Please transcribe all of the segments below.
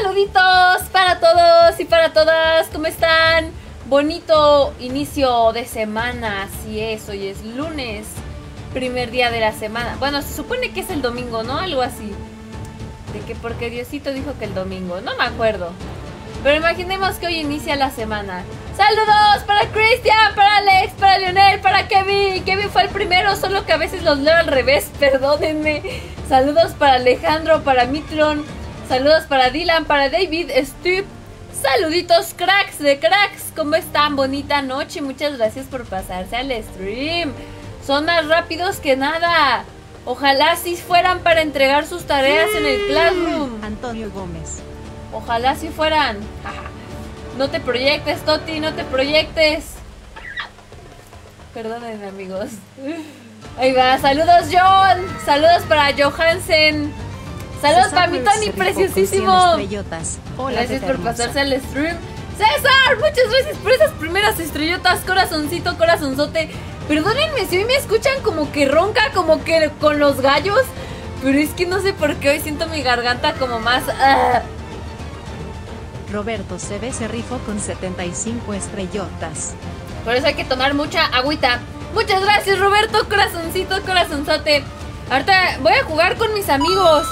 Saluditos para todos y para todas, ¿cómo están? Bonito inicio de semana, así es, hoy es lunes, primer día de la semana. Bueno, se supone que es el domingo, ¿no? Algo así. De que porque Diosito dijo que el domingo, no me acuerdo. Pero imaginemos que hoy inicia la semana. Saludos para Cristian, para Alex, para Lionel, para Kevin. Kevin fue el primero, solo que a veces los leo al revés, perdónenme. Saludos para Alejandro, para Mitron. Saludos para Dylan, para David, Steve. Saluditos cracks de cracks. ¿Cómo están? Bonita noche. Muchas gracias por pasarse al stream. Son más rápidos que nada. Ojalá si fueran para entregar sus tareas en el classroom. Antonio Gómez. Ojalá si fueran. No te proyectes, Toti, no te proyectes. Perdónenme, amigos. Ahí va, saludos, John. Saludos para Johansen. Saludos para mi Tony preciosísimo. Hola, gracias por pasarse al stream. César, muchas gracias por esas primeras estrellotas. Corazoncito, corazonzote. Perdónenme si hoy me escuchan como que ronca, como que con los gallos. Pero es que no sé por qué hoy siento mi garganta como más. ah. Roberto CB se rifó con 75 estrellotas. Por eso hay que tomar mucha agüita. Muchas gracias, Roberto. Corazoncito, corazonzote. Ahorita voy a jugar con mis amigos.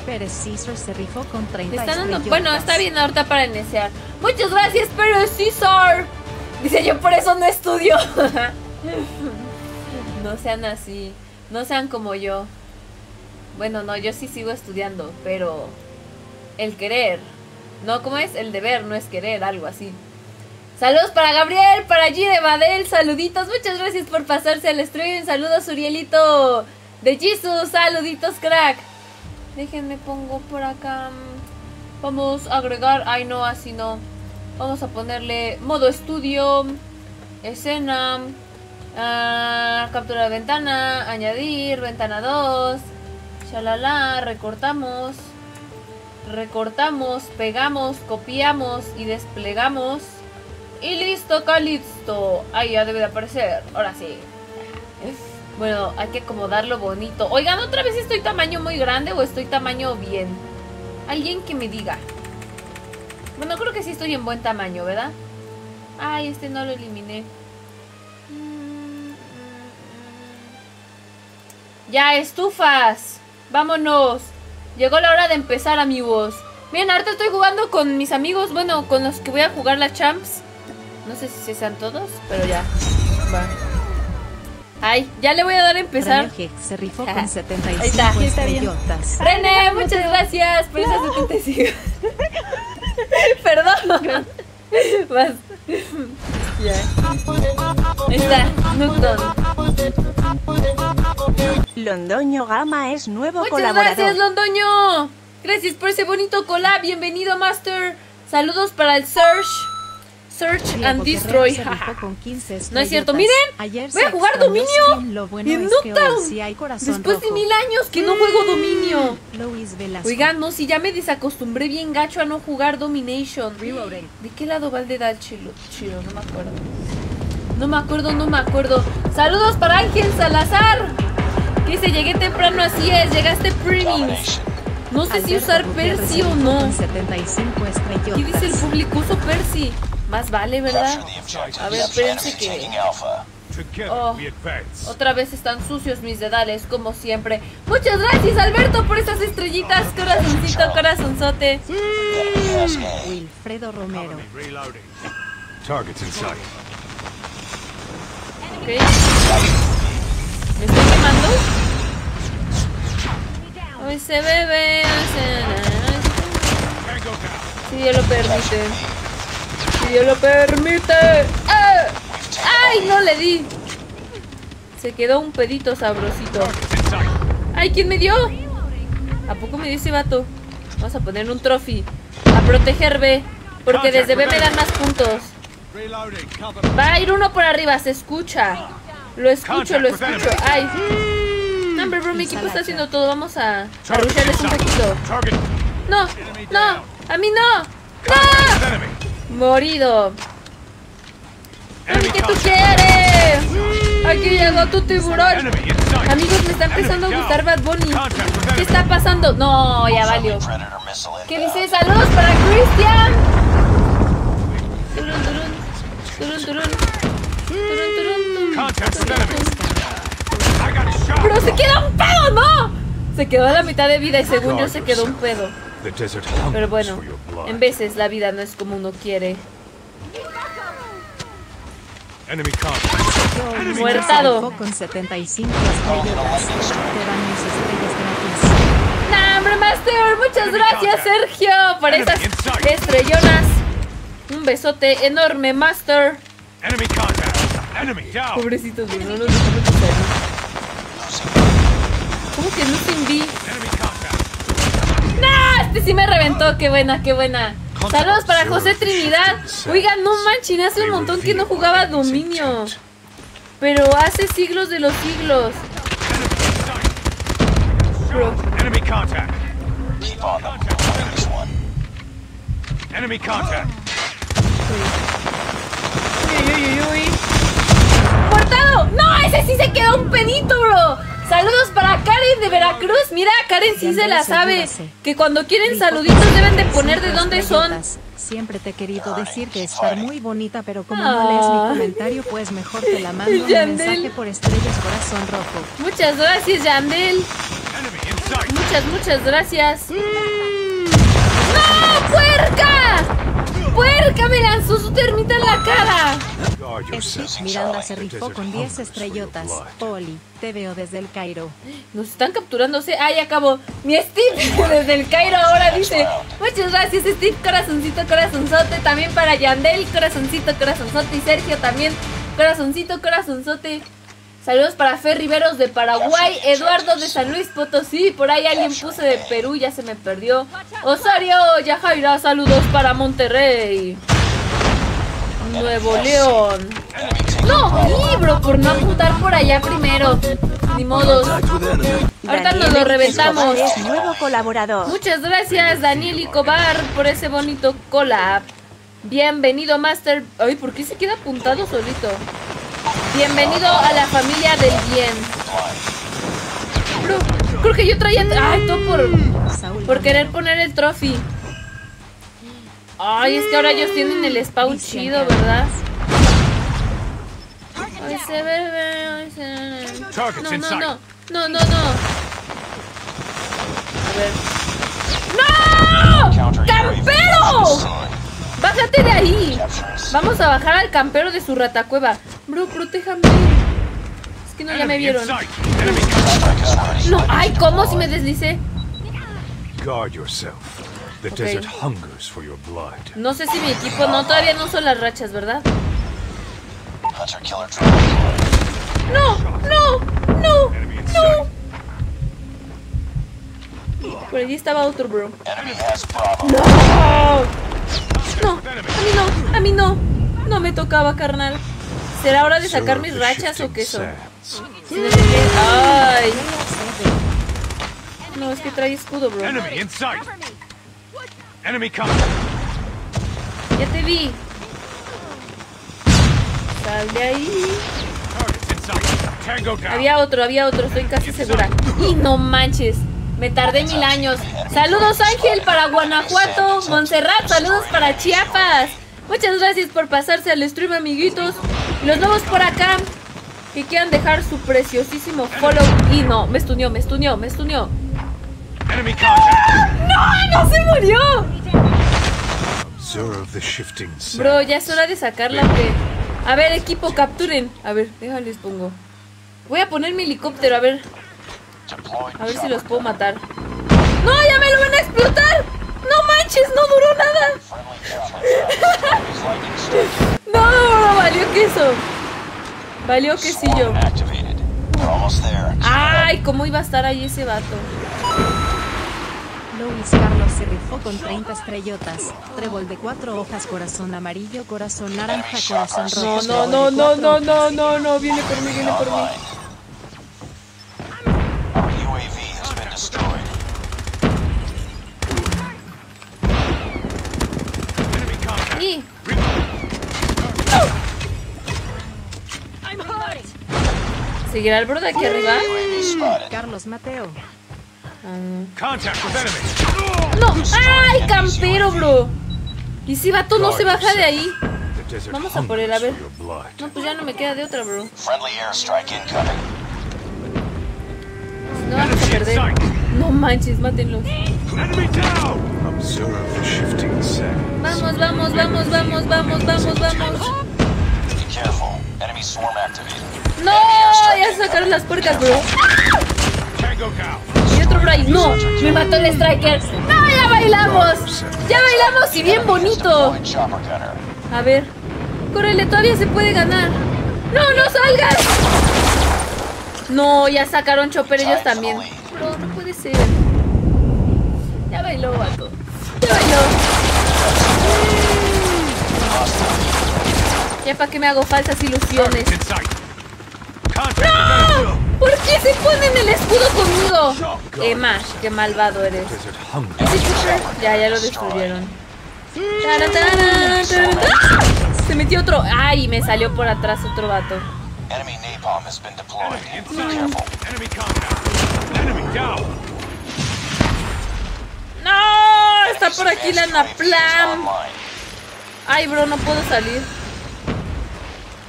Pérez César se rifó con 30 Me están dando. Bueno, está bien ahorita para iniciar. Muchas gracias, pero César. Dice yo por eso no estudio. no sean así. No sean como yo. Bueno, no, yo sí sigo estudiando, pero el querer. No, ¿cómo es? El deber, no es querer, algo así. Saludos para Gabriel, para Gire Badel, saluditos, muchas gracias por pasarse al stream. Saludos, Urielito de Jesus, saluditos, crack. Déjenme pongo por acá. Vamos a agregar. Ay, no, así no. Vamos a ponerle modo estudio, escena, ah, captura de ventana, añadir, ventana 2, shalala, recortamos, recortamos, pegamos, copiamos y desplegamos. Y listo, listo. Ahí ya debe de aparecer. Ahora sí. Bueno, hay que acomodarlo bonito. Oigan, otra vez estoy tamaño muy grande o estoy tamaño bien. Alguien que me diga. Bueno, creo que sí estoy en buen tamaño, ¿verdad? Ay, este no lo eliminé. Ya, estufas. Vámonos. Llegó la hora de empezar, amigos. Miren, ahorita estoy jugando con mis amigos. Bueno, con los que voy a jugar la Champs. No sé si sean todos, pero ya. Va. Ay, ya le voy a dar a empezar. René G se rifó Ahí con está. 75 estrellotas. René, muchas gracias por esas 75. Perdón. Vas. Ya. Ahí está, Newton. Londoño Gama es nuevo Muchas colaborador. gracias, Londoño. Gracias por ese bonito collab. Bienvenido, Master. Saludos para el Search. Search and Destroy. se rifó con 15 No es cierto. Miren, Ayer voy a se jugar dominio Steam, Lo bueno en es que Nuketown. Después de mil años que no juego dominio. Velasco. Oigan, no, si ya me desacostumbré bien gacho a no jugar Domination. ¿De qué lado va el de Chilo? Chilo, no me acuerdo. No me acuerdo, no me acuerdo. Saludos para Ángel Salazar. Que dice, llegué temprano, así es, llegaste premiums. No sé si usar Percy se o no. con 75 estrellotas. ¿Qué dice el público? Uso Percy. Más vale, ¿verdad? A ver, espérense que... Oh, otra vez están sucios mis dedales, como siempre. Muchas gracias, Alberto, por esas estrellitas. Corazoncito, corazonzote. Wilfredo Romero. ¿Me estoy quemando? Hoy se bebe. hoy se-. Si Dios lo permite. Dios lo permite. ¡Ah! ¡Ay! No le di. Se quedó un pedito sabrosito. ¡Ay! ¿Quién me dio? ¿A poco me dio ese vato? Vamos a poner un trophy. A proteger B. Porque desde B me dan más puntos. Va a ir uno por arriba, se escucha. Lo escucho, lo escucho. Ay. No, hombre, bro, mi equipo está haciendo todo. Vamos a, a un poquito. No, no, a mí no. ¡No! Morido. ¿qué tú quieres? Ay, que llegó tu tiburón. Amigos, me está empezando a gustar. Bad Bunny. ¿Qué está pasando? No, ya valió. ¿Qué dice? ¡Saludos para Cristian! Turun, turun. Turun, turun. Turun, turun, turun. Contact with enemy. I got shot. ¡Pero se queda un pedo, no! Se quedó a la mitad de vida y según yo se quedó un pedo. The desert Pero bueno, en veces la vida no es como uno quiere. Muertado. Con 75 estrellotas. Te dan mis estrellas gratis. ¡Nah, hombre, Master! Muchas gracias, Sergio, por esas estrellonas. Un besote enorme, Master. Enemy contact. Enemy down. Pobrecitos, no pasar. ¿Cómo que no sin vi? Este sí me reventó. ¡Qué buena, qué buena! Saludos para José Trinidad. Oigan, no manchen, hace un montón que no jugaba dominio. Pero hace siglos de los siglos. Bro, Enemy contact. Uy, uy, uy, uy. ¡Muertado! ¡No! ¡Ese sí se quedó un penito, bro! Saludos para Karen de Veracruz. Mira, Karen sí se la sabe. Que cuando quieren saluditos deben de poner de dónde son. Siempre te he querido decir que está muy bonita, pero como no lees mi comentario, pues mejor te la mando un Yandel. mensaje por estrellas corazón rojo. Muchas gracias, Yandel. Muchas, muchas gracias. ¡No! ¡Puerca! ¡Puerca! Me lanzó su termita en la cara. Steve Miranda se rifó con 10 hungers for your estrellotas. Poli, te veo desde el Cairo. Nos están capturándose. ¡Ay, acabó! Mi Steve desde el Cairo ahora dice. Muchas gracias, Steve. Corazoncito, corazonzote. También para Yandel. Corazoncito, corazonzote. Y Sergio también. Corazoncito, corazonzote. Saludos para Fer Riveros de Paraguay, Eduardo de San Luis Potosí, por ahí alguien puso de Perú, ya se me perdió. Osorio, Yajaira, saludos para Monterrey. Nuevo León. No, libro por no apuntar por allá primero. Ni modos. Ahorita nos lo reventamos. Nuevo colaborador. Muchas gracias Daniel y Cobar por ese bonito collab. Bienvenido Master. Ay, ¿por qué se queda apuntado solito? Bienvenido a la familia del bien. Bro, creo que yo traía... Ay, todo por, por querer poner el trophy. Ay, es que ahora ellos tienen el spawn chido. ¿verdad? Ay, se ve... ay, se- Targets No, no, no. No, no, no. A ver. ¡No! ¡Campero! ¡Bájate de ahí! Vamos a bajar al campero de su ratacueva. Bro, protéjame. Es que no, ya me vieron. No, ay, ¿cómo si me deslicé? Guard yourself. The Ok. desert hungers for your blood. No sé si mi equipo no, todavía no son las rachas, ¿verdad? No, no, no, no. Por allí estaba otro, bro. No, no, a mí no, a mí no. No me tocaba, carnal. ¿Será hora de sacar mis rachas o qué son? Ay. No, es que trae escudo, bro. Ya te vi. Sal de ahí. Había otro, había otro, estoy casi segura. Y no manches. Me tardé mil años. Saludos Ángel para Guanajuato. Montserrat, saludos para Chiapas. Muchas gracias por pasarse al stream, amiguitos. Y los nuevos por acá. Que quieran dejar su preciosísimo follow. Y no, me estunió, me estunió, me estunió. Enemy contact. ¡No! ¡No se murió! Bro, ya es hora de sacarla que. A ver, equipo, capturen. A ver, déjales pongo. Voy a poner mi helicóptero, a ver. A ver si los puedo matar. ¡No! ¡Ya me lo van a explotar! ¡No manches! ¡No duró nada! ¡No! Valió queso. Valió quesillo. ¡Ay! ¿Cómo iba a estar ahí ese vato? Luis Carlos se rifó con 30 estrellotas. Trébol de cuatro hojas, corazón amarillo, corazón naranja, corazón rojo. No, no, no, no, no, no, no, no. Viene por mí, viene por mí. Y. ¿Seguirá el bro de aquí arriba? Carlos Mateo. Ah, Contact with enemy. No, ¡ay, campero, bro! Y si vato no se baja de ahí. Vamos a por él, a ver. No, pues ya no me queda de otra, bro. No vamos a perder. No manches, sands. Vamos, vamos, vamos, vamos, vamos, vamos, vamos. Be careful. Enemy swarm activated. No, ya sacaron las puercas, bro. Y otro ahí. No, me mató el striker. No, ya bailamos. Ya bailamos y bien bonito. A ver. Córrele, todavía se puede ganar. No, no salgas. No, ya sacaron chopper ellos también. Bro, no puede ser. Ya bailó, vato. Ya bailó. Ya para qué me hago falsas ilusiones. Enemy. ¿Por qué se ponen el escudo conmigo? Emma, qué malvado eres. Ya, ya lo destruyeron. ¡Ah! Se metió otro. Ay, me salió por atrás otro vato. Enemy napalm has been deployed. Enemy Be careful. Enemy contact. Enemy down. ¡No! Está por aquí la Naplam. Ay, bro, no puedo salir.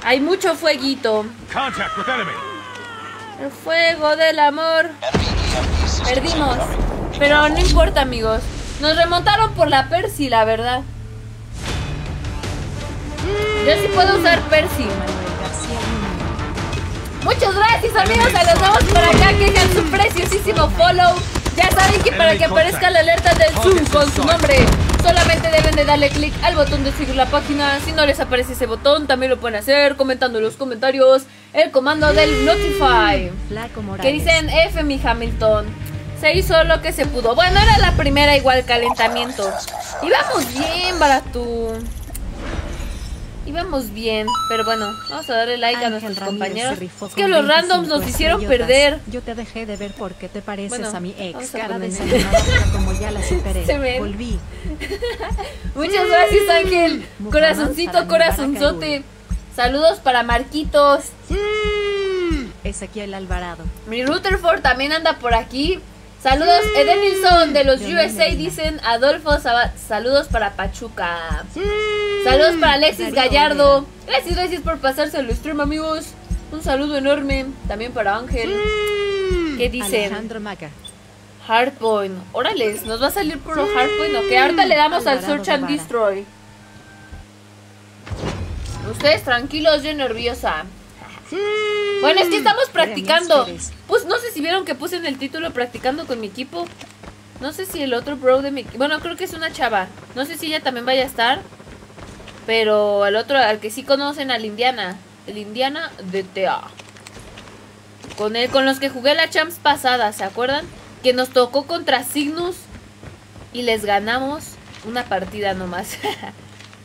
Hay mucho fueguito. Contact with enemy. El fuego del amor. Systems Perdimos. Pero no importa, amigos. Nos remontaron por la Percy, la verdad. Yo sí puedo usar Percy. Manuel García. Muchas gracias, amigos. A los nuevos por acá que dejan su preciosísimo follow. Ya saben que para que aparezca la alerta del Zoom con su nombre, solamente deben de darle clic al botón de seguir la página. Si no les aparece ese botón, también lo pueden hacer comentando en los comentarios el comando del Notify. Que dicen F mi Hamilton. Se hizo lo que se pudo. Bueno, era la primera igual calentamiento. Íbamos bien, Baratu. Íbamos bien, pero bueno, vamos a darle like a nuestros Ramírez compañeros. Es que los 25 randoms nos hicieron perder. Yo te dejé de ver porque te pareces Bueno, a mi ex. a Cara desanimada, como ya la superé. Se. Volví. Muchas gracias, Ángel. Corazoncito, corazonzote. Saludos para Marquitos. Ezequiel Alvarado. Mi Rutherford también anda por aquí. Saludos, Edenilson de los USA dicen Adolfo Sabat. Saludos para Pachuca. Saludos para Alexis Darío Gallardo. Gracias, gracias por pasarse al stream, amigos. Un saludo enorme. También para Ángel. ¿Qué dicen? Alejandro Maca. Hardpoint. Órales, nos va a salir puro Hardpoint. Ok, ahorita le damos al Search and. Destroy. Ustedes tranquilos, yo nerviosa. Bueno, es que estamos practicando. Pues no sé si vieron que puse en el título practicando con mi equipo. No sé si el otro bro de mi Bueno, creo que es una chava. No sé si ella también vaya a estar. Pero el otro, al que sí conocen, al Indiana. El Indiana de TA. Con él, con los que jugué la champs pasada, ¿se acuerdan? Que nos tocó contra Cygnus y les ganamos una partida nomás.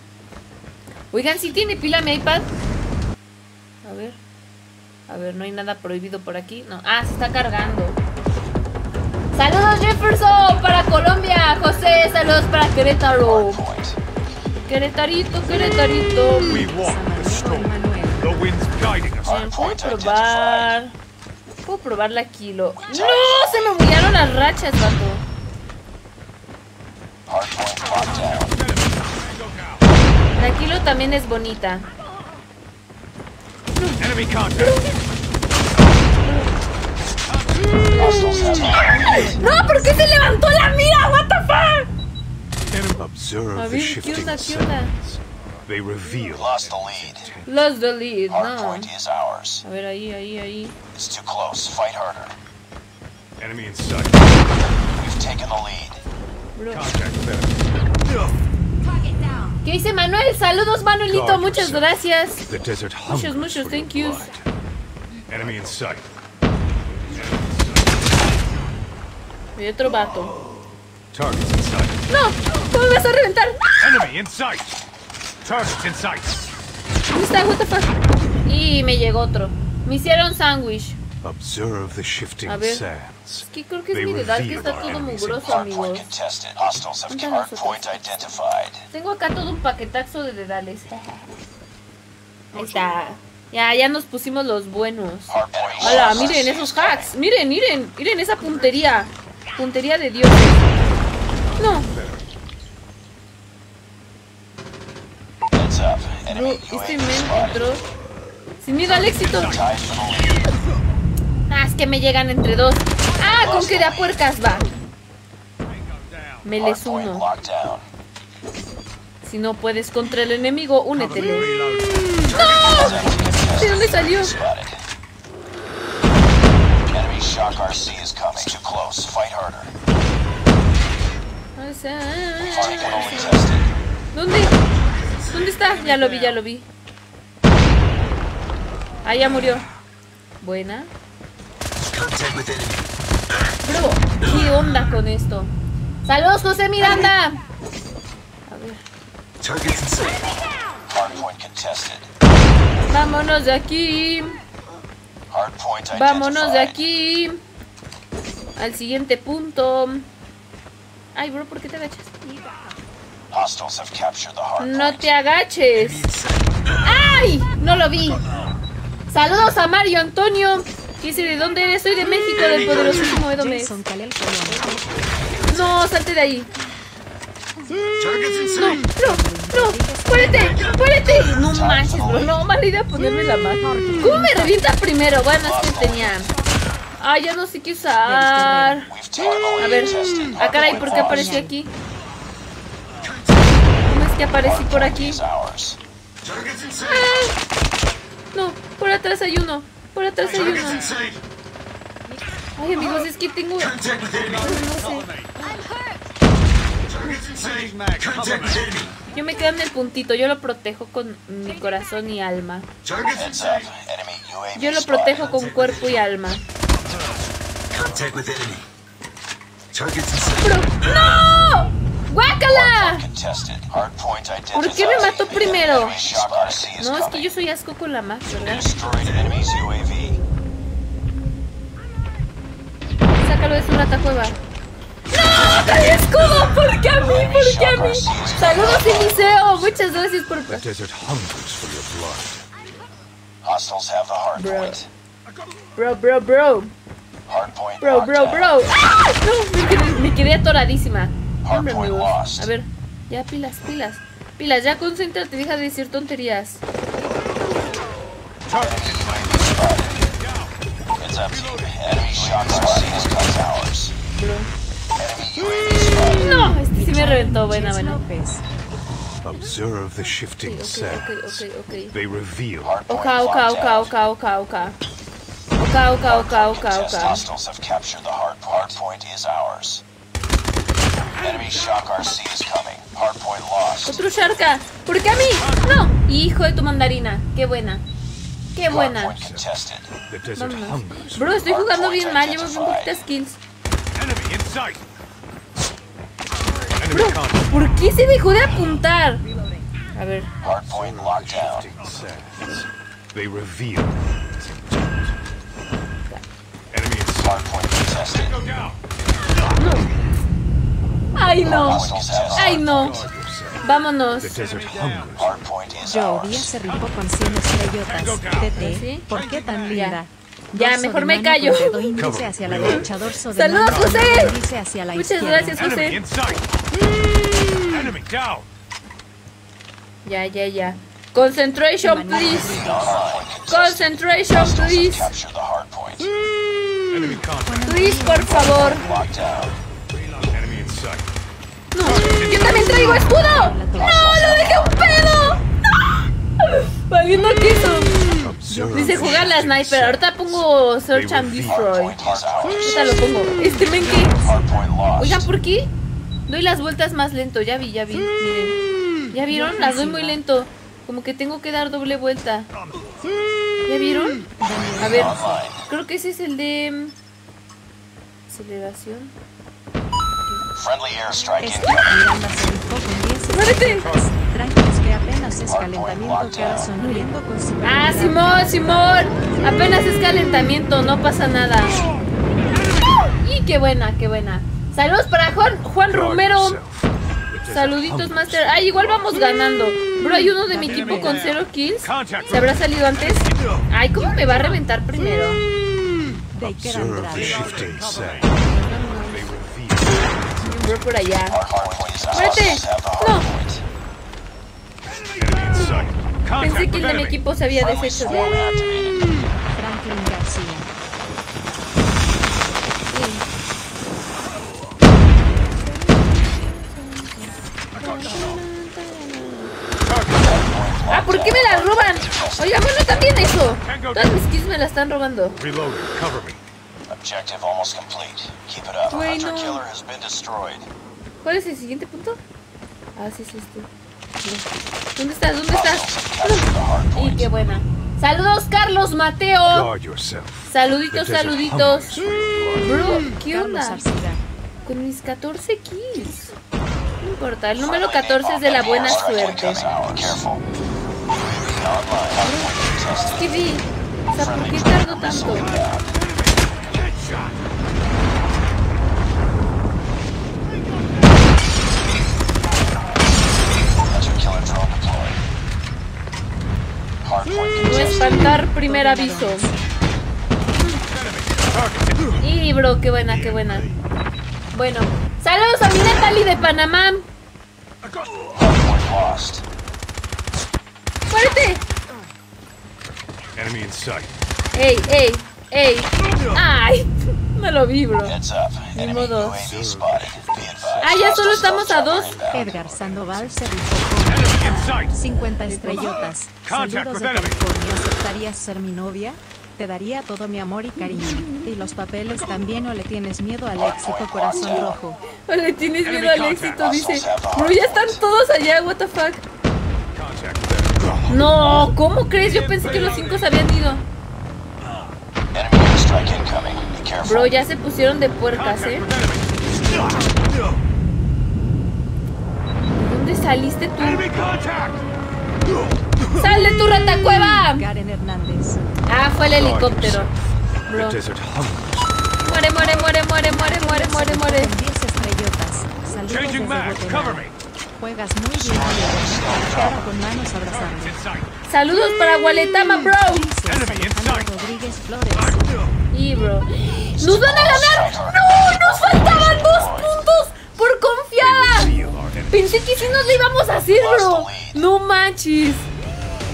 Oigan, si tiene pila mi iPad? A ver. No hay nada prohibido por aquí. No. Ah, se está cargando. Saludos Jefferson para Colombia. José, saludos para Querétaro. Querétarito, Querétarito. Puedo probar. Puedo probar la kilo. ¡No! Se me murieron las rachas, vato. La kilo también es bonita. Enemy contact. Hostiles have ¡No! ¿Por qué se levantó la mira? ¿What the fuck? Enemy. Observe the shifting onda, qué onda? sands. They reveal. lost the lead. Los the lead, no. Hardpoint is ours. A ver, ahí, ahí, ahí. It's too close. Fight harder. Enemy in sight. We've taken the lead. Bro. Contact with enemy. ¿Qué dice Manuel? Saludos, Manuelito. Muchas gracias. Muchos, muchos, thank yous. Y otro vato. ¡No! ¿Cómo me vas a reventar? Enemy in sight. Targets in sight. ¿Dónde está? What the fuck? Y me llegó otro. Me hicieron sándwich. Observe the shifting A ver. sands. Es que creo que es They mi dedad que está todo mugroso, amigos. Tengo acá todo un paquetazo de dedales. Ahí está. Ya, ya nos pusimos los buenos. Hola, miren esos hacks. Miren, miren, miren esa puntería. Puntería de Dios. No, bro, este men entró sin miedo al éxito. Es que me llegan entre dos. Ah, con que de a puercas va. Me les uno. Si no puedes contra el enemigo, únetele. Up. ¿De dónde salió? ¿Dónde? ¿Dónde está? Ya lo vi, ya lo vi. Ah, ya murió. Buena. Bro, ¿qué onda con esto? ¡Saludos, José Miranda! A ver, Hardpoint contested. vámonos de aquí. Hardpoint Vámonos de aquí. Al siguiente punto. Ay, bro, ¿por qué te agachas? No te agaches. ¡Ay! No lo vi. Saludos a Mario Antonio. Dice, ¿de dónde eres? Soy de México, del poderosísimo Colón. No, salte de ahí. No, bro, bro, muérete, muérete. No manches, bro, no, mala idea ponerme la mano. ¿Cómo me revienta primero? Bueno, es que tenía... Ay, ya no sé qué usar. A ver, ah caray, ¿por qué lost. aquí? ¿Cómo es que aparecí por aquí? Ours. No, por atrás hay uno, por atrás hay uno. Ay, amigos, es que tengo... No sé. Yo me quedo en el puntito, yo lo protejo con mi corazón y alma. Yo lo protejo con cuerpo y alma. ¡No! ¡Guácala! ¿Por qué me mató primero? No, es que yo soy asco con la más, ¿verdad? Destroyed enemy's UAV. Sácalo de su rata cueva. ¡No! ¡Trae escudo! ¿Por qué a mí? ¿Por qué a mí? Saludos, Eliseo. Muchas gracias por... The desert hungers for your blood. Hostiles have the hardpoint. Bro, bro, bro. Bro, bro, down. bro. ¡Ah! No, me quedé, me quedé atoradísima. Hombre, amigos. A ver, ya pilas, pilas. Pilas, ya concéntrate, deja de decir tonterías. No, este sí me reventó. Buena, buena. Observe the Ok, shifting ok, ok, sands. ok, ok. They reveal Hardpoint Oka, oka, locked oka, down. oka, oka, oka. Oka, oka, oka, oka, Contest. oka. Hostiles have captured the hard ours. Enemy shock RC is coming. Otro Sharka. ¿Por qué a mí? No. Hijo de tu mandarina. Qué buena. Qué buena. Vámonos. Bro, estoy jugando bien mal. Llevo bien poquitas kills. Enemy in sight. Enemy contact. ¿Por qué se dejó de apuntar? A ver. Hardpoint Ay, no. Ay, no. Vámonos. The desert hungers. Hardpoint is Joe Díaz ours. se rifó con 100 estrellotas. TT, ¿Sí? ¿por qué tan linda? Ya, Dorso mejor me callo. con dedo índice hacia la derecha, dorso de Saludos, José. hacia la Muchas gracias, José. down. Ya, ya, ya. Concentration, please. Concentration, please. contact. Please, por favor. No, yo también traigo escudo. No, lo dejé un pedo. No. Valiendo queso. Dice jugar la sniper. Ahorita pongo Search and Destroy. Ahorita lo pongo. Este men que. Oigan, ¿por qué? Doy las vueltas más lento. Ya vi, ya vi. Miren. ¿Ya vieron? Las doy muy lento. Como que tengo que dar doble vuelta. ¿Ya vieron? A ver. Creo que ese es el de. mm, Aceleración. Friendly airstrike incoming. Miranda se rifó con 10 Muérete. estrellotas. Tranquilos que apenas es calentamiento, queda sonriendo con su Ah. Simón, Simón. Apenas es calentamiento, no pasa nada. Y qué buena, qué buena. Saludos para Juan, Juan Romero. Saluditos, Master. Ay, igual vamos ganando. Bro, hay uno de mi equipo con cero kills. ¿Se habrá salido antes? Ay, ¿cómo me va a reventar primero? Baker Observe the Andrade. shifting sand. They por allá. Muérete. No. Pensé que el de mi equipo se había deshecho activated. Franklin García. Ah, ¿por qué me la roban? Oiga, bueno, también eso. Todas mis kills me la están robando. Reloading. Cover me. Objective almost complete. Keep it up. Güey, Hunter killer has been destroyed. ¿Cuál es el siguiente punto? Ah, sí, es este. ¿Dónde estás? ¿Dónde estás? Y qué buena. Saludos, Carlos Mateo. Saluditos, saluditos. Bro, ¿qué onda? Con mis 14 kills. No importa, el número 14 es de la buena suerte. Contested. ¿Qué vi? O sea, ¿por qué tardo tanto? No contested. espantar, primer aviso. Y bro, qué buena, qué buena. Bueno, saludos a mi Natalie de Panamá. ¡Muérete! Enemy in sight. ¡Ey, ey, ey! ¡Ay! No lo vi, bro. Heads up. Ni modo. Ah, ya solo estamos a dos. Edgar Sandoval se rifó Enemy in sight. con 50 estrellotas. Contact Saludos with de enemy. California. ¿Aceptarías ser mi novia? Te daría todo mi amor y cariño. Y los papeles también o le tienes miedo al éxito corazón rojo. O le tienes miedo al éxito, dice. Bro, ya están todos allá, what the fuck. No, ¿cómo crees? Yo pensé que los cinco se habían ido. Enemy airstrike incoming. Be careful. Bro, ya se pusieron de Contact ¿eh? with enemy. ¿De dónde saliste tú? ¡Sal de tu ratacueva! Ah, fue el helicóptero. The Bro. Muere, muere, muere, muere, muere, muere, muere, muere. Con 10 estrellotas. Saludos desde Changing mag. Cover Guatemala. me. Juegas muy bien, Alex. Cara con manos abrazando. In sight. Saludos para Gualetama, bro. Rodríguez Flores. Y, bro. ¡Nos van a ganar! ¡No! ¡Nos faltaban dos puntos! ¡Por confiada! Pensé que sí nos lo íbamos a hacer, bro. No manches.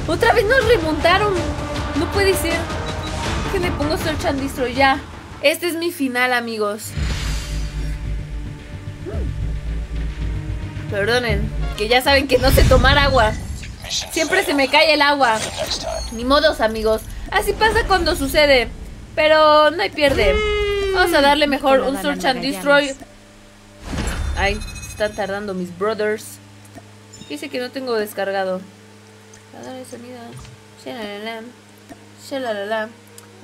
Otra vez nos remontaron. No puede ser. Que me pongo Search and Destroy ya. Este es mi final, amigos. Perdonen, que ya saben que no sé tomar agua. Siempre se me cae el agua. Ni modos, amigos. Así pasa cuando sucede. Pero no hay pierde. Vamos a darle mejor un Search and Destroy. Ay, están tardando mis brothers. Dice que no tengo descargado.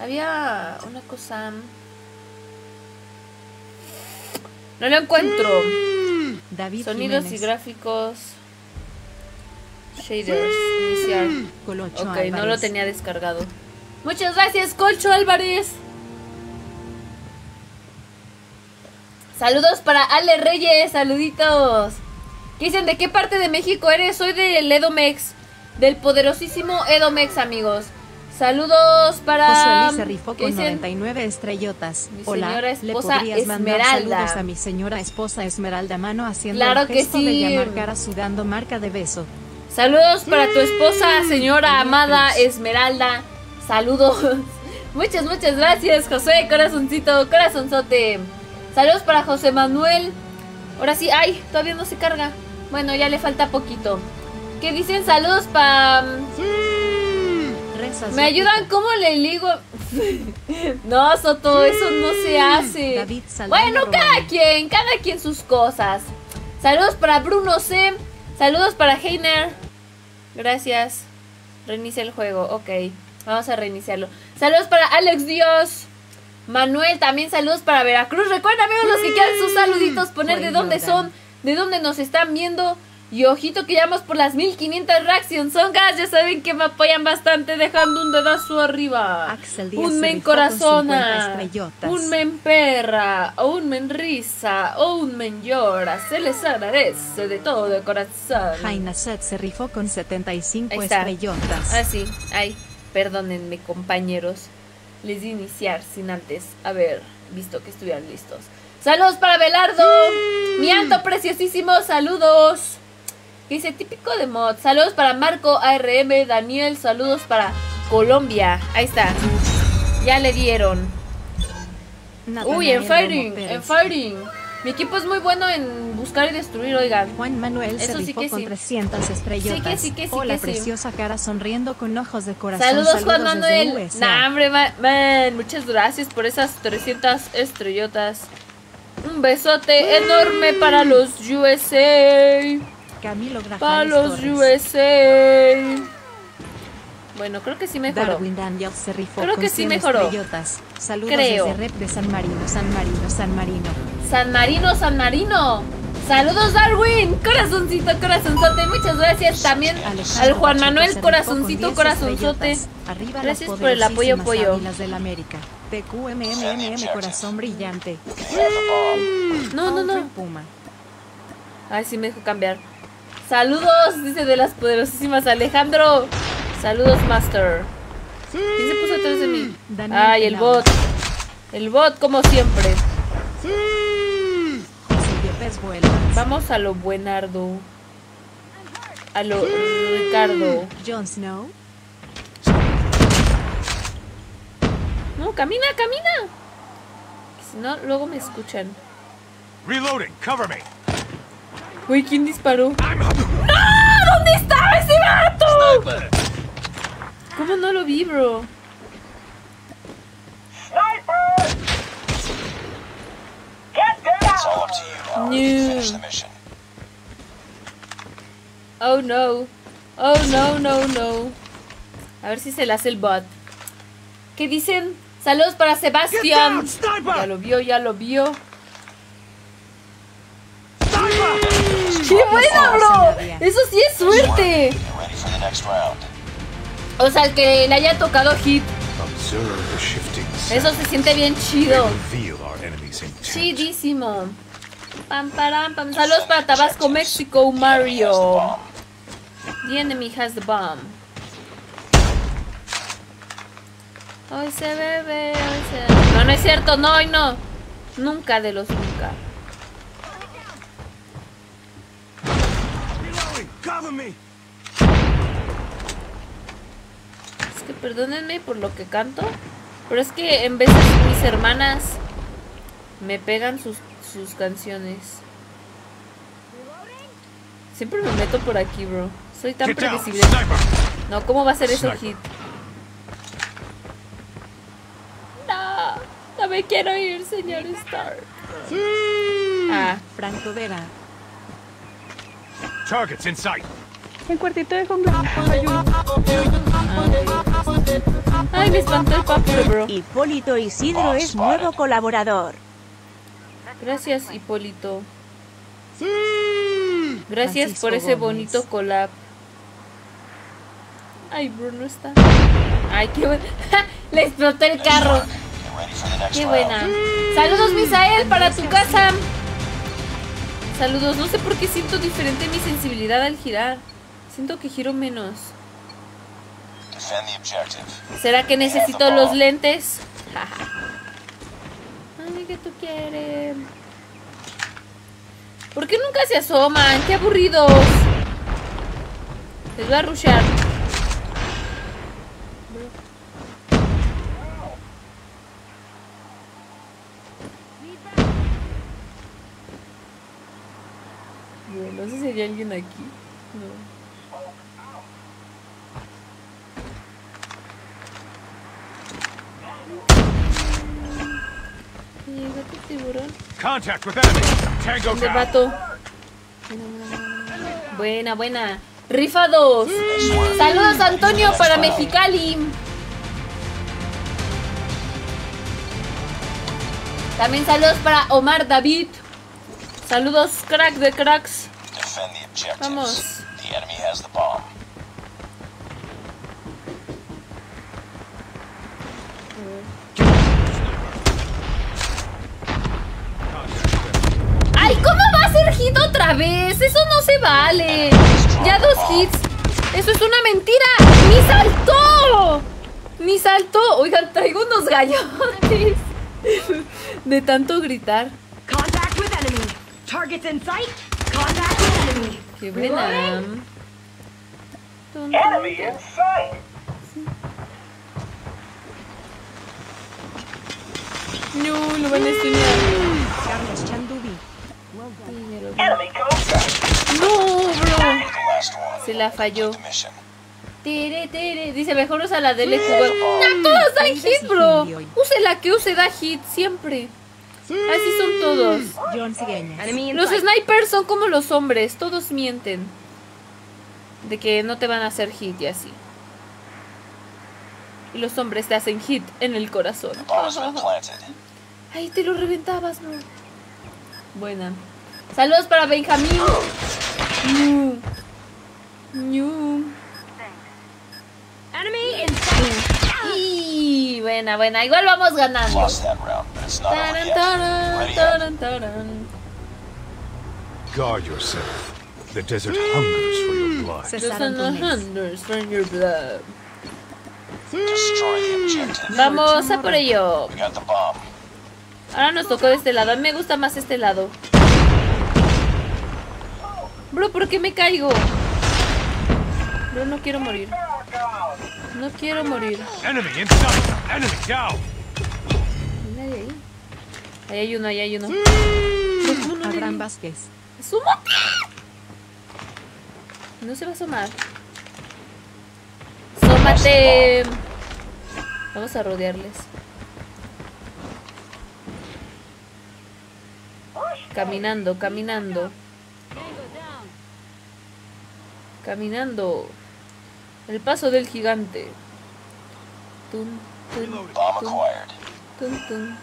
Había una cosa. No lo encuentro. David Sonidos y gráficos. Shaders. Iniciar. Colocho Ok, no lo tenía descargado. Muchas gracias, Colcho Álvarez. Saludos para Ale Reyes, saluditos. ¿Qué dicen? ¿De qué parte de México eres? Soy del Edomex, del poderosísimo Edomex, amigos. Saludos para... José Luis se rifó ¿qué con dicen? 99 estrellotas. Mi Hola, señora ¿le esposa podrías mandar Esmeralda. saludos a mi señora esposa Esmeralda Mano haciendo Claro el que gesto de sí. llamar cara sudando marca de beso? Saludos para tu esposa, señora María amada. Esmeralda. Saludos. Muchas, muchas gracias, José. Corazoncito, corazonzote. Saludos para José Manuel. Ahora sí, ay, todavía no se carga. Bueno, ya le falta poquito. ¿Qué dicen? Saludos para... Rezas ¿Me ayudan? ¿Cómo le ligo? no, Soto, eso no se hace. David Bueno, cada quien, cada quien sus cosas. Saludos para Bruno C. Saludos para Heiner. Gracias. Reinicia el juego, ok. Vamos a reiniciarlo. Saludos para Alex Dios. Manuel, también saludos para Veracruz. Recuerden, amigos, los que quieran sus saluditos, poner de dónde son, de dónde nos están viendo. Y ojito que llamamos por las 1500 reactions. Son gas, ya saben que me apoyan bastante dejando un dedazo arriba. Axel Díaz un men rifó con 50 corazona. estrellotas. Un men perra. O un men risa. O un men llora. Se les agradece de todo de corazón. Jaina Set se rifó con 75 Ahí está. estrellotas. Ah, sí. Ay, perdónenme, compañeros. Les di iniciar sin antes haber visto que estuvieran listos. Saludos para Belardo. Mi Anto preciosísimo, saludos. Dice típico de mod. Saludos para Marco ARM, Daniel, saludos para Colombia. Ahí está. Ya le dieron. Uy, en Pérez. en fighting. Mi equipo es muy bueno en buscar y destruir, oigan. Juan Manuel se Eso sí rifó que con sí. 300 estrellotas. Sí que sí, que sí, Hola, que sí. preciosa cara sonriendo con ojos de corazón. Saludos, Juan desde Manuel. Nah, hombre, ma- man, muchas gracias por esas 300 estrellotas. Un besote enorme para los USA. Camilo Grajales Para los Torres. USA. Bueno, creo que sí mejoró. Darwin Daniel se rifó Creo con que sí 100 mejoró. Saludos Creo. desde Rep de San Marino, San Marino, San Marino. San Marino, San Marino. Saludos, Darwin. Corazoncito, corazonzote. Muchas gracias también Alejandro al Juan Manuel, corazoncito, con 10 corazonzote. Gracias por el apoyo, pollo. Del América. TQMMM, corazón brillante. Bomb. No, no, no. Puma. Ay, sí me dejó cambiar. Saludos, dice de las poderosísimas Alejandro. Saludos, Master. ¿Quién se puso atrás de mí? Daniel Ay, el bot. El bot, como siempre. Vamos a lo buenardo. A lo Ricardo. Jon Snow. No, camina, camina. Si no, luego me escuchan. Reloading. Cover me. Uy, ¿quién disparó? I'm up. ¡Ah! ¿Dónde estaba ese vato? ¿Cómo no lo vi, bro? To you now. No. Oh no. Oh no, no, no. A ver si se le hace el bot. ¿Qué dicen? Saludos para Get Sebastián. down, sniper! Ya lo vio, ya lo vio. Sniper! ¡Qué buena, bro! Eso sí es suerte. O sea, el que le haya tocado hit. Eso se siente bien chido. Chidísimo. Pam, param, pam. Saludos para Tabasco, México, Mario. The enemy has the bomb. Hoy se bebe, hoy se... No, no es cierto, no, hoy no. Nunca de los nunca. Cover me. Es que perdónenme por lo que canto, pero es que en veces mis hermanas me pegan sus, sus canciones. Siempre me meto por aquí, bro. Soy tan previsible. No, ¿cómo va a ser eso hit? No, no me quiero ir, señor Star. Ah, Franco Vera. Targets in sight. ay, me espantó el papo, bro. Hipólito Isidro es nuevo colaborador. Gracias, Hipólito. Gracias Francisco por ese Gómez. bonito collab. Ay, Bruno está. Ay, qué bueno. Le explotó el carro. Qué buena. Saludos, Misael, para tu casa. Saludos. No sé por qué siento diferente mi sensibilidad al girar. Siento que giro menos. ¿Será que necesito los lentes? Ay, ¿qué tú quieres? ¿Por qué nunca se asoman? ¡Qué aburridos! Les voy a rushear. Bueno, no sé si hay alguien aquí. No. Llega tu tiburón. Contact with enemy. Tango ¿Dónde vato? Buena, buena. Rifa 2. Saludos Antonio para Mexicali. También saludos para Omar David. Saludos crack de cracks. Vamos. The enemy has the bomb. ¡Ay, cómo va a ser hit otra vez! ¡Eso no se vale! Ya dos hits. ¡Eso es una mentira! ¡Ni saltó! ¡Ni saltó! Oigan, traigo unos gallones. De tanto gritar. Contact with enemy. Targets in sight. ¡Qué buena! Enemy in sight. No, lo van a estudiar. Carlos Chandubi. No, bro. Se la falló. Tere, tere. Dice, mejor usa la del jugador. ¡No, todas dan hit, bro! Use la que use, da hit, siempre. Así son todos. John Los snipers son como los hombres, todos mienten. De que no te van a hacer hit y así. Y los hombres te hacen hit en el corazón. Ay, te lo reventabas, bro. Buena. Saludos para Benjamín. Ñu. Ñu. Y buena, buena. Igual vamos ganando. Guard yourself. The desert hungers for your blood. The Antunes. hunters from your blood. Objective. Vamos a por ello. Ahora nos tocó de este lado. A mí me gusta más este lado. Bro, ¿por qué me caigo? Bro, no quiero morir. No quiero morir. Enemy in sight. Enemy down. ¿Hay nadie ahí? Ahí hay uno, ahí hay uno. Bro, ¿cómo no le Abraham? Vázquez. ¡Asómate! No se va a asomar. ¡Asómate! Vamos a rodearles. Caminando, caminando. Caminando. El paso del gigante. Tun, tun, Bomb tun, acquired. tun, tun.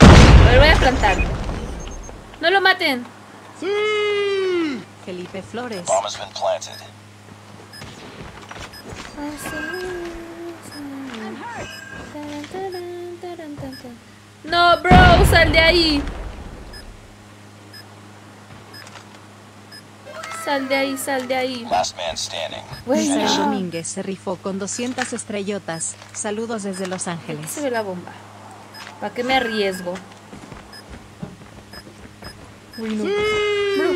A ver, voy a plantar. No lo maten. Felipe Flores. Bomb has been planted. No, bro, sal de ahí. Sal de ahí, sal de ahí. Last man standing. Bueno, Domínguez se rifó con 200 estrellotas. Saludos desde Los Ángeles. se ve la bomba. ¿Para qué me arriesgo? Uy, no. Bro,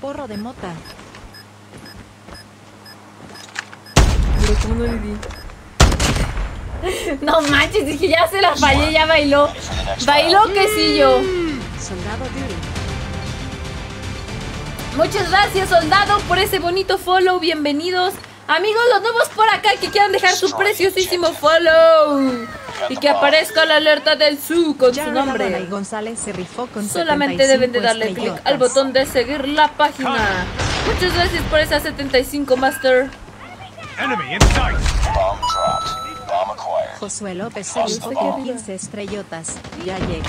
Porro de mota. bro, ¿cómo no le di? No manches, dije ya se la fallé, ya bailó. Bailó que sí yo. Soldado Duty. Muchas gracias, soldado, por ese bonito follow. Bienvenidos. Amigos, los nuevos por acá que quieran dejar su preciosísimo follow. Y que aparezca la alerta del su con su nombre. Adonai González se rifó con Solamente deben de darle clic 75 al botón de seguir la página. Muchas gracias por esas 75, Master. Josué López se rifó luego. con 15 estrellotas. Ya llegué.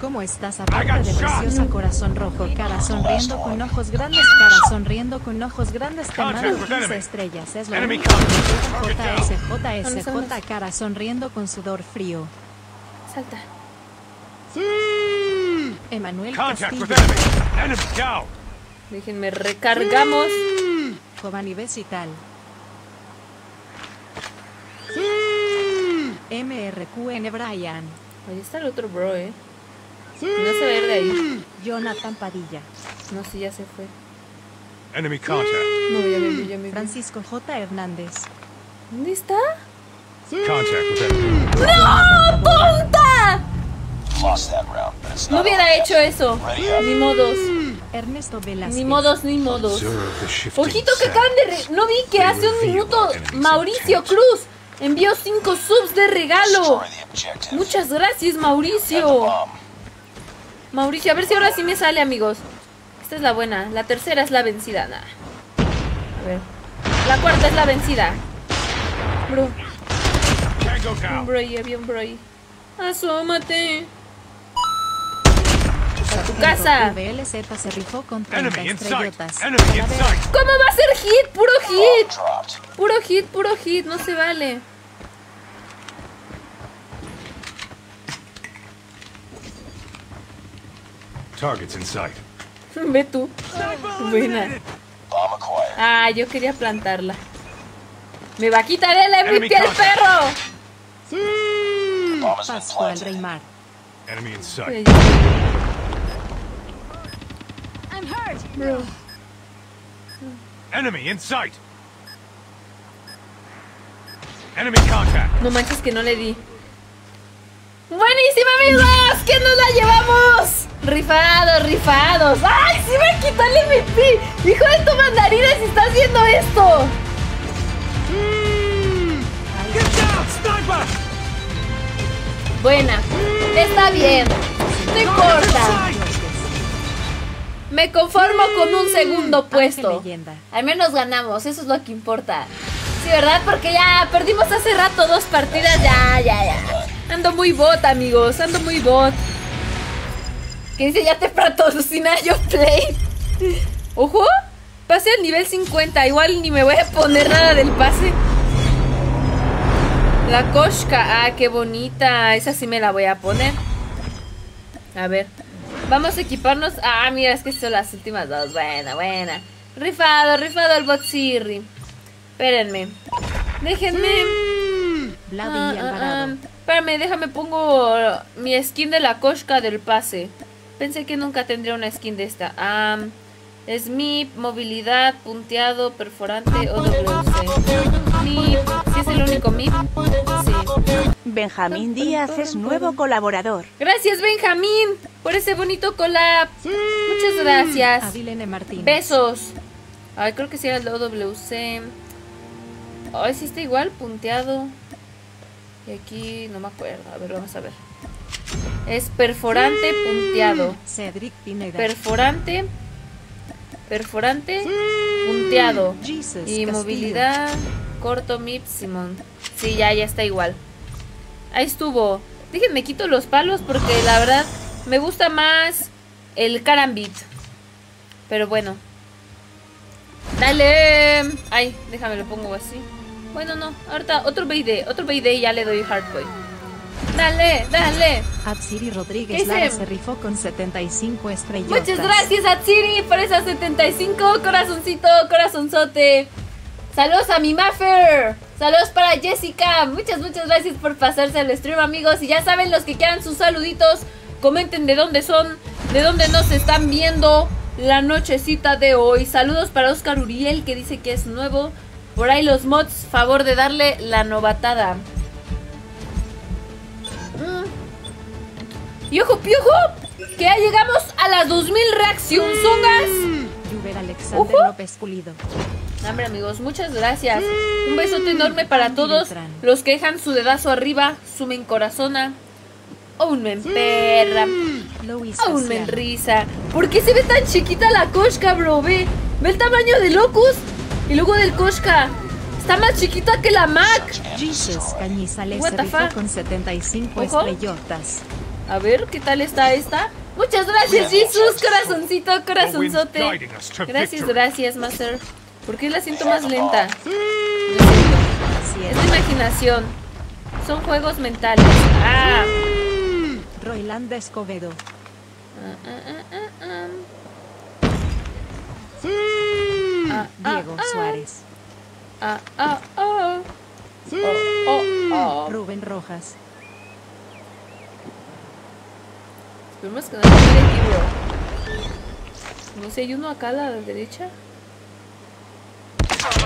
¿Cómo estás? Aparte de preciosa corazón rojo, cara sonriendo con ojos grandes, cara sonriendo con ojos grandes, te mando Contact with 15 enemy. estrellas. Es lo Enemy único. contact. JS, ¿Dónde JS, están J, cara sonriendo con sudor frío. Salta. Emanuel Contact with Castillo. Déjenme recargamos. Giovanni Besital. MRQN Brian, Ahí está el otro bro, eh. No se va a ir de ahí. Jonathan Padilla, No, sí, ya se fue. Enemy contact. No, ya me vi, ya me vi. Francisco J. Hernández, ¿Dónde está? Contact with enemy. ¡No, it's No hubiera hecho eso. Ni modos. Ernesto Velázquez, Ni modos, ni modos. Ojito que acaban de... re- No vi que hace un minuto Mauricio Cruz envió 5 subs de regalo. Muchas gracias, Mauricio. Mauricio, a ver si ahora sí me sale, amigos. Esta es la buena. La tercera es la vencida. Nah. A ver. La cuarta es la vencida. Bro, un down. bro ahí, había un bro ahí. Asómate. tu El casa. Se rifó con 30 Enemy in sight. estrellotas. Enemy in Calavera. sight. ¿Cómo va a ser hit? Puro hit. Puro hit, puro hit. No se vale. Targets in sight. Ve tú. Buena. Bomb acquired. Ah, yo quería plantarla. Me va a quitar el MVP el perro. Has been Pascual planted. Reymar. Enemy in sight. Pues, Bro. Enemy in sight. Enemy contact. No manches que no le di. ¡Buenísima, amigos! ¿Qué nos la llevamos? Rifados, rifados. ¡Ay, sí me quitó el MVP! ¡Hijo de tu mandarina si está haciendo esto! Buena. Está bien. No importa. Me conformo con un segundo puesto. Al menos ganamos, eso es lo que importa. Sí, ¿verdad? Porque ya perdimos hace rato dos partidas, ya, ya, ya. Ando muy bot, amigos, ando muy bot. Que dice, ya te patrocina yo play. Ojo, pase al nivel 50, igual ni me voy a poner nada del pase. La Koshka, ah, qué bonita, esa sí me la voy a poner. A ver, vamos a equiparnos. Ah, mira, es que son las últimas dos. Buena, buena. Rifado, rifado el bot Sirri. Espérenme. Déjenme. Vladi Ah, y ah, ah. Espérame, déjame pongo mi skin de la Koshka del pase. Pensé que nunca tendría una skin de esta. Ah, es mi movilidad, punteado, perforante o WC. Mi, ¿sí es el único MIP? Sí. Benjamín Díaz es nuevo colaborador. Gracias, Benjamín, por ese bonito collab. Muchas gracias. Avilene Martínez. Besos. Ay, creo que sí era el OWC. Ay, sí está igual, punteado. Y aquí no me acuerdo. A ver, vamos a ver. Es perforante, punteado. Cedric Pineda. Perforante, perforante, punteado. Jesus Y Castillo. movilidad, corto, mip, Simón. Sí, ya, ya está igual. Ahí estuvo. Déjenme quito los palos porque la verdad me gusta más el carambit. Pero bueno. Dale. Ay, déjame lo pongo así. Bueno, no. Ahorita otro BD, otro BD y ya le doy hardboy. Dale, dale. Atsiri ¿Qué Rodríguez? Lara se rifó con 75 estrellotas. Muchas gracias a Tsiri por esas 75. Corazoncito, corazonzote. Saludos a mi Maffer. Saludos para Jessica. Muchas, muchas gracias por pasarse al stream, amigos. Y ya saben, los que quieran sus saluditos, comenten de dónde son, de dónde nos están viendo la nochecita de hoy. Saludos para Oscar Uriel, que dice que es nuevo. Por ahí los mods, favor de darle la novatada. Mm. Y ojo, piojo, que ya llegamos a las 2000 reacciones. Yuber Alexander Ujú. López Pulido. Hombre, amigos, muchas gracias. Un besote enorme para todos los que dejan su dedazo arriba, sumen corazona. Aún me perra, Louis aún me Asiano. risa. ¿Por qué se ve tan chiquita la Koshka, bro? Ve, ve el tamaño de Locus y luego del Koshka. Está más chiquita que la Mac. Jesus Cañizales What se the rifó fuck? con 75 Ojo. estrellotas. A ver, ¿qué tal está esta? Muchas gracias, Jesús, corazoncito, corazonzote. Gracias, gracias, Master. ¿Por qué la siento más lenta? Es de imaginación. Son juegos mentales. ¡Ah! Roilanda Escobedo. Ah, ah, ah, Diego Suárez. ah oh, oh, oh Rubén Rojas. Esperemos que no sé, hay uno acá a la derecha.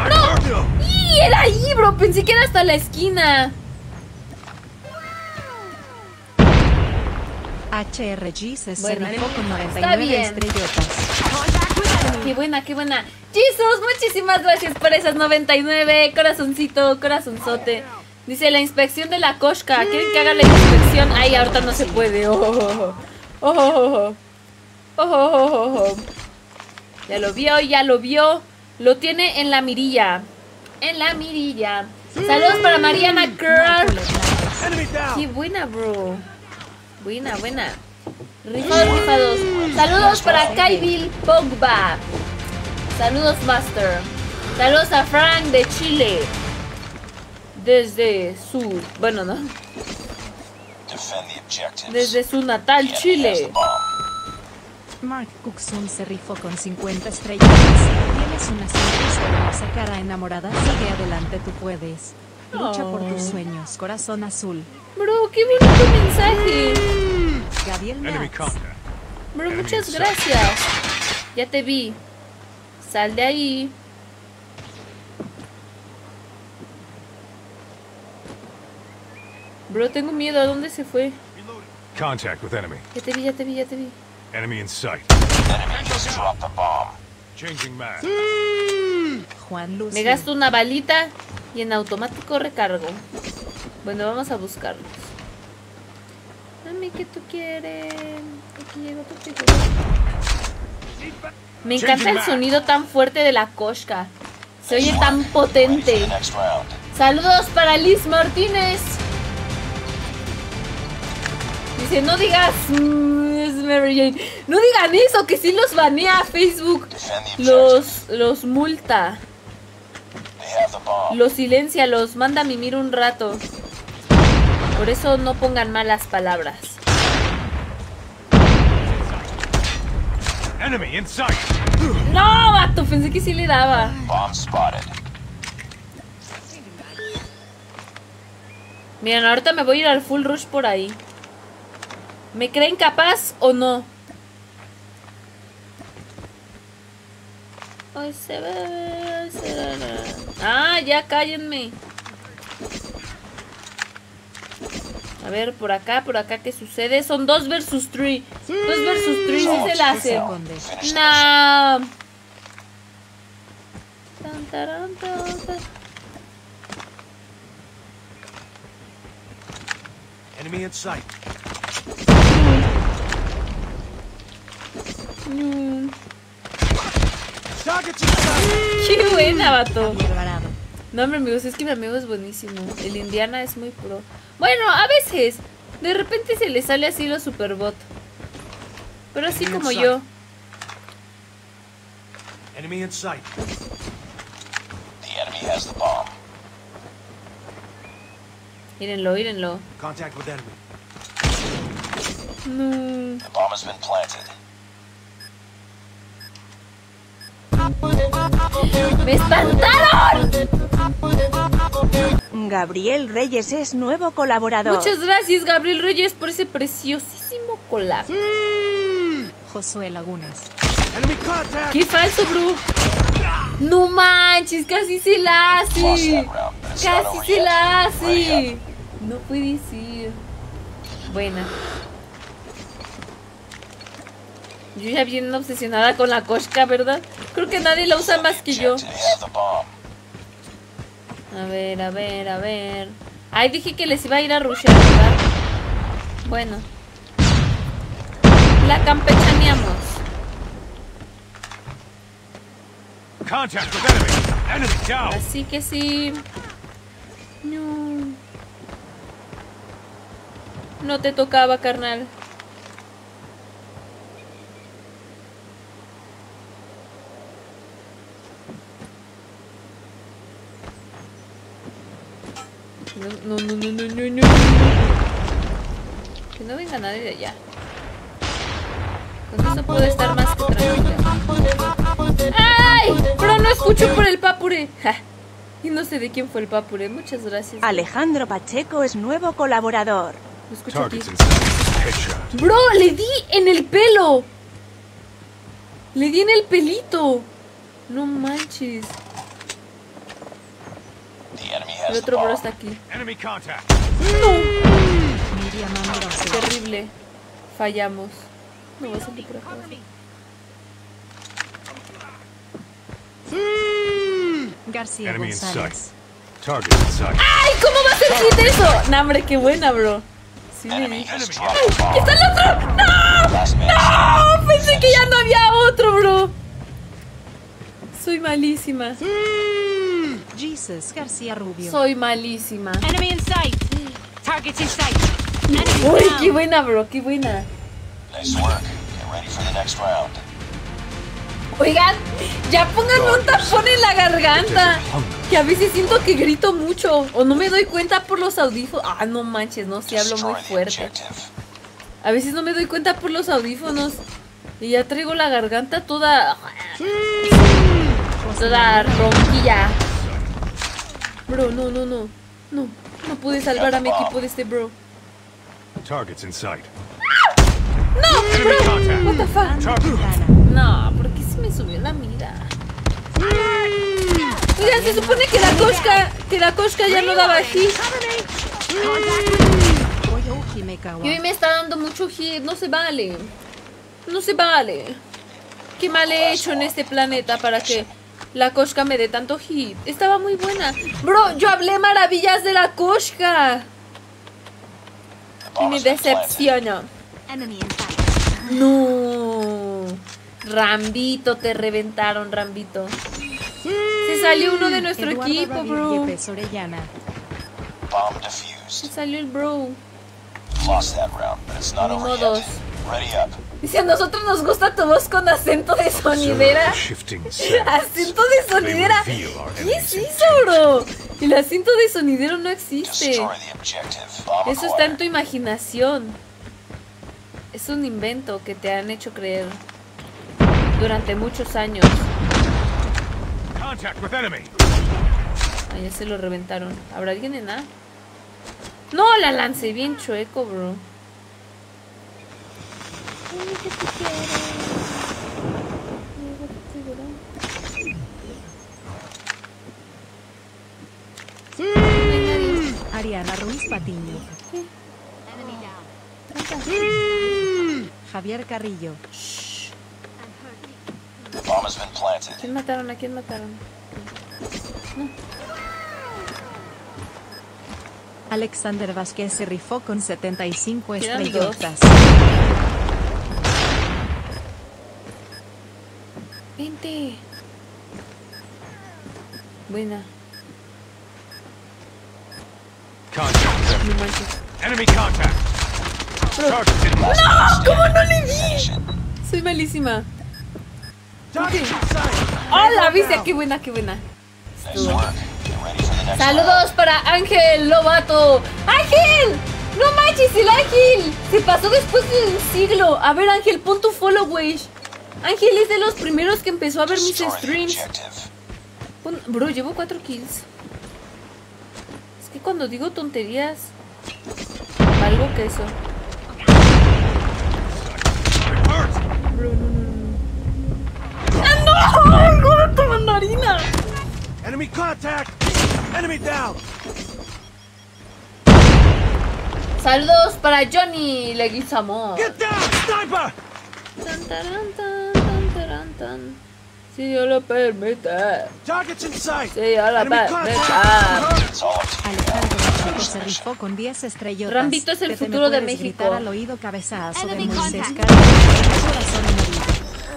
¡No! ¡Y era ahí, bro! Pensé que era hasta la esquina. HRG se Bueno, rifó con está 99 bien. estrellotas. Contact with enemy. Qué buena, qué buena. Jesus, muchísimas gracias por esas 99. Corazoncito, corazonzote. Dice la inspección de la Koshka. ¿Quieren que haga la inspección? Ay, ahorita no se puede. Oh, oh, oh, oh, oh, oh, oh, oh, oh. Ya lo vio, ya lo vio. Lo tiene en la mirilla. En la mirilla. Saludos para Mariana Girl. Qué buena, bro. Buena, buena. Rifados, rifados. Saludos para Kaibil Pogba. Saludos, Master. Saludos a Frank de Chile. Desde su. Bueno, no. Defend the objectives. Desde su natal Chile. Mark Cookson se rifó con 50 estrellas. Tienes una sonrisa hermosa cara enamorada. Sigue adelante, tú puedes. Lucha por tus Oh. sueños, corazón azul. Bro, qué bonito mensaje. Gabriel Max. Bro, muchas gracias. Ya te vi. Sal de ahí. Bro, tengo miedo. ¿A dónde se fue? Contact with enemy. Ya te vi, ya te vi, ya te vi. Enemy in sight. Enemy just dropped the bomb. Changing mag. Juan Lucio. Me gasto una balita y en automático recargo. Bueno, vamos a buscarlos. Dame que tú quieres. Aquí llegó tu figura. Me encanta el sonido tan fuerte de la koshka. Se oye tan potente. Saludos para Liz Martínez. Dice, no digas mm, Mary Jane. No digan eso, que si los banea Facebook. Los, los multa. Los silencia, los manda a mimir un rato. Por eso no pongan malas palabras. Enemy in sight. No, vato, pensé que sí le daba. Bomb spotted. Miren, ahorita me voy a ir al full rush por ahí. ¿Me creen capaz o no? Hoy se ve, hoy se ve. Ah, ya cállenme. A ver, por acá, por acá, ¿qué sucede? Son dos versus three. Dos versus three, sí se la. Finish No. Tan, taran, tan, tan. Enemy in sight. Mm. Qué buena, vato. No, hombre, amigos, es que mi amigo es buenísimo. El Indiana es muy pro. Bueno, a veces. De repente se le sale así lo superbot. Pero así Enemy como in yo. Enemy in sight. The enemy has the bomb. Mírenlo, mírenlo. Contact with enemy. No. The bomb has been planted. ¡Me espantaron! Gabriel Reyes es nuevo colaborador. Muchas gracias, Gabriel Reyes, por ese preciosísimo collab. Josué Lagunas. ¡Qué falso, bro! No manches, casi se la hace. Casi se la hace. No puede ser. Buena. Yo ya bien obsesionada con la Koshka, ¿verdad? Creo que nadie la usa más que yo. A ver, a ver, a ver. Ay, dije que les iba a ir a rushear, ¿verdad? Bueno. La campechaneamos. Así que sí. No. No te tocaba, carnal. No, no, no, no, no, no, no. Que no venga nadie de allá. Con eso puedo estar más que tranquila. ¡Ay! Pero no escucho por el papure. Ja. Y no sé de quién fue el papure. Muchas gracias. Alejandro Pacheco es nuevo colaborador. Lo escucho aquí. Bro, le di en el pelo. Le di en el pelito. No manches. El otro bro está aquí. Ambrosio. Terrible. Fallamos. No voy a salir por acá. García Enemy in González. Target in sight. ¡Ay! ¿Cómo va a ser hit eso? No, hombre, qué buena, bro. Sí the bomb. ¡Está el otro! ¡No! ¡No! Pensé que ya no había otro, bro. Soy malísima. Jesus García Rubio. Soy malísima. Enemy in sight. Targets in sight. Enemy Uy, down. qué buena, bro, qué buena. Nice work. Get ready for the next round. Oigan, ya pónganme un tapón en la garganta. Que a veces siento que grito mucho. O no me doy cuenta por los audífonos. Ah, no manches, no, sí hablo muy fuerte. A veces no me doy cuenta por los audífonos. Y ya traigo la garganta toda. Toda ronquilla. Bro, no, no, no. No. No pude salvar a mi equipo de este bro. Targets in sight. ¡No! ¡Bro! What the fuck? No, ¿por qué se me subió la mira? Oigan, se supone que la cosca, que la cosca ya no daba hit. Y hoy me está dando mucho hit, no se vale. No se vale. ¿Qué mal he hecho en este planeta para que la cosca me dé tanto hit? Estaba muy buena. Bro, yo hablé maravillas de la. The Y bomb me decepciona. No. Rambito, te reventaron, Rambito. Se salió uno de nuestro Eduardo equipo, bro. Se salió el bro. Lost that round, but it's not Ni over modos. yet. Ready up. Dice, a nosotros nos gusta tu voz con acento de sonidera. Acento de sonidera. ¿Qué es eso, bro? El acento de sonidero no existe. Eso está en tu imaginación. Es un invento que te han hecho creer durante muchos años. Ah, ya se lo reventaron. ¿Habrá alguien en A? No, la lancé bien chueco, bro. Ariana Ruiz Patiño. Javier Carrillo. ¿Quién mataron? ¿A quién mataron? Alexander Vázquez se rifó con 75 Quedan estrellotas. Vente. Buena. Contact No manches. Enemy contact. ¿Cómo no le it. Soy malísima. ¡Hola! ¿Viste? ¡Qué buena, qué buena! Saludos para Ángel Lobato. ¡Ángel! ¡No manches, el Ángel! Se pasó después de un siglo. A ver, Ángel, pon tu follow, güey. Ángel es de los primeros que empezó a ver mis streams. Bro, llevo cuatro kills. Es que cuando digo tonterías, valgo que eso. Bro, no, no, no. ¡Ah, no! ¡Ay, gordo, mandarina! Enemy contact. Enemy down. Saludos para Johnny Leguizamo. Get down, sniper. Tan, taran, tan, tan, taran, tan. Si Dios lo permite. Si Dios lo permite. Alejandro Pacheco se rifó con 10 estrellotas. Rambito es el futuro de México. gritar al oído cabezazo de Moisés.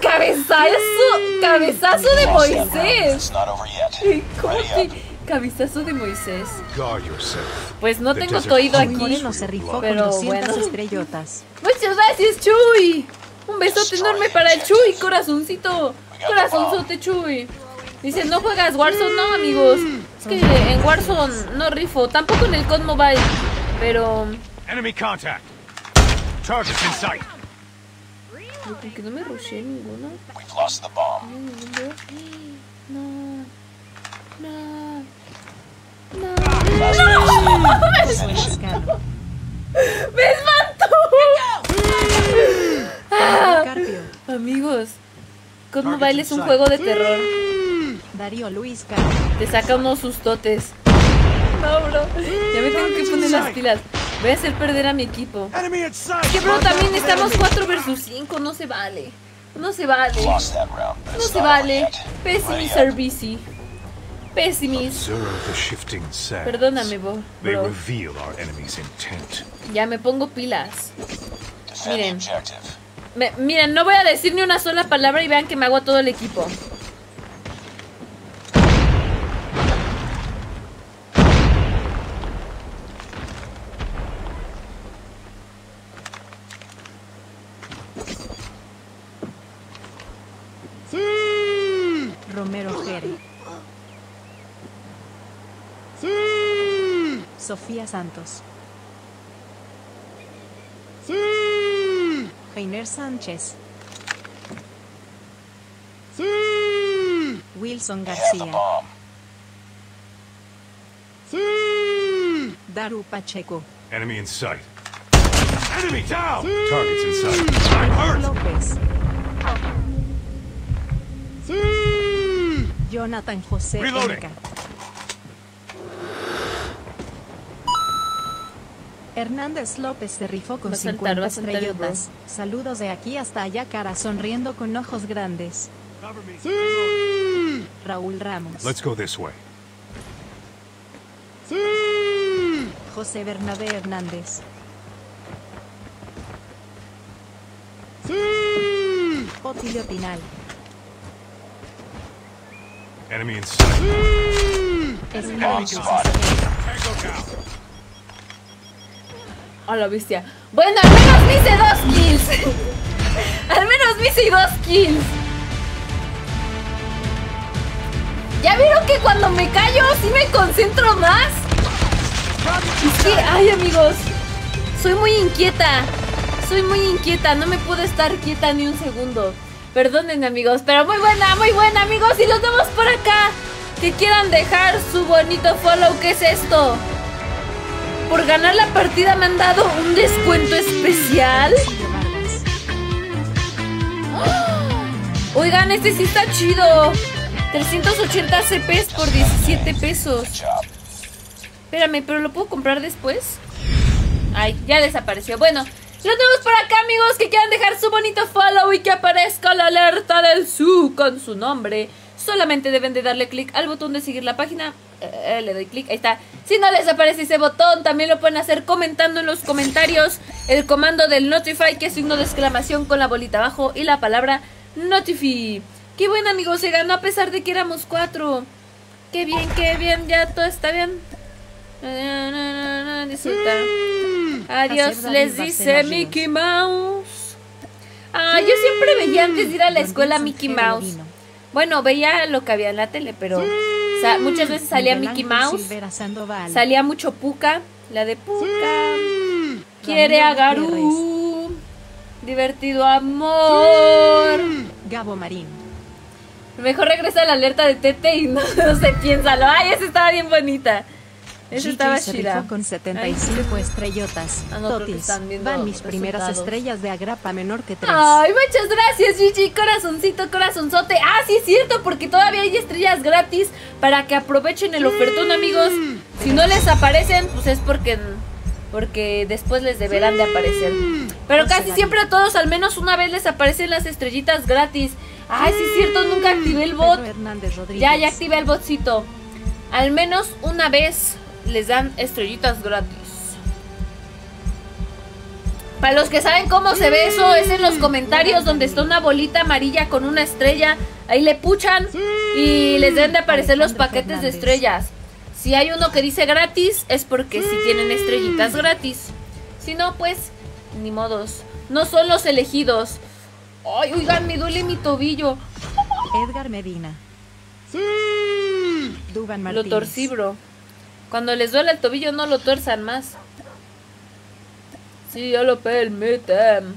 Cabezazo, cabezazo de Moisés. It's not over yet. Ay, ¿Cómo Ready que up. cabezazo de Moisés? Guard yourself. Pues no tengo tu oído aquí. Moreno se rifó Pero con 200 bueno. estrellotas. Muchas gracias, Chuy. Un besote enorme para el Chuy, corazoncito. Corazonzote, Chuy. Dice, no juegas Warzone, no, amigos. Es que en Warzone no rifo. Tampoco en el COD Mobile. Pero... Enemy contact. Targets in sight. Como que no me rushé ninguno. We've lost the bomb. No. No. No. Suenas Carlos. ¡Me espantó! Ah, Carpio. amigos, COD Mobile es un juego de terror. Darío Luis Carlos. Te saca unos sustotes. No, bro. Ya me tengo que poner las pilas. Voy a hacer perder a mi equipo. Que bro, también estamos 4 versus 5. No se vale. No se vale. No it's se vale. Pessimis are busy. Pessimis. Perdóname, bro. They bro. reveal our enemy's intent. Ya me pongo pilas. Miren. Me, miren, no voy a decir ni una sola palabra y vean que me hago a todo el equipo. ¡Sí! Romero Jerez. ¡Sí! Sofía Santos. Heiner Sánchez. Wilson have the García. bomb. Daru Pacheco. Enemy in sight. Enemy down! Targets in sight. I'm hurt! López. Jonathan José Reloading. Hernández López se rifó con saltar, 50 va a saltar el estrellotas. Saludos de aquí hasta allá, cara sonriendo con ojos grandes. Raúl Ramos. Let's go this way. José Bernabé Hernández. Otilio Pinal. Enemy in sight. Down. A la bestia. Bueno, al menos me hice dos kills. al menos me hice dos kills. ¿Ya vieron que cuando me callo sí me concentro más? Es que, ay amigos, soy muy inquieta. Soy muy inquieta, no me puedo estar quieta ni un segundo. Perdónenme amigos, pero muy buena, muy buena amigos. Y los vemos por acá. Que quieran dejar su bonito follow, ¿qué es esto? Por ganar la partida me han dado un descuento especial. Vargas. Oigan, este sí está chido. 380 CPs por 17 pesos. Espérame, ¿pero lo puedo comprar después? Ay, ya desapareció. Bueno, los vemos por acá, amigos, que quieran dejar su bonito follow y que aparezca la alerta del su con su nombre. Solamente deben de darle clic al botón de seguir la página. Eh, le doy clic, ahí está. Si no les aparece ese botón, también lo pueden hacer comentando en los comentarios el comando del Notify, que es signo de exclamación con la bolita abajo y la palabra Notify. Qué buen amigo, se ganó a pesar de que éramos cuatro. Qué bien, qué bien, ya todo está bien. Disfrutar. Adiós, Hacer les dice Mickey Mouse. Ah, yo siempre veía antes de ir a la Don escuela Mickey. Mouse. Bueno, veía lo que había en la tele, pero o sea, muchas veces salía Miguel Mickey Mouse, salía mucho Puka, la de Puka. Quiere a Garú. Divertido amor. Gabo Marín. Mejor regresa la alerta de Tete y no, no sé, piénsalo. Ay, esa estaba bien bonita. Gigi estaba chida. con 75 estrellotas. Ah, no, Totis, van mis primeras estrellas de agrapa menor que 3. Ay, muchas gracias, Gigi. Corazoncito, corazonzote. Ah, sí, es cierto, porque todavía hay estrellas gratis para que aprovechen el ofertón, amigos. Si no les aparecen, pues es porque, porque después les deberán de aparecer. Pero casi siempre a todos, al menos una vez les aparecen las estrellitas gratis. Ay, sí, es cierto, nunca activé el bot. Ya, ya activé el botcito. Al menos una vez les dan estrellitas gratis. Para los que saben cómo se ve eso, es en los comentarios donde está una bolita amarilla con una estrella. Ahí le puchan y les deben de aparecer los paquetes de estrellas. Si hay uno que dice gratis, es porque sí tienen estrellitas gratis. Si no, pues, ni modos. No son los elegidos. Ay, oigan, me duele mi tobillo. Edgar Medina. Duban Lo Martínez. torcí, bro. Cuando les duele el tobillo, no lo tuerzan más. Sí, ya lo permiten.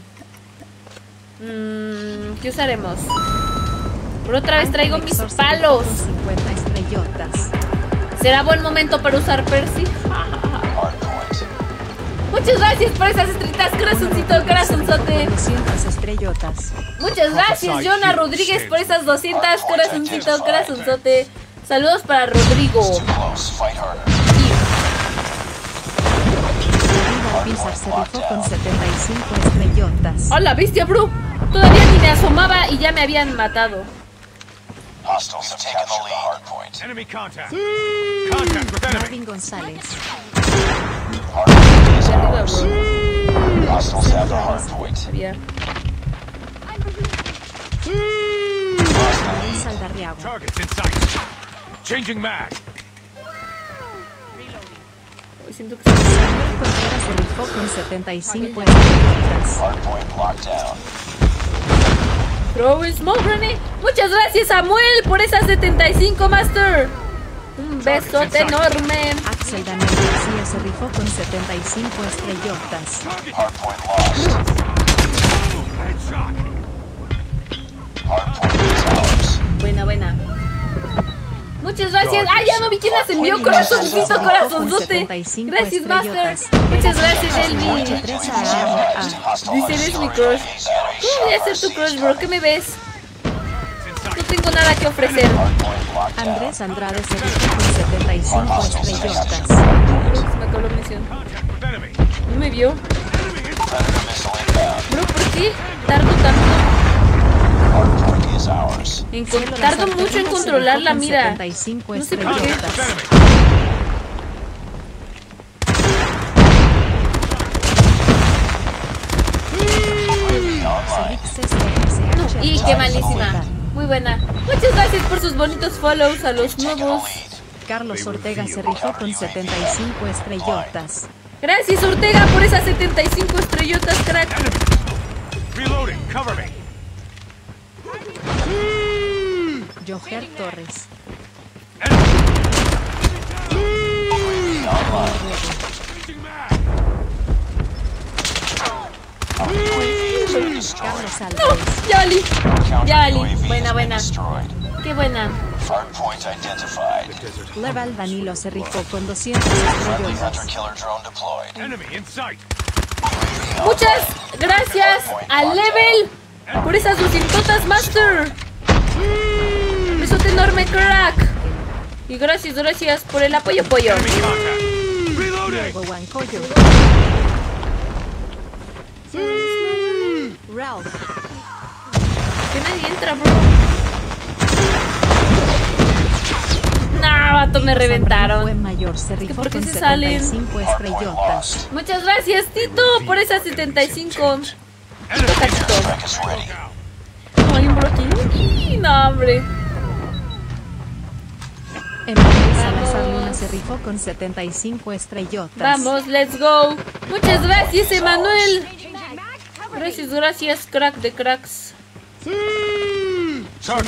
Mm, ¿Qué usaremos? Por otra vez traigo mis palos. con 50 estrellotas. ¿Será buen momento para usar Percy? Muchas gracias por esas estrellitas, corazoncito, corazonzote. 200 estrellotas. Muchas gracias, Jonah Rodríguez, por esas 200, corazoncito, corazonzote. Saludos para Rodrigo. Alpizar se rifó con 75 estrellotas. ¡Hola, bestia, bro! Todavía ni me asomaba y ya me habían matado. Hostiles have taken the lead. Hardpoint. Enemy contact. Contact with enemy. Marvin González. Hardpoint is Arriba, ours. bro. Hostiles have the Saldarriaga. Targets in sight. Changing mag. Hoy siento que se rifó con 75 estrellotas. Hardpoint locked down. Throw smoke grenade. Muchas gracias, Samuel, por esas 75, Master. Un besote enorme. Axel Daniel García se rifó con 75 estrellotas. Hardpoint lost. Hardpoint is ours. Buena, buena. Muchas gracias. Ah, ya no vi quién las envió. Corazoncito, corazonzote. Gracias, Master. Muchas gracias, Elvi. Dice, eres mi crush. ¿Cómo voy a ser tu crush, bro? ¿Qué me ves? No tengo nada que ofrecer. Andrés Andrade se con 75 estrellotas. Se me acabó la misión. ¿No me vio? Bro, ¿por qué tardo tanto? Hardpoint is ours. En con- tardo mucho en controlar la mira. 75 No sé por qué. estrellotas. Y qué malísima. Muy buena. Muchas gracias por sus bonitos follows a los nuevos. Carlos Ortega se rifó con 75 estrellotas. Gracias, Ortega, por esas 75 estrellotas, crack. Reloading. Cover me. Joher Torres. Carlos Álvarez. Ya valí. Counter Ya valí. UAV has Buena, buena. destroyed. Qué buena. Leval Danilo se rifó con 200 Friendly estrellotas. hunter-killer drone deployed. Enemy in sight. Muchas gracias a Level por esas 200 Master. Besote enorme, crack. Y gracias, gracias por el apoyo, pollo. Ralph. Que nadie entra, bro. Nah, vato, me reventaron. se rifó ¿por qué se salen? 75 Hardpoint estrellotas. lost. Muchas gracias, Tito, por esas 75. No, hay un. Ih, No, hombre. Luna se rifó con 75 estrellotas. Vamos, let's go. Muchas gracias, Emanuel. Gracias, gracias, crack de cracks. Sight.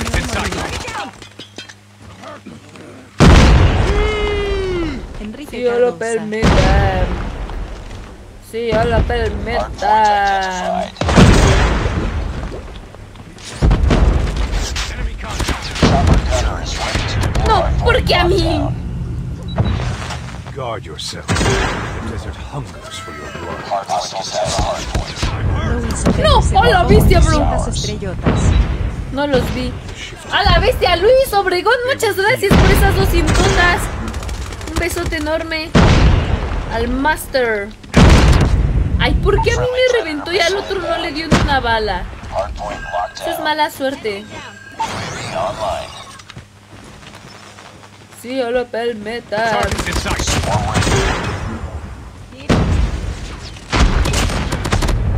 Enrique yo lo permitan. Is ready to deploy. No, ¿por qué a mí? Guard yourself. The desert hungers for your blood. Hardpoint has a hardpoint. Luis Otero No, rifó con bestia, bro. 200 estrellotas. No los vi. A la bestia, Luis Obregón, muchas gracias por esas 200. Un besote enorme. Al Master. Ay, ¿por qué a mí me reventó y al otro no le dio ni una bala? Eso es mala suerte. In sight. Swarm ready.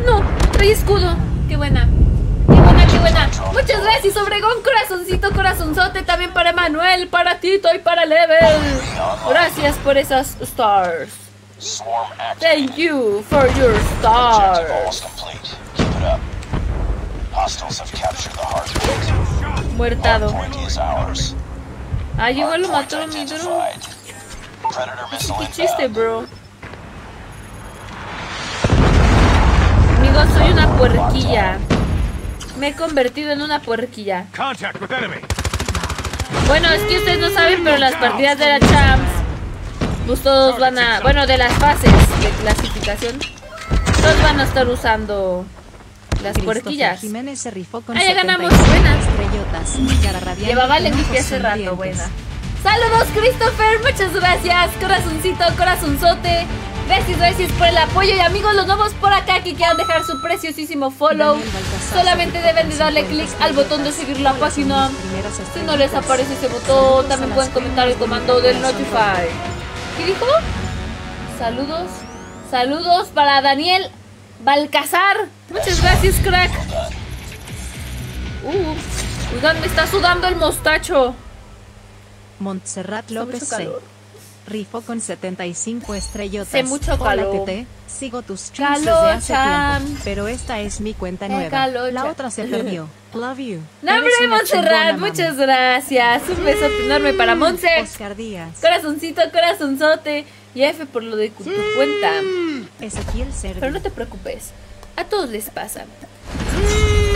No, trae escudo. Qué buena. Qué buena, qué buena. Muchas gracias, Obregón. Corazoncito, corazonzote. También para Emanuel, para Tito y para Level. Gracias por esas stars. Thank you for your Objective stars. almost complete. Keep it up. Hostiles have captured the hardpoint. Muertado. Ah, igual lo mató mi bro. identified. Predator missile Qué chiste, bro. Amigos, soy una puerquilla. Me he convertido en una puerquilla. Contact with enemy. Bueno, es que ustedes no saben, pero las partidas de la Champs, pues todos van a, bueno, de las fases de clasificación, todos van a estar usando las puerquillas. Jiménez se rifó con Ah, ya ganamos, 75 buena. estrellotas. Llevaba la hace rato, buena. Saludos, Christopher, muchas gracias, corazoncito, corazonzote. Gracias, gracias por el apoyo y amigos, los nuevos por acá que quieran dejar su preciosísimo follow. Solamente deben de darle 50 clic al botón de seguir la página. Si no les aparece ese botón, también pueden comentar el comando del. Notify. ¿Qué dijo? Saludos. Saludos para Daniel Balcazar. Muchas gracias, crack. Uh, oigan, me está sudando el mostacho. Montserrat López C. Rifo con 75 estrellotas. Sé mucho calor. Sigo tus streams desde hace Chan. tiempo, pero esta es mi cuenta nueva. La otra se perdió. Love you. No, hombre, una Montserrat, muchas gracias. Un besote enorme para Monse. Oscar Díaz. Corazoncito, corazonzote. Y F por lo de tu cuenta. Ezequiel Cervi. Pero no te preocupes. A todos les pasa.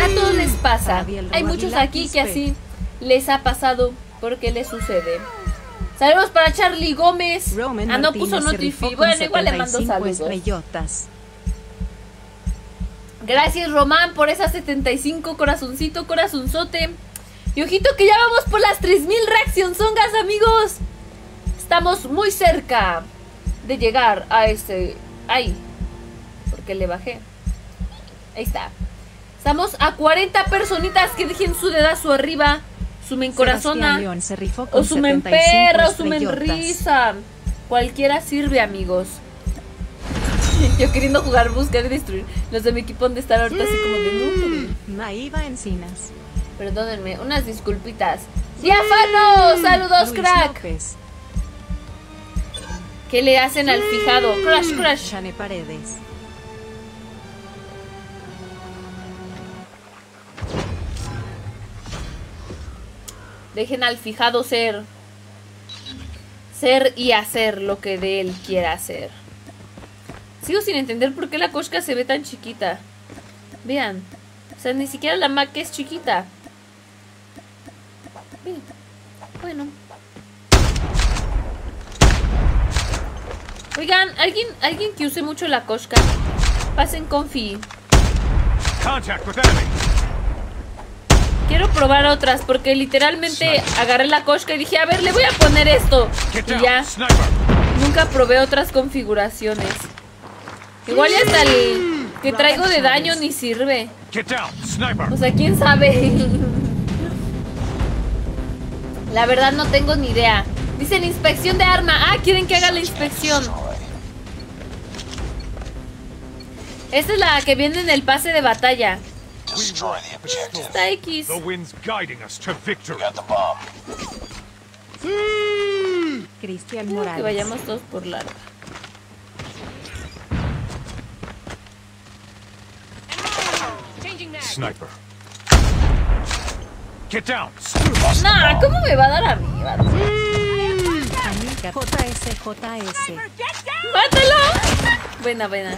A todos les pasa. Hay muchos aquí que así les ha pasado porque les sucede. Saludos para Charlie Gómez. Roman ah, no Martínez puso notifi. Bueno, igual le mando 75 saludos. estrellotas. Gracias, Román, por esas 75 corazoncito, corazonzote. Y ojito que ya vamos por las 3000 reaccionzongas, amigos. Estamos muy cerca de llegar a ese. Ahí. Porque le bajé. Ahí está. Estamos a 40 personitas que dejen su dedazo arriba. Sumen corazona. Sebastián León se rifó con O sumen 75 perra, o sumen risa. Cualquiera sirve, amigos. Yo queriendo jugar, buscar y destruir. Los de mi equipo han de estar ahorita así como de no. Naiva Encinas. Perdónenme, unas disculpitas. ¡Diáfano! ¡Saludos, Luis crack! López. ¿Qué le hacen al fijado? Crash, crash. Shane Paredes. Dejen al fijado ser. Ser y hacer lo que de él quiera hacer. Sigo sin entender por qué la cosca se ve tan chiquita. Vean. O sea, ni siquiera la Mac es chiquita. Bien. Bueno. Oigan, alguien, alguien que use mucho la cosca. Pasen confi. Contact with enemy. Quiero probar otras porque literalmente agarré la cosca y dije, a ver, le voy a poner esto. Y ya, nunca probé otras configuraciones. Igual y hasta el que traigo de daño ni sirve. O sea, quién sabe. La verdad no tengo ni idea. Dicen inspección de arma. Ah, quieren que haga la inspección. Esta es la que viene en el pase de batalla. Destroy the objective. Está X. The wind's guiding us to victory. Got the bomb. Cristian Que Morales. vayamos todos por larga. Sniper. Get down. Nah, ¿cómo me va a dar a mí? JS JS. ¡Mátalo! Buena, buena.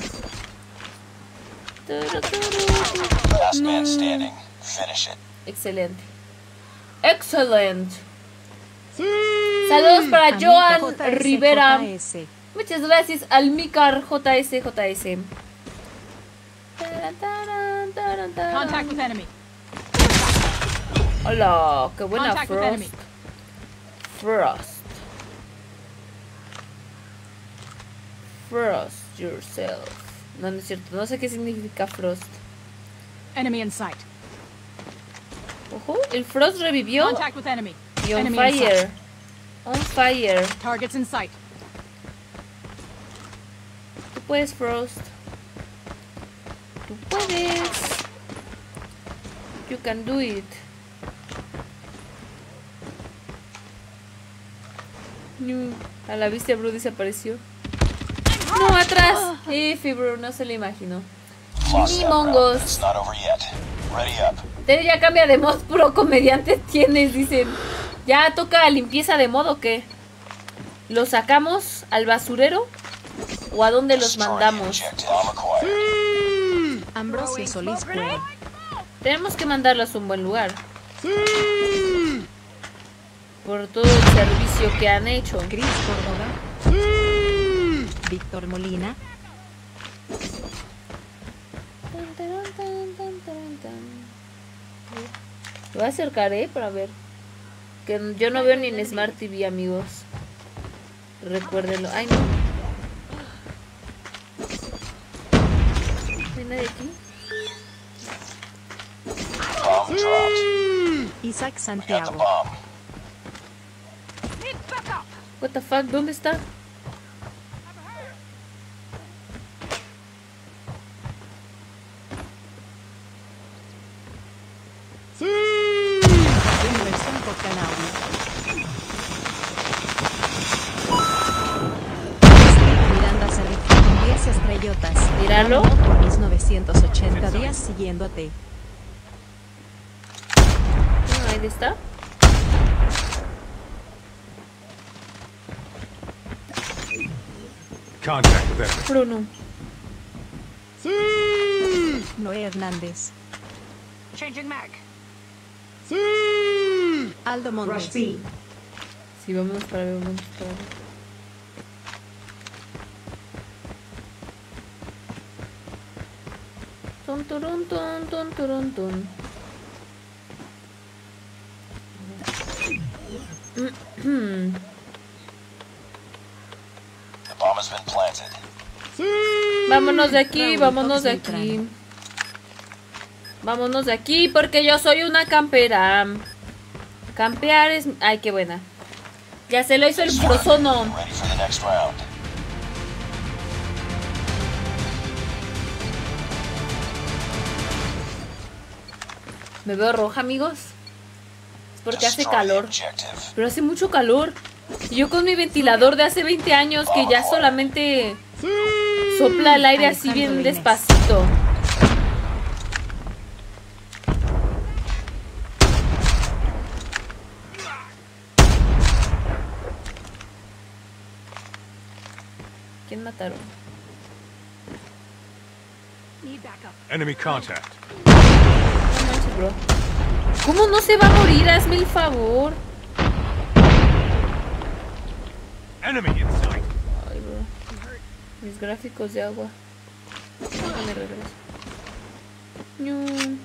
Last man standing. Finish it. Excelente. Excelente. Saludos para Amilcar Joan JS Rivera. JS. Muchas gracias, Almicar JS JS. Taran. Contact with enemy. Hola, qué buena Contact with enemy. Frost. Frost. Frost yourself. No, no es cierto. No sé qué significa Frost. Enemy in sight. Ojo, el Frost revivió. Contact with enemy. Y on Enemy fire. On fire. Targets in sight. Tú puedes, Frost. Tú puedes. You can do it. A la vista Bro desapareció. No, atrás. F, bro, no se le imaginó. Ni mongos. Tere ya cambia de mod, puro comediante tienes, dicen. ¿Ya toca limpieza de modo o qué? ¿Los sacamos al basurero? ¿O a dónde los mandamos? acquired. Ambrosio Solís. Tenemos que mandarlos a un buen lugar. Por todo el servicio que han hecho. Cris Córdoba. Víctor Molina. Lo voy a acercar, ¿eh? Para ver. Que yo no veo ni en Smart TV, amigos. Recuérdenlo. Ay, no. ¿No hay nadie aquí? Isaac Santiago. What the fuck? ¿Dónde está? Siguiéndote. Ah, Ahí está. Bruno. Noé Hernández. Changing mag. Aldo Rush Montes. B. Sí, vamos para ver, vamos para ver. Tun, turun, tun, tun, turun, tun. Vámonos de aquí, vámonos de aquí. Vámonos de aquí porque yo soy una campera. Campear es... Ay, qué buena. Ya se lo hizo el prosono. Me veo roja, amigos. Es porque hace calor. Pero hace mucho calor. Y yo con mi ventilador de hace 20 años que ya solamente sopla el aire así bien despacito. ¿Quién mataron? Enemy contact. No bro. ¿Cómo no se va a morir? Hazme el favor. Enemy in sight. Ay, bro. Mis gráficos de agua. Déjame regreso. Ñu.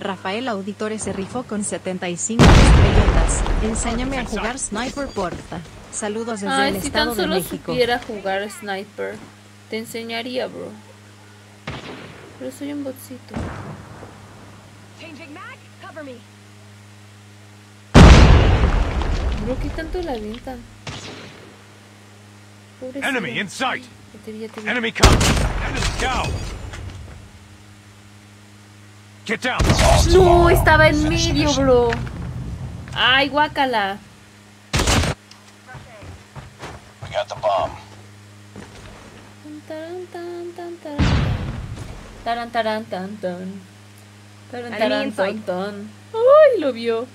Rafael Auditore se rifó con 75 estrellotas. Enséñame a jugar Sniper Porta. Saludos desde Ay, el si tan Estado de solo México. supiera jugar sniper, te enseñaría, bro. Pero soy un botcito. Changing mag. Cover me. Bro, ¿qué tanto la avientan? Pobrecito. Enemy in sight. Ya te vi, ya te vi. Enemy contact. Enemy down. Get down. No, estaba en medio, bro. Ay, guácala. We got the bomb. Tan, taran, tan, tan, taran. Taran, tan, tan. Taran, taran, tan. Ay, lo vio.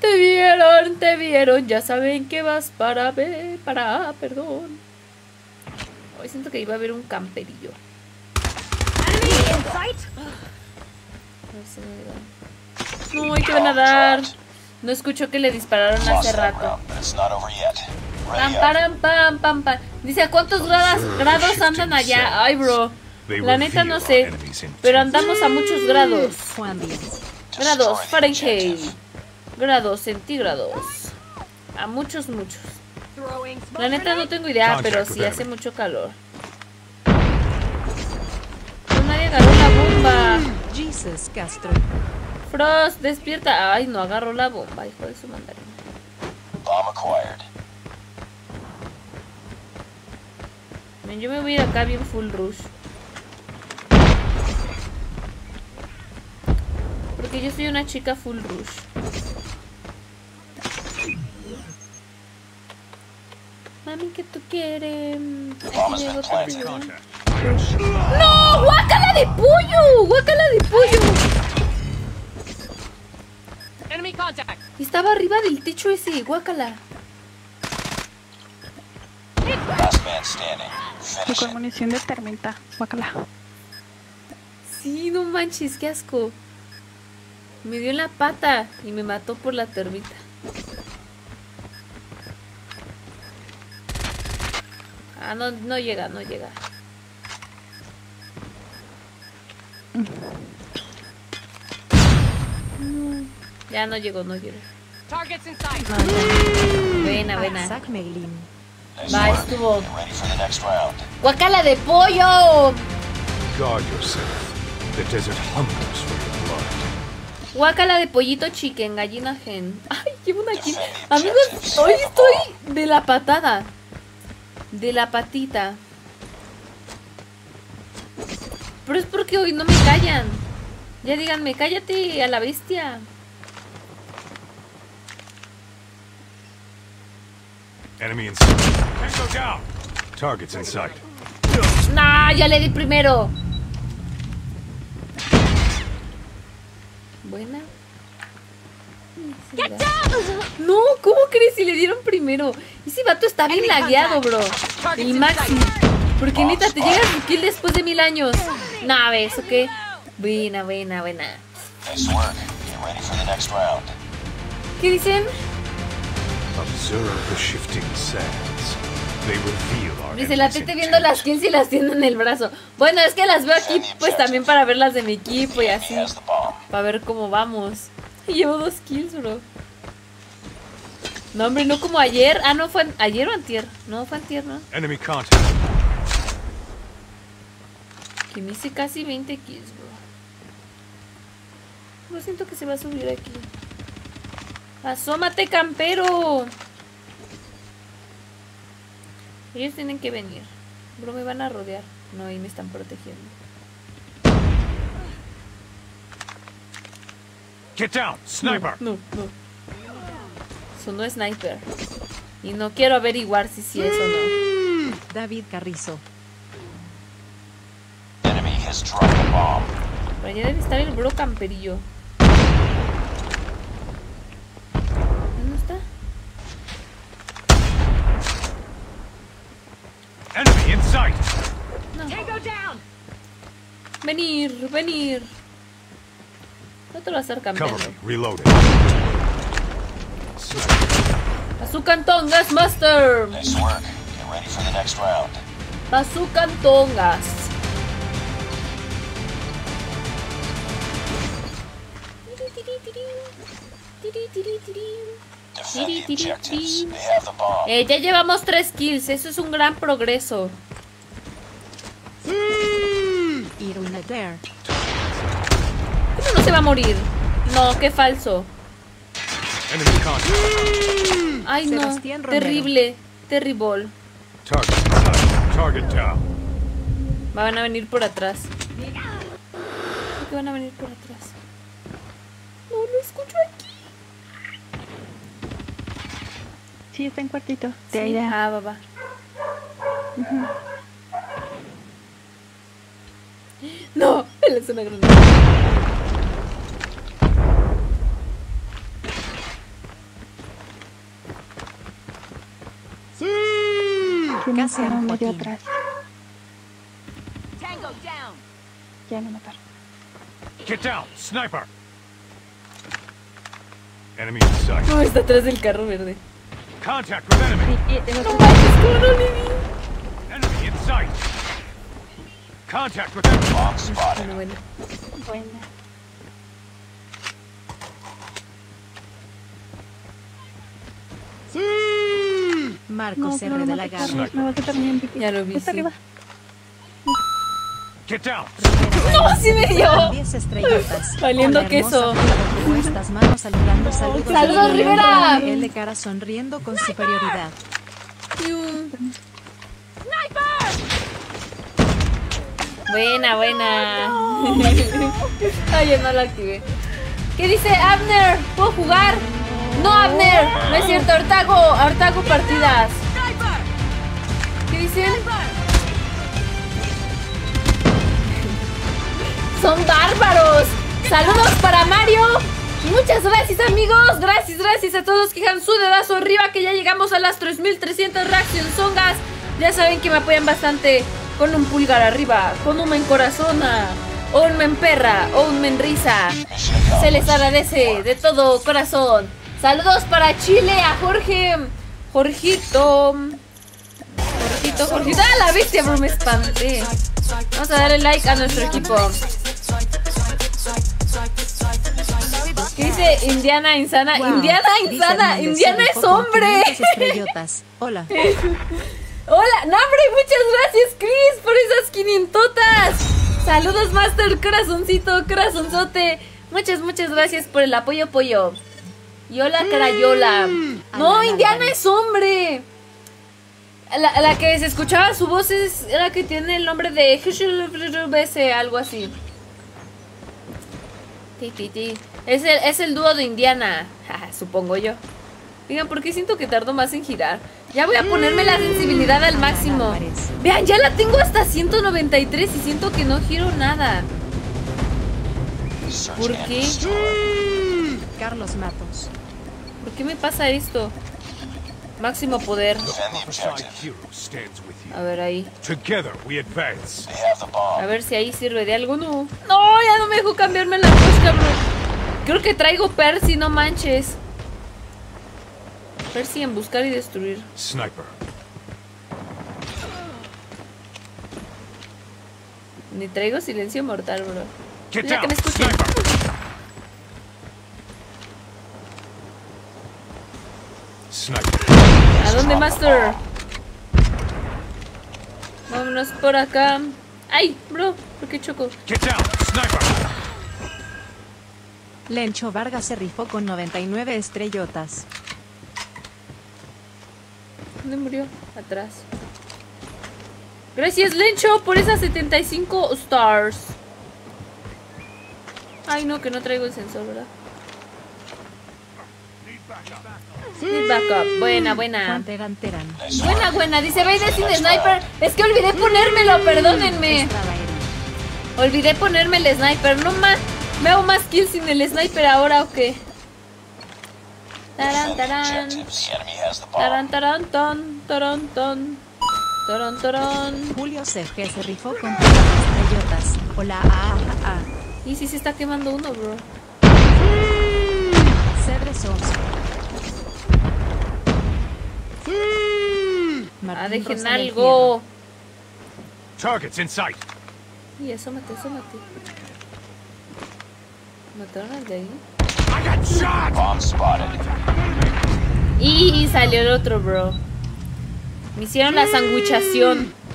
Te vieron, te vieron, ya saben que vas para ver, para, perdón. Hoy siento que iba a haber un camperillo. A. No, hay que van a dar. No escucho que le dispararon hace rato. Pam, param, pam, pam, pam. Dice, ¿a cuántos grados, grados andan allá? Ay, bro. La neta no sé. Pero andamos a muchos grados. Grados Fahrenheit. Grados centígrados. A muchos, muchos. La neta no tengo idea, pero sí hace mucho calor. No, nadie agarró la bomba. Jesus Castro. Frost, despierta. Ay, no agarró la bomba, hijo de su mandarín. Yo me voy a ir acá bien full rush. Porque yo soy una chica full rush. Mami, ¿qué tú quieres? Aquí llegó tu. ¡No! ¡Guácala de pollo! ¡Guácala de pollo! Enemy contact. Estaba arriba del techo ese, guácala. Last man standing. Y con munición de termita. Guácala. Sí, no manches, qué asco. Me dio en la pata y me mató por la termita. Ah, no, no llega, no llega. No, ya no llegó, no llegó. Sight. Buena, buena. Meglin. Nice Va, estuvo. ¡Guacala de pollo! Guard yourself. The desert hungers for your blood. Guacala de pollito chicken, gallina gen. Ay, llevo una aquí. Amigos, hoy estoy de la patada. De la patita. Pero es porque hoy no me callan. Ya díganme, cállate a la bestia. Enemy in sight. Targets in sight. Nah, ya le di primero. Buena. No, ¿cómo crees si le dieron primero? Ese vato está bien lagueado, bro. El Maxi. Porque neta, te llega su kill después de mil años. Nah, ¿ves o qué? Buena, buena, buena. ¿Qué dicen? Observe the shifting sands. They reveal our Dice la tete viendo las intent. kills y las tiene en el brazo. Bueno, es que las veo aquí pues también para ver las de mi equipo y así. Para ver cómo vamos. Y llevo dos kills, bro. No, hombre, no como ayer. Ah, no, fue ayer o antier. No, fue antier, ¿no? Enemy contact. Que me hice casi 20 kills, bro. Lo siento que se va a subir aquí. Asómate, campero. Ellos tienen que venir. Bro, me van a rodear. No, ahí me están protegiendo. Get down. Sniper. No, no. Sonó sniper. Y no quiero averiguar si sí es o no. David Carrizo. Enemy has dropped the bomb. Por allá debe estar el bro camperillo. ¿Dónde está? Enemy in sight. Down! Venir, venir. No te lo vas a estar Cover campeando. me. Reloading. Bazookan Gas Master. Nice work. Get ready for the next round. Tongas. Eh, ya llevamos tres kills, eso es un gran progreso. Se va a morir? No, qué falso. Ay, no. Terrible, terrible. Van a venir por atrás. ¿Por qué van a venir por atrás? No, lo escucho aquí. Sí, está en cuartito. De Sí, ahí ya. Ah, va, va. No, él es una granada. Cara a medio Joaquín. atrás. Ya lo mataron. Get down. Sniper. Enemy in sight. No, está atrás del carro verde. Contact with enemy. No manches, ¿cómo no le di? Enemy in sight. Contact with enemy. Bomb spotted. Bueno, bueno. Buena. Marcos No, R. no, de la Garra. Me vas a también pipí. Ya lo vi, Está sí. arriba. Get down. ¡No, sí me dio! 10 estrellitas. Valiendo queso. Frida, ¿cómo estás? Manos saludando. Saludos. ¡Saludos, Rivera! Él de cara sonriendo con superioridad. Buena, buena. Ay, yo no la activé. ¿Qué dice Abner? ¿Puedo jugar? No, Abner. No es cierto. Ahorita hago partidas. ¿Qué dicen? Son bárbaros. Saludos para Mario. Muchas gracias amigos. Gracias, gracias a todos que dejan su dedazo arriba. Que ya llegamos a las 3300 reacción songas. Ya saben que me apoyan bastante con un pulgar arriba, con un me encorazona, o un me emperra, o un me enrisa. Se les agradece de todo corazón. Saludos para Chile, a Jorge, Jorgito. Jorgito, Jorgito. ¡Ah, la bestia, bro! Me espanté. Vamos a darle like a nuestro equipo. ¿Qué dice Indiana Insana? Wow. Indiana Insana. Indiana es hombre. 500. Hola. Hola, no hombre, muchas gracias Chris por esas quinientotas. Saludos Master, corazoncito, corazonzote. Muchas, muchas gracias por el apoyo, pollo. Y hola, Carayola. No, Ana Indiana es hombre. La, la que se escuchaba su voz es la que tiene el nombre de BS, algo así. Ti, ti, ti. Es el, es el dúo de Indiana, supongo yo. Digan, ¿por qué siento que tardo más en girar? Ya voy a ponerme la sensibilidad al máximo. Vean, ya la tengo hasta 193 y siento que no giro nada. ¿Por qué? Carlos Matos. ¿Por qué me pasa esto? Máximo poder. A ver ahí. A ver si ahí sirve de algo. No. No, ya no me dejó cambiarme la cosca, bro. Creo que traigo Percy, no manches. Percy en buscar y destruir. Sniper. Ni traigo silencio mortal, bro. Mira que me escuchen. Sniper. Sniper. ¿A dónde, Master? Vámonos por acá. ¡Ay, bro! ¿Por qué choco? Lencho Vargas se rifó con 99 estrellotas. ¿Dónde murió? Atrás. Gracias, Lencho, por esas 75 stars. Ay, no, que no traigo el sensor, ¿verdad? Need backup. Buena, buena. Juan Terán Terán. Nice Buena, buena. Dice Vader sin sniper. Es que olvidé ponérmelo, perdónenme. Eri. Olvidé ponerme el sniper. No más. ¿Me hago más kills sin el sniper ahora o qué? The bomb. Tarán, tarán, ton, tarán, ton. Tarán, tarán. Julio CG se rifó con 30 estrellotas. Hola, ah, ah, ah. Y si se está quemando uno, bro. Cedre Sosa. Ah, Martín dejen Rosa algo. Targets in sight. Y asómate, asómate. ¿Mataron al de ahí? I got shot. Bomb spotted. Y salió el otro, bro. Me hicieron la sanguichación. Fierro.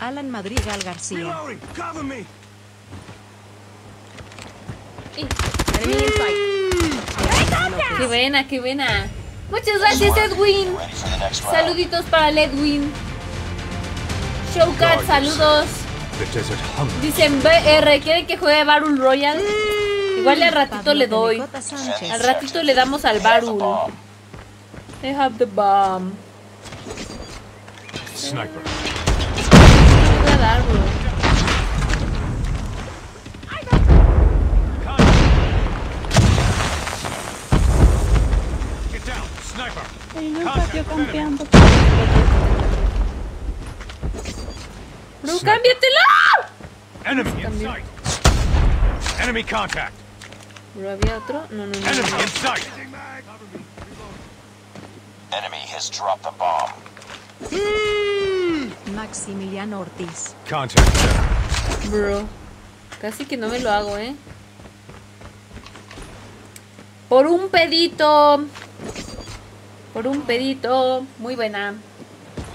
Alan Madrigal García. Reloading. Cover me. Y- Qué buena, qué buena. Muchas gracias, Edwin. Round. Saluditos para el Edwin. Showcat, saludos. Dicen BR, ¿quieren que juegue Barul Royal? Igual al ratito le doy. Al ratito le damos al They have the Barul. bomb. They have the bomb. Sniper. ¿Qué voy a dar, bro? Hay un patio campeando. Bro, cámbiatela. Enemy in sight. Enemy contact. Bro, ¿había otro? No, no, no. Enemy in sight. Enemy has dropped the bomb. Maximiliano Ortiz. Contact. Bro, casi que no me lo hago, ¿eh? Por un pedito. Por un pedito. Muy buena.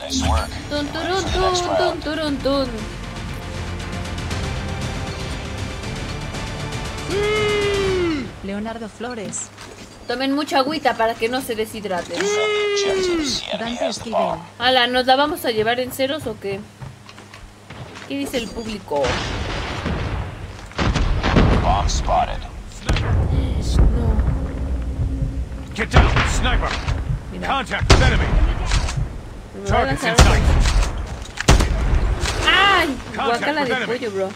Nice work. Tun, turun, tun, tun, turun, tun. Leonardo Flores. Tomen mucha agüita para que no se deshidraten. Enemy Dante Esquivel. Ala, ¿nos la vamos a llevar en ceros o qué? ¿Qué dice el público? Bomb spotted. No, Get down. Sniper. Contact with enemy. Targets in sight. ¡Ay! Guacala de pollo, bro.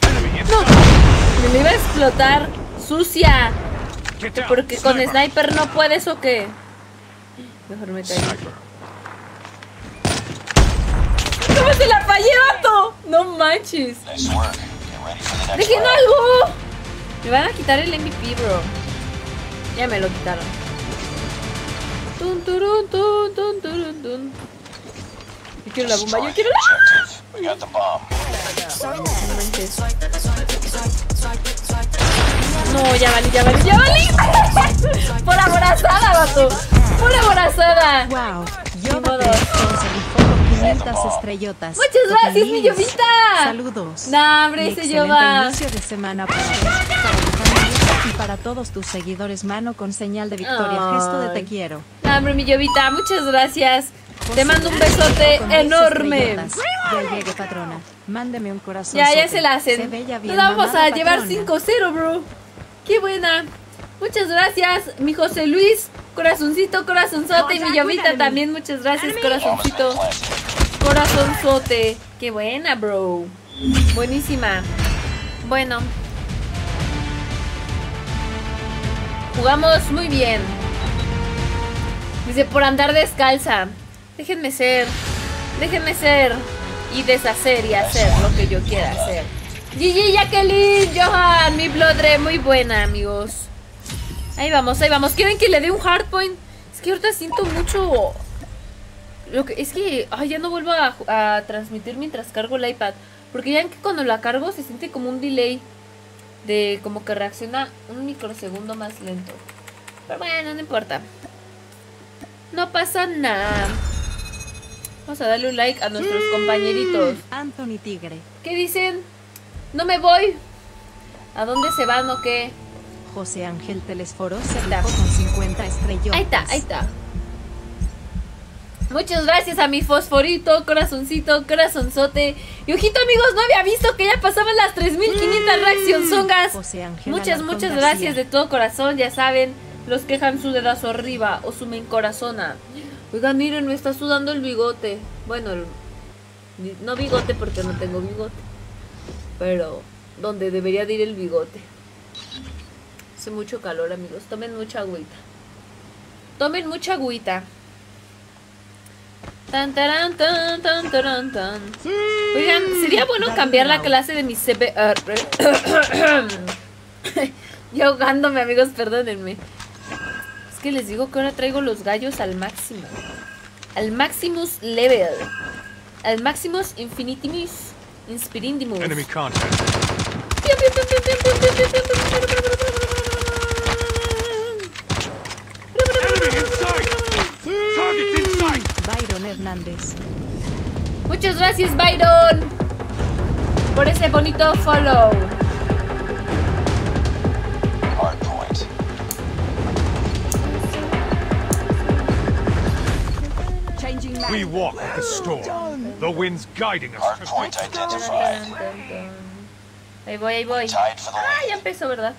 No. Me iba a explotar. ¡Sucia! Porque con sniper no puedes o qué. Mejor me caigo. ¿Cómo se la fallé, vato? No manches. ¡Dejen algo! Me van a quitar el MVP, bro. Ya me lo quitaron. Tun, turun, tun, tun, turun, tun. Yo quiero la bomba, yo quiero la... objective. We got the bomb. No ya valí, ya valí, ya valí. Por aborazada, vato. Por aborazada. Wow. 500 estrellotas. Muchas gracias, mi. Llovita. Saludos. Nah, hombre, ese Yoba. inicio de semana para, y para todos tus seguidores. Mano con señal de victoria. Gesto de te quiero. No, hombre, mi llovita, muchas gracias. Te mando un besote con 10 enorme. Ya patrona. Mándeme un corazón. Ya, ya se la hacen. Se Nos vamos a llevar patrona. 5-0, bro. Qué buena. Muchas gracias, mi José Luis. Corazoncito, corazonzote. Y mi Llovita también, muchas gracias, corazoncito. Corazonzote. Qué buena, bro. Buenísima. Bueno. Jugamos muy bien. Dice, por andar descalza. Déjenme ser. Déjenme ser. Y deshacer y hacer lo que yo quiera hacer. Gigi, Jacqueline, Johan, mi Blodre. Muy buena, amigos. Ahí vamos, ahí vamos. ¿Quieren que le dé un hardpoint? Es que ahorita siento mucho lo que es que ay, ya no vuelvo a, a transmitir mientras cargo el iPad. Porque ya que cuando la cargo se siente como un delay. De como que reacciona un microsegundo más lento. Pero bueno, no importa. No pasa nada. Vamos a darle un like a nuestros compañeritos. Anthony Tigre. ¿Qué dicen? No me voy. ¿A dónde se van o qué? José Ángel Telesforo se con 50 estrellotas. Ahí está, ahí está. Muchas gracias a mi fosforito, corazoncito, corazonzote. Y ojito amigos, no había visto que ya pasaban las 3500 reaccionzongas. José Ángel Muchas, muchas gracias de todo corazón, ya saben. Los que dejan su dedazo arriba o su men corazona. Oigan, miren, me está sudando el bigote. Bueno, el- no bigote porque no tengo bigote. Pero donde debería de ir el bigote. Hace mucho calor, amigos. Tomen mucha agüita. Tomen mucha agüita. Tan, taran, tan, tan, taran, tan. Oigan, sería bueno cambiar la clase de mi CPR. y ahogándome, amigos, perdónenme. Es que les digo que ahora traigo los gallos al máximo. Al Maximus Level. Al Maximus Infinitimus Inspirindimus. Enemy contact. Enemy in sight! Target's in sight! Byron Hernández. Muchas gracias, Byron, por ese bonito follow. We walk the storm. The wind's guiding us. Hard point identified. Ahí voy, ahí voy. Ah, ya empezó, ¿verdad?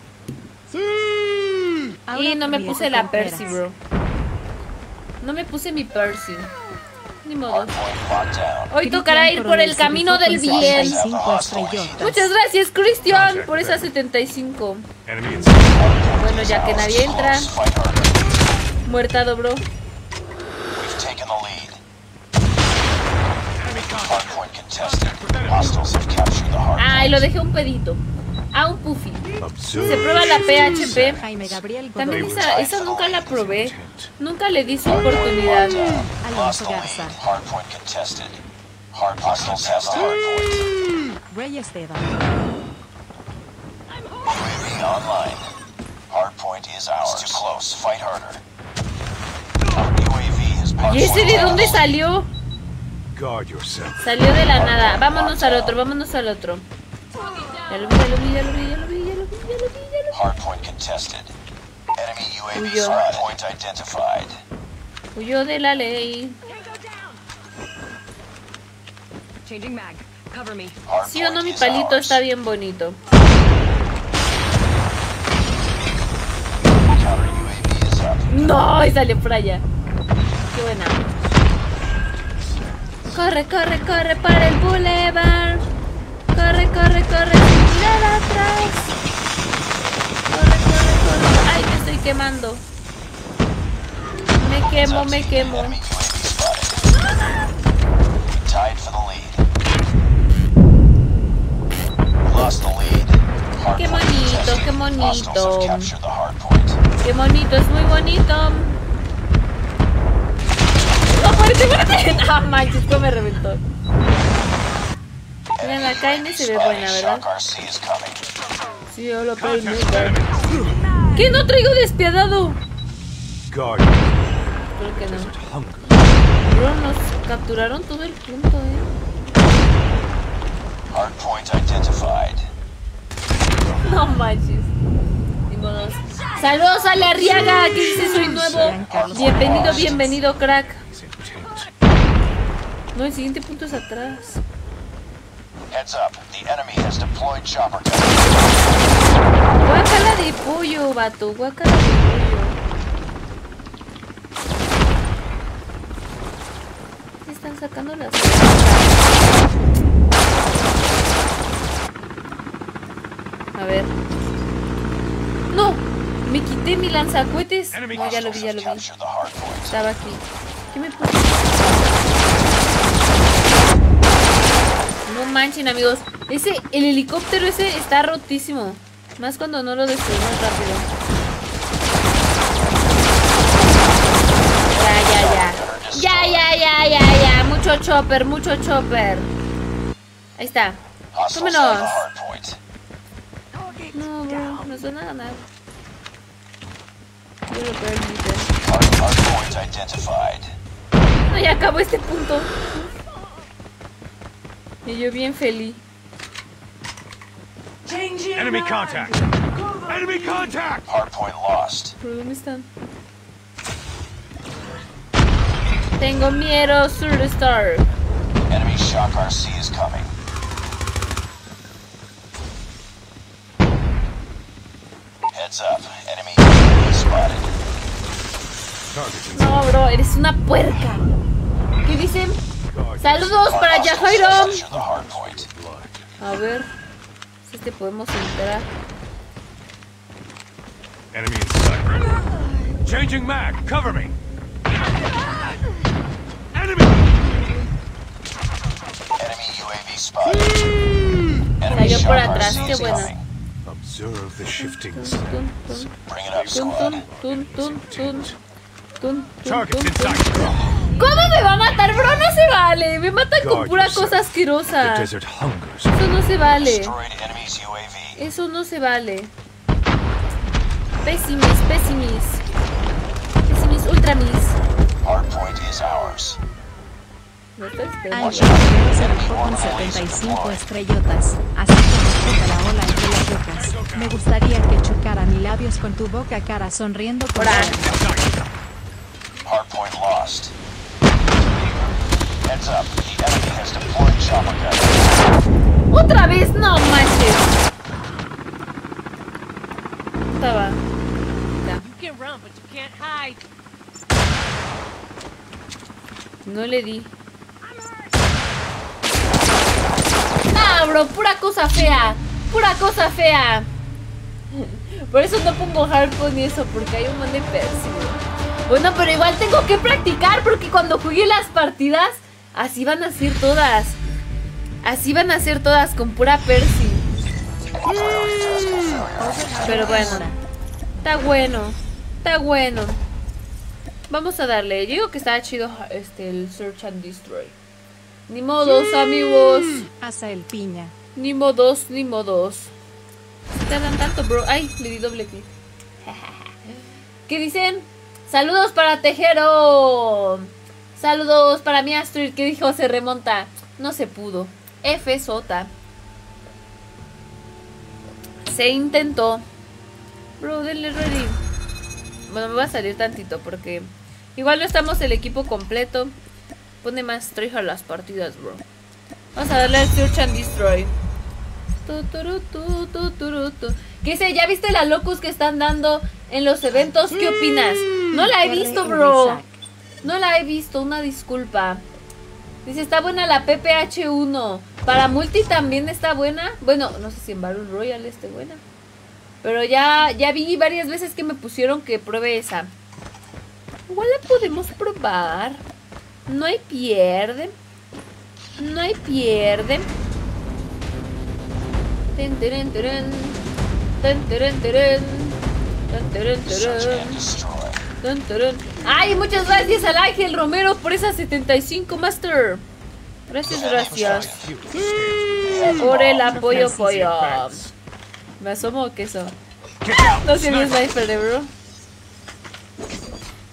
Ahora Y no me puse la. Percy, bro. No me puse mi Percy. Ni modo. Hoy tocará ir por el camino del bien. 75 estrellotas. Muchas gracias, Cristian, por esas 75. Enemy in sight. Bueno, ya que nadie entra. Muertado, bro. Ay, lo dejé un pedito. Ah, un puffy. Se prueba la PHP. También esa, esa nunca la probé. Nunca le di su oportunidad. Alonso. Garza. Rey Esteban. Online. Hard point is ours. Too close. Fight harder. ¿Y ese de dónde salió? Guard yourself. Salió de la nada. Vámonos al otro, vámonos al otro. Ya lo vi, ya lo vi, ya lo vi, ya lo vi, ya lo vi, ya lo vi, ya lo Hard point contested. Enemy UAV Huyó. hard point identified. vi. Huyó de la ley. Changing mag. Cover me. Sí o no, mi palito está bien bonito. No, y salió por allá. Qué buena. Corre, corre, corre para el boulevard. Corre, corre, corre, sin mirar atrás. Corre, corre, corre. Ay, me estoy quemando. Me quemo, me quemo. Qué bonito, qué bonito. Qué bonito, es muy bonito. No, muerte, muerte. No manches, me reventó. Miren, la carne se ve buena, ¿verdad? Sí, lo carne. ¿Qué no traigo despiadado? Creo que no. Bro, nos capturaron todo el punto, eh. Identified. No manches. Ni modos. Saludos a la Arriaga, que dice soy nuevo. Bienvenido, bienvenido, crack. No, el siguiente punto es atrás. Heads up. The enemy has deployed chopper. Guacala de pollo, vato. Guacala de pollo. Se están sacando las A ver. ¡No! Me quité mi lanzacohetes. Enemy No, ya lo vi, ya lo vi. Estaba aquí. ¿Qué me puse? No manchen, amigos. Ese, el helicóptero ese está rotísimo. Más cuando no lo destruimos rápido. Ya, ya, ya. Ya, ya, ya, ya, ya. Mucho chopper, mucho chopper. Ahí está. Point. No, bro, nos van a ganar. No, ya acabó este punto. Y yo bien feliz. Enemy contact! Enemy contact! Hard point lost. ¿Por dónde están? Tengo miedo, Star. Enemy shock RC is coming. Heads up. Enemy spotted. No, bro, eres una puerca. ¿Qué dicen? Saludos para Yajairo. A ver. Si te podemos entrar. Enemy in sight. Changing mag! Cover me! Enemy! Enemy UAV spotted. Enemy Salió por atrás, qué bueno. Observe the shifting sands. Bring it up, squad. tun, tun, tun, tun, tun, Targets tun, in sight. ¿Cómo me va a matar, bro? No se vale. Me matan con pura cosa asquerosa. Eso no se vale. Eso no se vale. Pésimis, pésimis. Pésimis, ultramis. Ancho Guerrero se rifó con 75 estrellotas. Así que toca la ola entre las rocas. Me gustaría que chocaran mis labios con tu boca cara sonriendo por Ora. Hard point lost. Heads up. The enemy has deployed chopper gun. ¡Otra vez! ¡No manches! Estaba. No le di. ¡Ah, bro! ¡Pura cosa fea! ¡Pura cosa fea! Por eso no pongo hardcore ni eso, porque hay un montón de. Bueno, pero igual tengo que practicar, porque cuando jugué las partidas, así van a ser todas. Así van a ser todas, con pura Percy. Pero bueno, está bueno, está bueno. Vamos a darle. Yo digo que está chido este el Search and Destroy. Ni modos, amigos. Asa el piña. Ni modos, ni modos. Se tardan tanto, bro. Ay, le di doble clic. ¿Qué dicen? Saludos para Tejero. Saludos para mi Astrid que dijo se remonta. No se pudo. F sota. Se intentó. Bro, denle ready. Bueno, me va a salir tantito porque igual no estamos el equipo completo. Pone más a las partidas, bro. Vamos a darle al Search and Destroy. Tu, turu, tu, tu, turu, tu. ¿Qué sé? ¿Ya viste la locus que están dando en los eventos? ¿Qué opinas? No la he visto, bro. No la he visto, una disculpa. Dice, está buena la PPH1. Para multi también está buena. Bueno, no sé si en Battle Royale esté buena. Pero ya, ya vi varias veces que me pusieron que pruebe esa. Igual la podemos probar. No hay pierde. No hay pierde. Ten, teren, teren. Ten, teren, teren. Ten, teren, Search teren. Ay, muchas gracias al Ángel Romero por esas 75 Master. Gracias, gracias. Por el apoyo, pollo. Me asomo o queso. No sé mi sniper, bro.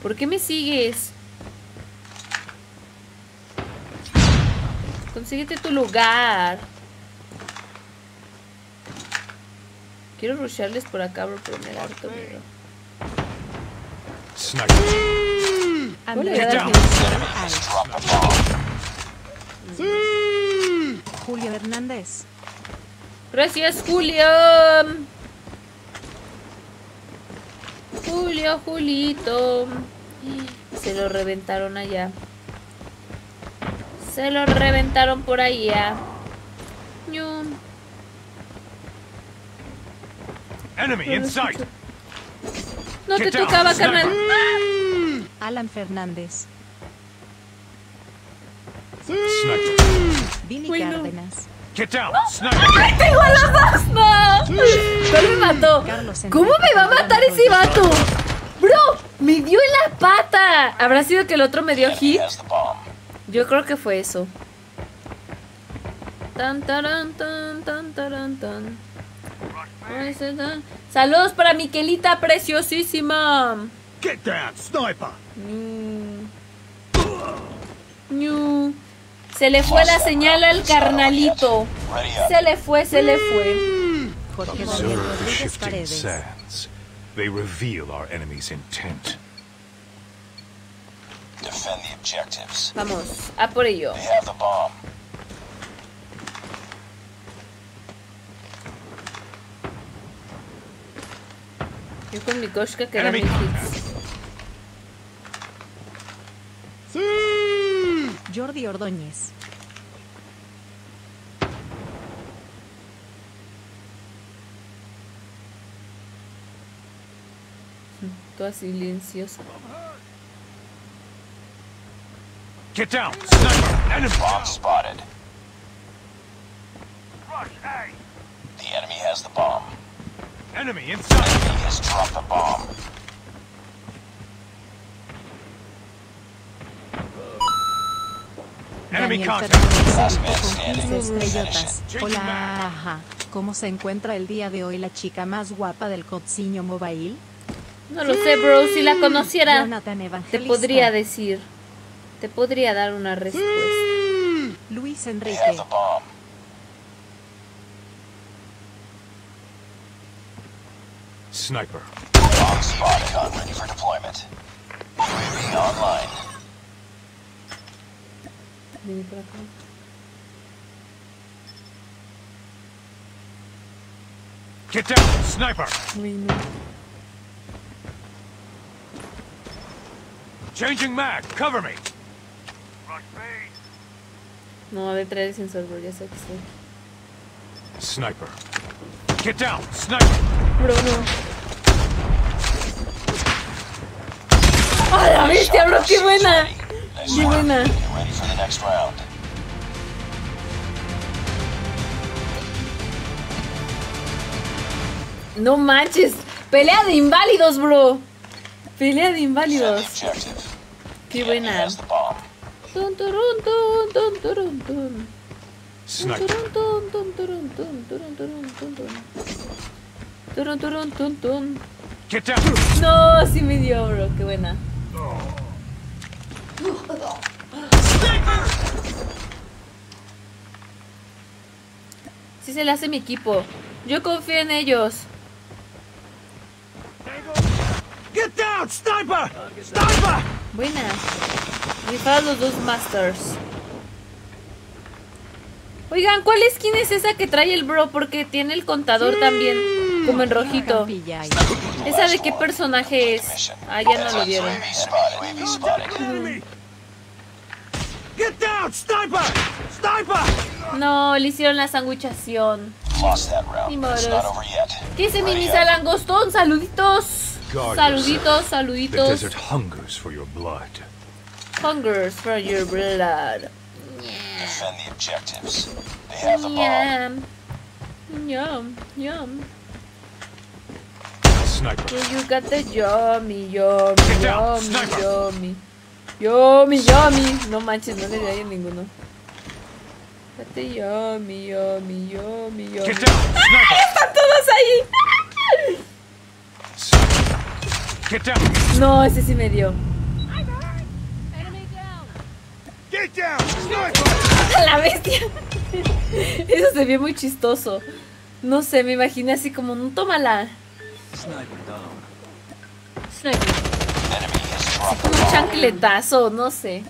¿Por qué me sigues? Consíguete tu lugar. Quiero rushearles por acá, bro, pero me da harto miedo. Sniper. Get down. Julio Hernández. Gracias, Julio. Julio, Julito. Se lo reventaron allá. Se lo reventaron por allá. Enemy in sight. No te tocaba, carnal. Alan Fernández. Sniper. Billy Uy, no. Cárdenas. Get down. Sniper. ¡Tengo a los dos! ¡No! ¿Cuál me mató? Carlos ¿Cómo me va a matar ese vato? Bro, me dio en la pata. ¿Habrá sido que el otro me dio hit? Yo creo que fue eso. Tan, taran, tan, tan, taran, tan. Dan. Saludos para Miquelita preciosísima. Get down, sniper. Ñu. Se le fue la señal al carnalito. Se le fue, se le fue. Jorge Daniel Observe the Rodríguez shifting Paredes. sands. They reveal our enemy's intent. Defend the objectives. Vamos, a por ello. They have the bomb. Yo con mi Koshka que Enemy. mil hits. Jordi Ordóñez. Toda silenciosa. Get down, sniper. Enemy. Bomb spotted. The enemy has the bomb. Enemy in sight. Enemy has dropped the bomb. Enemy contact. Fernández Last Alto man con standing. 15 estrellotas. Finish it. Hola, ajá. ¿Cómo se encuentra el día de hoy la chica más guapa del Cociño Mobile? No lo sé, bro. Si la conociera, Jonathan te podría decir. Te podría dar una respuesta. Luis They Enrique. Sniper. Bomb spotted. Gun ready for deployment. UAV online. Vení por acá. Get down, sniper. Uy. Changing mag. Cover me. No, de traer el sensor, bro. Ya sé que estoy. Sniper. Get down, sniper. Bro, no. ¡Ah, la bestia, bro! ¡Qué buena! ¡Qué buena! No manches. Pelea de inválidos, bro. Pelea de inválidos. Qué buena. Tun, turun, tun, tun, turun, Sniper. No, sí me dio, bro. Qué buena. Sí se le hace mi equipo. Yo confío en ellos. Get down, sniper. Sniper. Buena. Rifar los dos masters. Oigan, ¿cuál skin es esa que trae el bro? Porque tiene el contador también, como en rojito. ¿Esa de qué personaje es? Ah, ya no lo vieron. Sniper. No, le hicieron la sanguichación. Lost that round. Ni. ¿Qué dice mi Ready misa up. langostón? Saluditos. Saluditos, saluditos. hungers for your blood. Hungers for your blood. Defend the objectives. They have the bomb. Yum. Yum, yum. Sniper. You got the yummy, yummy, Get down, yummy, sniper. yummy. Yummy, yummy. No manches, no le di a ninguno. Got the yummy, yummy, yummy, yummy. Get down, sniper. ¡Están todos ahí! Get down. No, ese sí me dio. Get down, sniper. ¡A la bestia! Eso se vio muy chistoso. No sé, me imaginé así como, no, tómala. Sniper. The Como un chancletazo, no sé.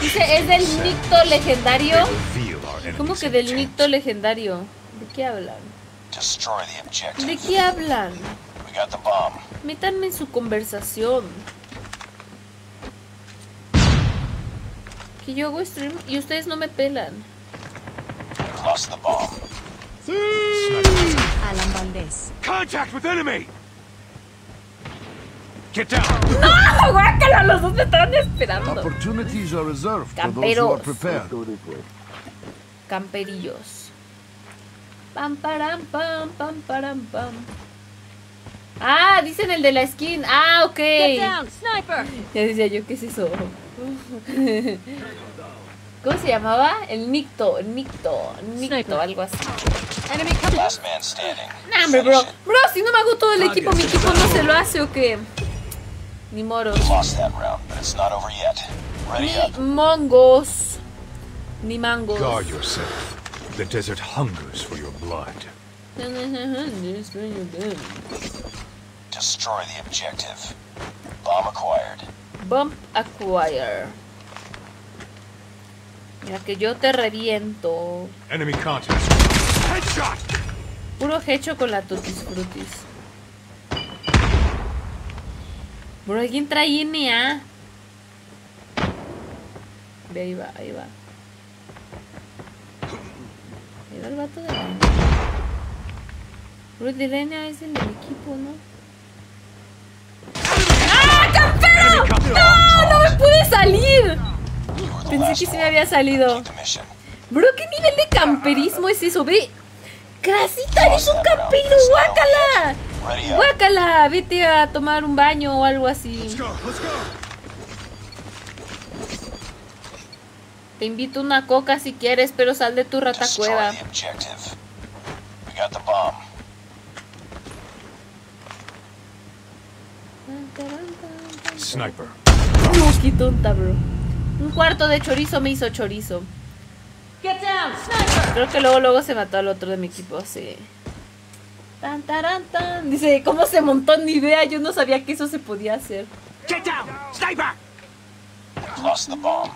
Dice, es del. Nicto legendario. ¿Cómo que del. Nicto legendario? ¿De qué hablan? ¿De qué hablan? Métanme en su conversación. Que yo hago stream y ustedes no me pelan. We've lost the bomb. Alan Valdés. Contact with enemy! Get down! ¡Ah, guácala! Los dos me estaban esperando. Opportunities are reserved for those who Camperos. are prepared. Camperillos. Pam, param, pam, pam, param, pam. Ah, dicen el de la skin. Ah, ok. sniper! Ya decía yo, ¿qué es eso? ¿Cómo se llamaba? El Nicto, el Nicto, Nicto, algo así. Enemy coming! Last man standing. Nah, hombre, bro. Bro, si no me hago todo el equipo, mi equipo no se lo hace o qué. Ni moros. Lost that round, but it's not over yet. Ready Ni mongos. Ni mangos. Guard yourself. The desert hungers for your blood. Destroy the objective. Bomb acquired. Bump Acquire. Mira que yo te reviento. Enemy contact. Headshot! Puro hecho con la tutis frutis. Bro, alguien trae NA. Ve, ahí va, ahí va. Ahí va el vato de la. Bro, el de la NA es el del equipo, ¿no? ¡Ah, campero! ¡No! ¡No me pude salir! Pensé que sí me había salido. Bro, ¿qué nivel de camperismo es eso? Ve. Crasita, eres un campero, guácala. Guácala, vete a tomar un baño o algo así. Te invito una coca si quieres, pero sal de tu ratacueva. Sniper. No, qué tonta, bro. Un cuarto de chorizo me hizo chorizo. Get down, sniper! Creo que luego luego se mató al otro de mi equipo, sí. Tan, taran, tan. Dice, ¿cómo se montó? Ni idea, yo no sabía que eso se podía hacer. Get down! Sniper! Lost the bomb.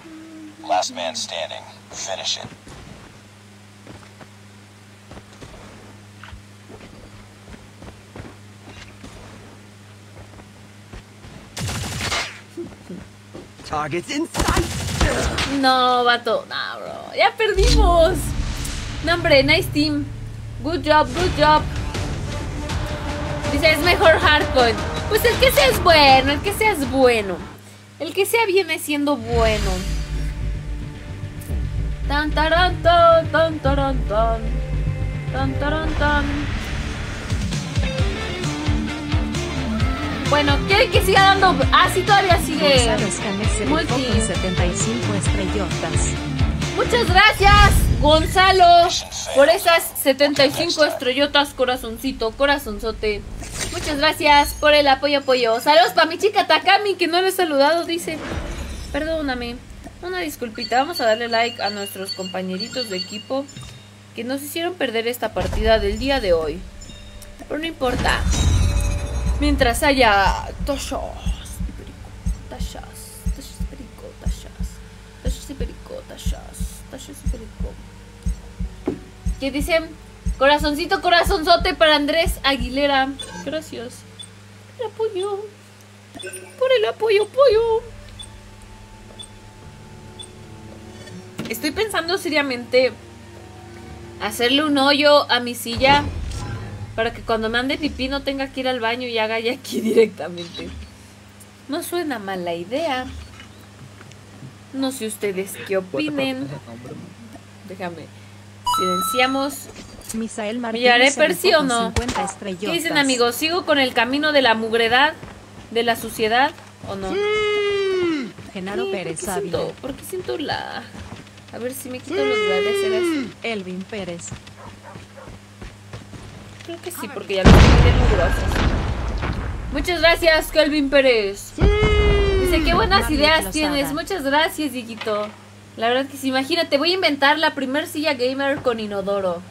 Last man standing. Finish it. No, vato. No, bro. Ya perdimos. No, hombre, nice team. Good job, good job. Dice, es mejor hardcore. Pues el que sea es bueno, el que sea es bueno. El que sea viene siendo bueno. Tan taran tan taran. Tan taran tan. Bueno, ¿quieren que siga dando? Ah, sí, todavía sigue. Multi. con 75 estrellotas. Muchas gracias, Gonzalo, por esas 75 estrellotas, corazoncito, corazonzote. Muchas gracias por el apoyo, apoyo. Saludos para mi chica Takami, que no le he saludado, dice. Perdóname, una disculpita. Vamos a darle like a nuestros compañeritos de equipo que nos hicieron perder esta partida del día de hoy. Pero no importa. Mientras haya tashas y perico, tashas, tashas y perico, tashas, tashas y perico. ¿Qué dicen? Corazoncito, corazonzote para Andrés Aguilera. Gracias. El apoyo. Por el apoyo, apoyo. Estoy pensando seriamente hacerle un hoyo a mi silla para que cuando me ande pipí no tenga que ir al baño y haga ya aquí directamente. No suena mal la idea. No sé ustedes qué opinen. Déjame. Silenciamos. Misael ¿Me Martínez llevaré se rifó Percy o no? 50 ¿Qué dicen amigos? ¿Sigo con el camino de la mugredad? ¿De la suciedad? ¿O no? Genaro Sí, Pérez ¿por qué siento. ¿Por qué siento la...? A ver si me quito los glándulos. Elvin Pérez. Creo que sí, porque ya los tengo bien mugrosos. Muchas gracias, Kelvin Pérez. Dice, qué buenas ideas tienes. Muchas gracias, Dieguito. La verdad que sí, imagínate, voy a inventar la primer silla gamer con inodoro.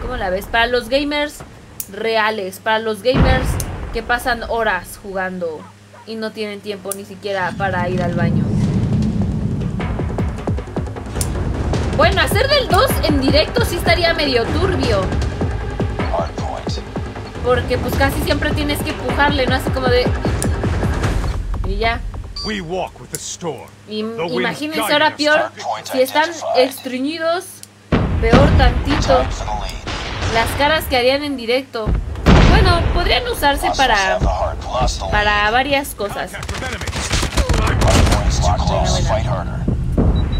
¿Cómo la ves? Para los gamers reales, para los gamers que pasan horas jugando y no tienen tiempo ni siquiera para ir al baño. Bueno, hacer del 2 en directo sí estaría medio turbio. Porque pues casi siempre tienes que empujarle, ¿no? Así como de... Y ya. We walk with the storm. Y, imagínense ahora peor, si están estreñidos, peor tantito. Las caras que harían en directo. Bueno, podrían usarse para, para varias cosas.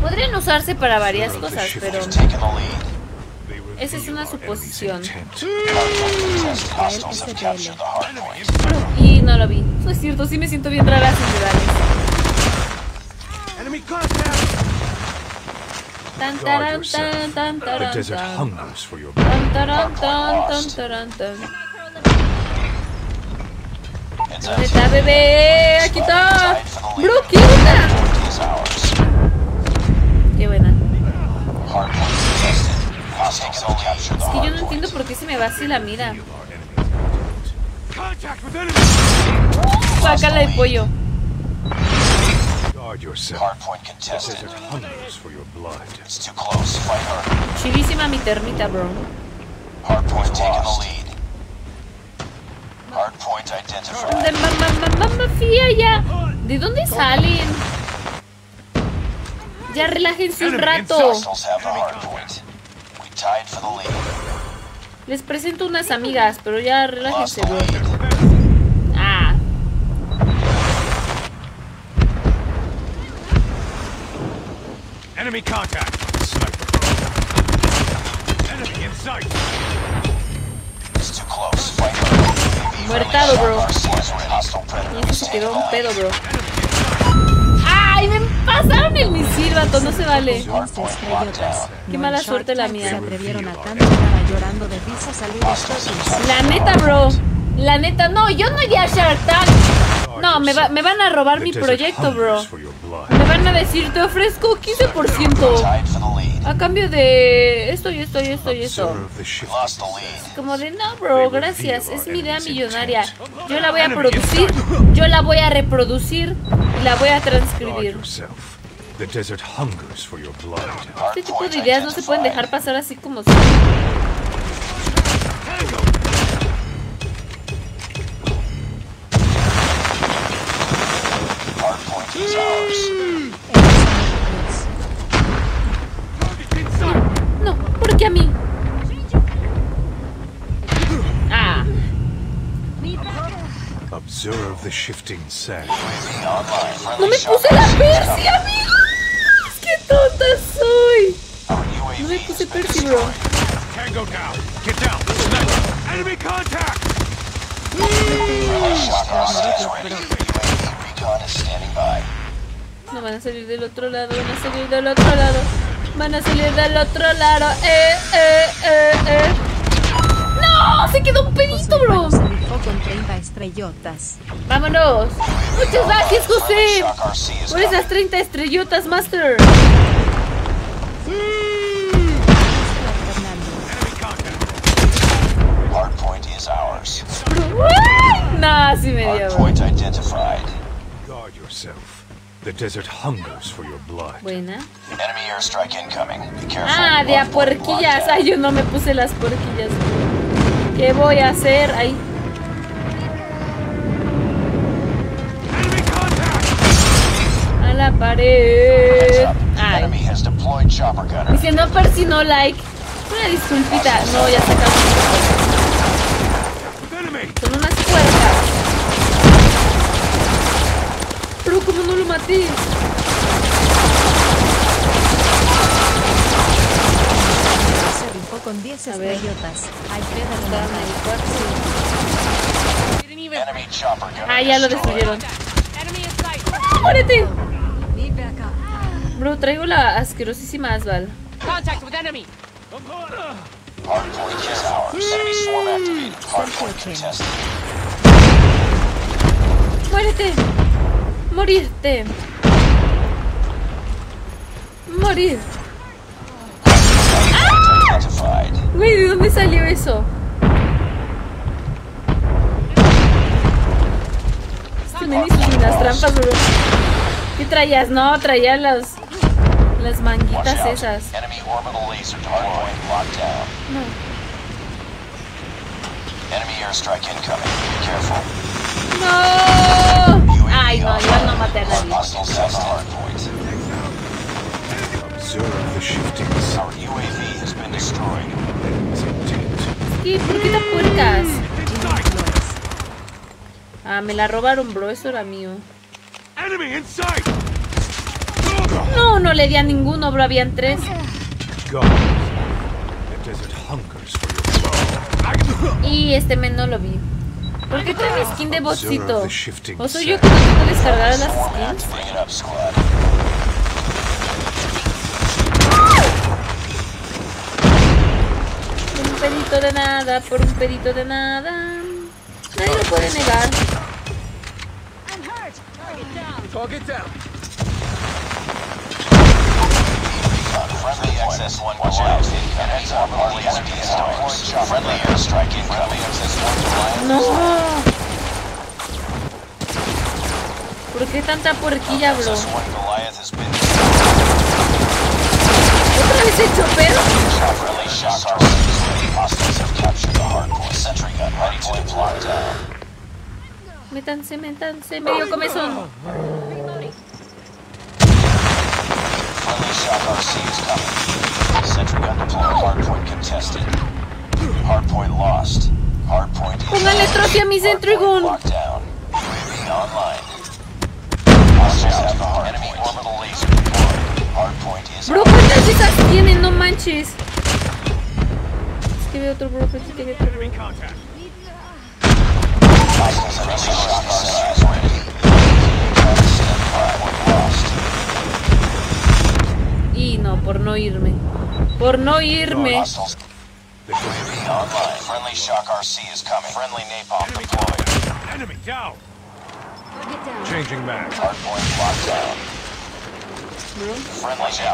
Podrían usarse para varias cosas, pero esa es una suposición. hardpoint. Y no lo vi. Eso es cierto, sí me siento bien rara sin contact! Tan taran tan tan taran tan. taran tan tan taran tan. ¿Dónde a está bebé? Aquí está. ours. Qué buena. Es que yo no entiendo por qué se me va así la mira. Guácala de pollo. Chidísima mi termita, bro. Hardpoint taking the lead. Hardpoint identified. ¿Dónde mamá, mamá, mafia ya? ¿De dónde salen? Ya relájense un rato. Les presento unas amigas, pero ya relájense, bro. Ah, Enemy contact! Enemy in sight! It's too close. Fight harder. Muertado, bro. Y ese se quedó un pedo, bro. ¡Ay, me pasaron el misil, vato! No se vale. 11 estrellotas. Qué mala suerte la mía. Se atrevieron a tanto llorando de risa. Saludos todos. La neta, bro. La neta, no, yo no iría a Shark Tank. No, me, va- me van a robar mi proyecto, bro. Me van a decir, te ofrezco 15% Tied for the lead. a cambio de esto y esto y esto y esto. Como de, no, bro, gracias, es mi idea millonaria. Yo la voy a producir, yo la voy a reproducir y la voy a transcribir. Este tipo de ideas no se pueden dejar pasar así como si. Is ours. No, ¿por qué a mí? Ah, Observe the shifting sand. No me puse la Percy, amigos. ¡Qué tonta soy! No me puse Percy, bro. Tango down. Get down. Enemy contact! No van a salir del otro lado, van a salir del otro lado. Van a salir del otro lado. Eh, eh, eh, eh. ¡No! Se quedó un pedito, bro. Con 30 estrellotas. Vámonos. Muchas gracias, José. Por esas 30 estrellotas, Master. Fernando. Enemy contact. Hardpoint is ours. Nah, sí me dio. bro. Hardpoint identified. The desert hungers for your blood. Buena. Enemy airstrike incoming. Be careful. Ah, de a puerquillas. Ay, yo no me puse las puerquillas. ¿Qué voy a hacer? Ahí. Enemy contact! A la pared. Ay. Enemy has deployed chopper gunner. Dice, no Percy, no like. Una disculpita. No, ya sacamos. With enemy! Son unas puercas. Pero como no lo maté. Se rifó con 10 A ver. estrellotas. Chopper gunner. Ah, ya lo destruyeron. ¡Ah, ¡Muérete! Bro, traigo la asquerosísima Asval. ¡Muérete! ¡Morirte! ¡Morir! Güey, ¿de dónde salió eso? Se me hizo las trampas, bro. ¿Qué traías? No, traía las, las manguitas esas. No. Enemy airstrike incoming. Be careful. ¡No! Ay, no, igual no maté a nadie. Hostiles have the hard point. Observe the shifting Our UAV has been destroyed. sun's intent. ¿Qué? ¿Por qué te puercas? Ah, me la robaron, bro. Eso era mío. No, no le di a ninguno, bro. Habían tres. God, the desert hungers for your blood. Y este men no lo vi. ¿Por qué trae mi skin de botcito? ¿O soy yo que no tengo descargadas las skins? Por un pedito de nada, por un pedito de nada. Nadie lo puede negar. Target down. Friendly XS-1 watch out. Enemy orbital laser destroyed. Friendly airstrike incoming. XS-1 No. ¿Por qué tanta puerquilla, bro? XS-1 Goliath has been ¿Otra vez el chopper? Friendly shock RCs ready. Friendly shock RC is coming. Sentry gun deployed. Hard point contested. Hardpoint lost. Hardpoint is Póngale trofi a mi Sentry Gun. locked down. UAV online. Hostiles have the hard Enemy orbital laser deployed. Hard point is Bro, ¿cuántas de esas tienen? No manches. Es que veo otro bro, pensé que había otro bro. Hostiles have shock RC Y no, por no irme. Por no irme.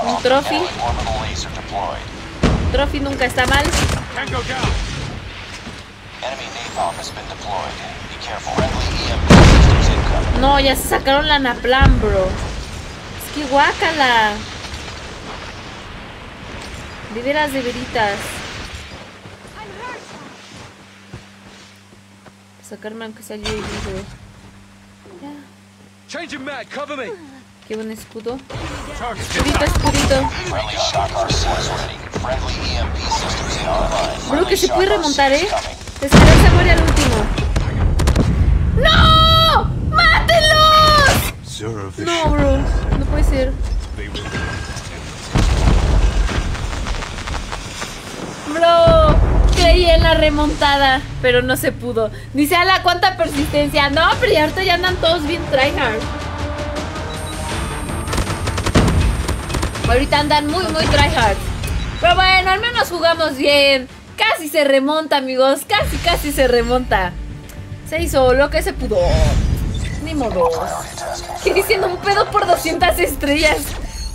Un trophy. Deployed. Trophy nunca está mal. Tango down! Enemy napalm has been deployed. Be careful. Friendly EMP systems incoming. No, ya se sacaron la Naplan, bro. Es que guácala. De veras, de veritas. Sacarme aunque sea yo y me. Qué buen escudo. Escudito, escudito. Systems online. Bro, que se puede remontar, ¿eh? coming. Esperanza muere al último. ¡No! The No, bro. No puede ser. Bro, creí en la remontada, pero no se pudo. Dice, ala, cuánta persistencia. No, pero ya ahorita ya andan todos bien tryhard. Ahorita andan muy, muy tryhard. Pero bueno, al menos jugamos bien. Casi se remonta, amigos. Casi, casi se remonta. Se hizo lo que se pudo. Ni modo. ¿Qué diciendo un pedo por 200 estrellas?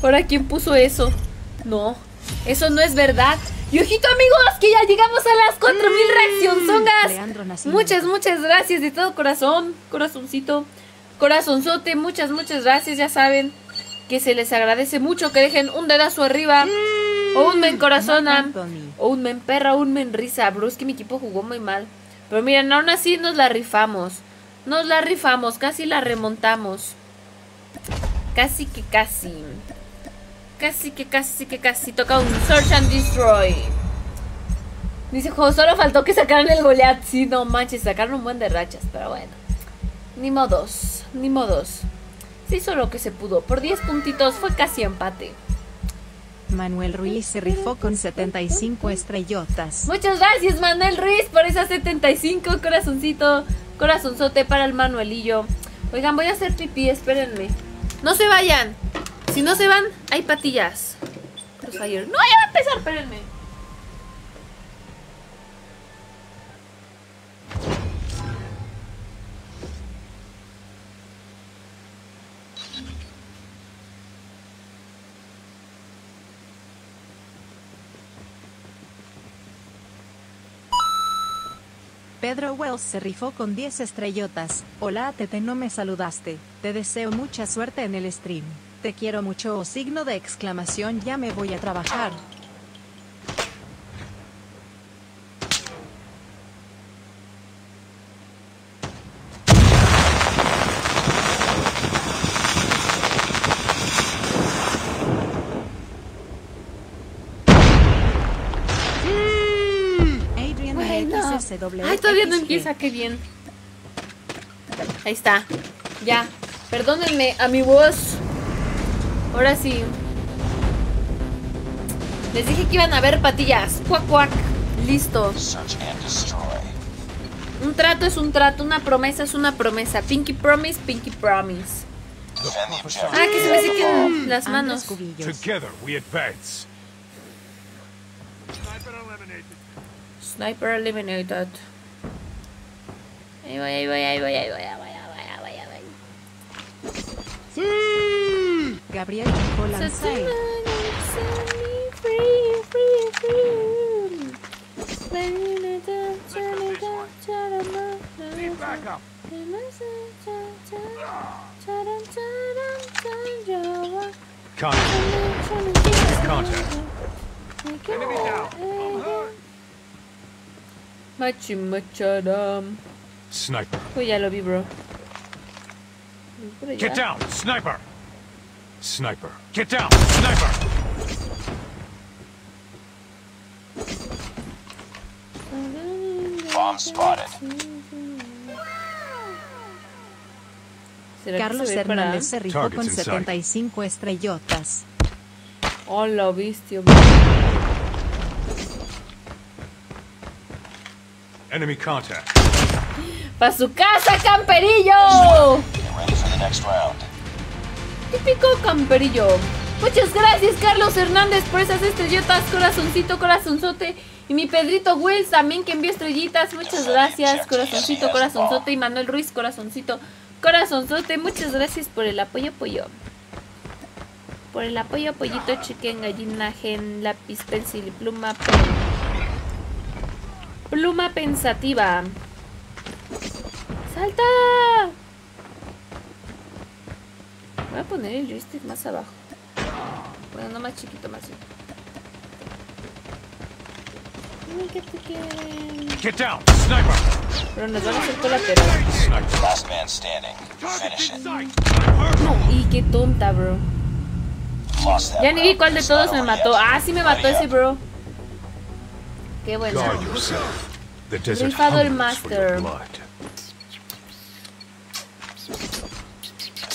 Ahora, ¿quién puso eso? No, eso no es verdad. Y ojito, amigos, que ya llegamos a las 4000 Leandro reaccionzongas. Nacimiento. Muchas, muchas gracias de todo corazón. Corazoncito, corazonzote. Muchas, muchas gracias. Ya saben que se les agradece mucho que dejen un dedazo arriba. O un men. Marc Anthony. O un men perra, o un men risa. Bro, es que mi equipo jugó muy mal. Pero miren, aún así nos la rifamos. Nos la rifamos, casi la remontamos. Casi que casi. Casi que casi que casi. Toca un Search and Destroy. Dice, juego, solo faltó que sacaran el Goliath. Sí, no manches, sacaron un buen de rachas, pero bueno. Ni modos, ni modos. Se hizo lo que se pudo. Por 10 puntitos fue casi empate. Manuel Ruiz se rifó con 75 estrellotas. Muchas gracias, Manuel Ruiz, por esas 75 corazoncito, corazonzote para el Manuelillo. Oigan, voy a hacer pipí, espérenme. No se vayan. Si no se van, hay patillas. No, ya va a empezar, espérenme. Pedro Wells se rifó con 10 estrellotas. Hola, Tete, no me saludaste. Te deseo mucha suerte en el stream. Te quiero mucho o signo de exclamación, ya me voy a trabajar. Ay, todavía no empieza, qué bien. Ahí está. Ya. Perdónenme a mi voz. Ahora sí. Les dije que iban a ver patillas. Cuac, cuac. Listo. Search and destroy. Un trato es un trato, una promesa es una promesa. Pinky promise, pinky promise. Objective. Ah, que se me sequen las Andrés manos. Cubillos. Together we advance. Sniper eliminated. Ahí voy, ahí voy, ahí voy, ahí voy, ahí voy, ahí voy, ahí voy, ahí voy. Gabriel Chico Lanzai. Back up. Contact. Contact. Enemy down. Machi machadam. Sniper. Uy, ya lo vi, bro. Por allá. Get down. Sniper. Sniper. Get down. Sniper. Bomb spotted. ¿Será que Carlos Hernández se rifó con in sight. 75 estrellotas. Hola, bestia. Enemy contact. ¡Pa' su casa, camperillo! Típico camperillo. Muchas gracias, Carlos Hernández, por esas estrellitas. Corazoncito, corazonzote. Y mi Pedrito Wells también que envió estrellitas. Muchas gracias, corazoncito, corazonzote. Y Manuel Ruiz, corazoncito, corazonzote. Muchas gracias por el apoyo, apoyo. Por el apoyo, apoyito, chicken, gallina, gen, lápiz, pencil y pluma. Pluma pensativa. ¡Salta! Voy a poner el joystick más abajo. Bueno, no más chiquito, más. Get down. Sniper. Pero nos van a hacer colateral. Last man standing. Finish it. Y qué tonta, bro. Ya ni vi cuál de todos me mató. Ah, sí me mató ese bro. Qué bueno. Rifado el master. blood. Defend the objective.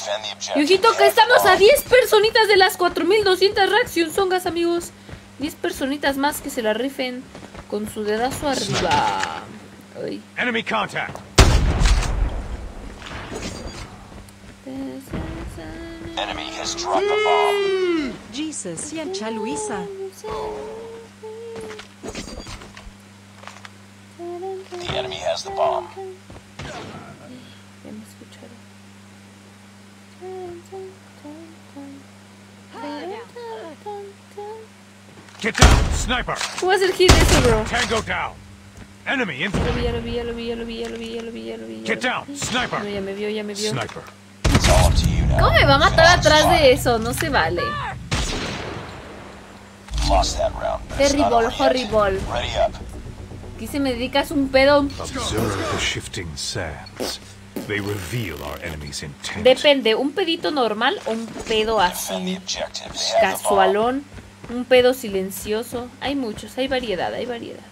Yujito, que estamos a bomb. 10 personitas de las 4200 reacción songas, amigos. 10 personitas más que se la rifen con su dedazo arriba. Ay. Enemy contact. Enemy has dropped the bomb. Jesus, y Ancha Luisa. The enemy has the bomb. Ya me escucharon. Get down. Sniper. ¿Cómo va a ser hit eso, bro? Tango down. Enemy in. Ya lo vi, ya lo vi, ya lo vi, ya lo vi, ya lo vi, ya lo vi. ya Get lo vi. down. Sniper. No, ya me vio, ya me vio. Sniper. ¿Cómo me va a matar atrás de eso? No se vale. Terrible, horrible. Aquí se me dedicas un pedo. Observe the shifting sands. They reveal our enemy's intent. Depende, un pedito normal o un pedo así casualón, un pedo silencioso. Hay muchos, hay variedad, hay variedad.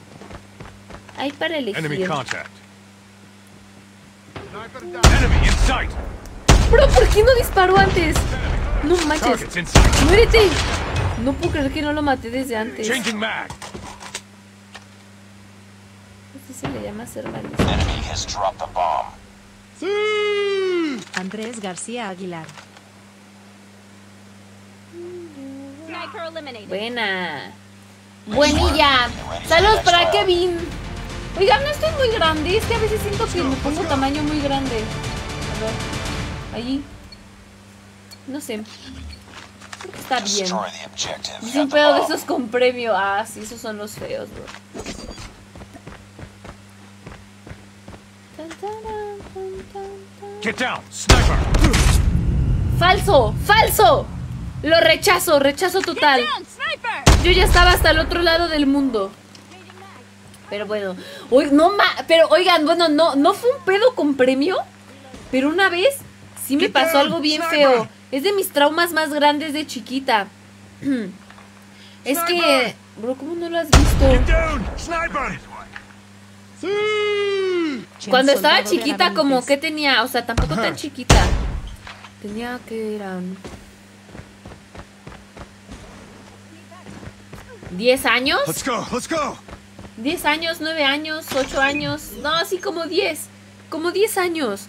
Hay para Enemy elegir. contact. Enemy in sight. Pero ¿por qué no disparó antes? No manches. ¡Muérete! No puedo creer que no lo maté desde antes. Changing mag. Así se le llama ser malísimo. Enemy has dropped the bomb. Andrés García Aguilar. Buena. Buenilla. Saludos para Kevin. Oigan, no estoy muy grande. Es que a veces siento que me pongo tamaño muy grande. A ver. Allí. No sé. Creo que está bien. Es un pedo de esos con premio. Ah, sí, esos son los feos, bro. Get down, sniper! Falso, falso. Lo rechazo, rechazo total. Yo ya estaba hasta el otro lado del mundo. Pero bueno, no ma, pero oigan, bueno, no, no fue un pedo con premio, pero una vez sí me pasó algo bien feo. Es de mis traumas más grandes de chiquita. Es que, bro, ¿cómo no lo has visto? Chen Cuando estaba chiquita, como que tenía, o sea, tampoco tan chiquita. Tenía que eran 10 años, Let's go, let's go! 10 años, 9 años, 8 años, no, así como 10, como 10 años.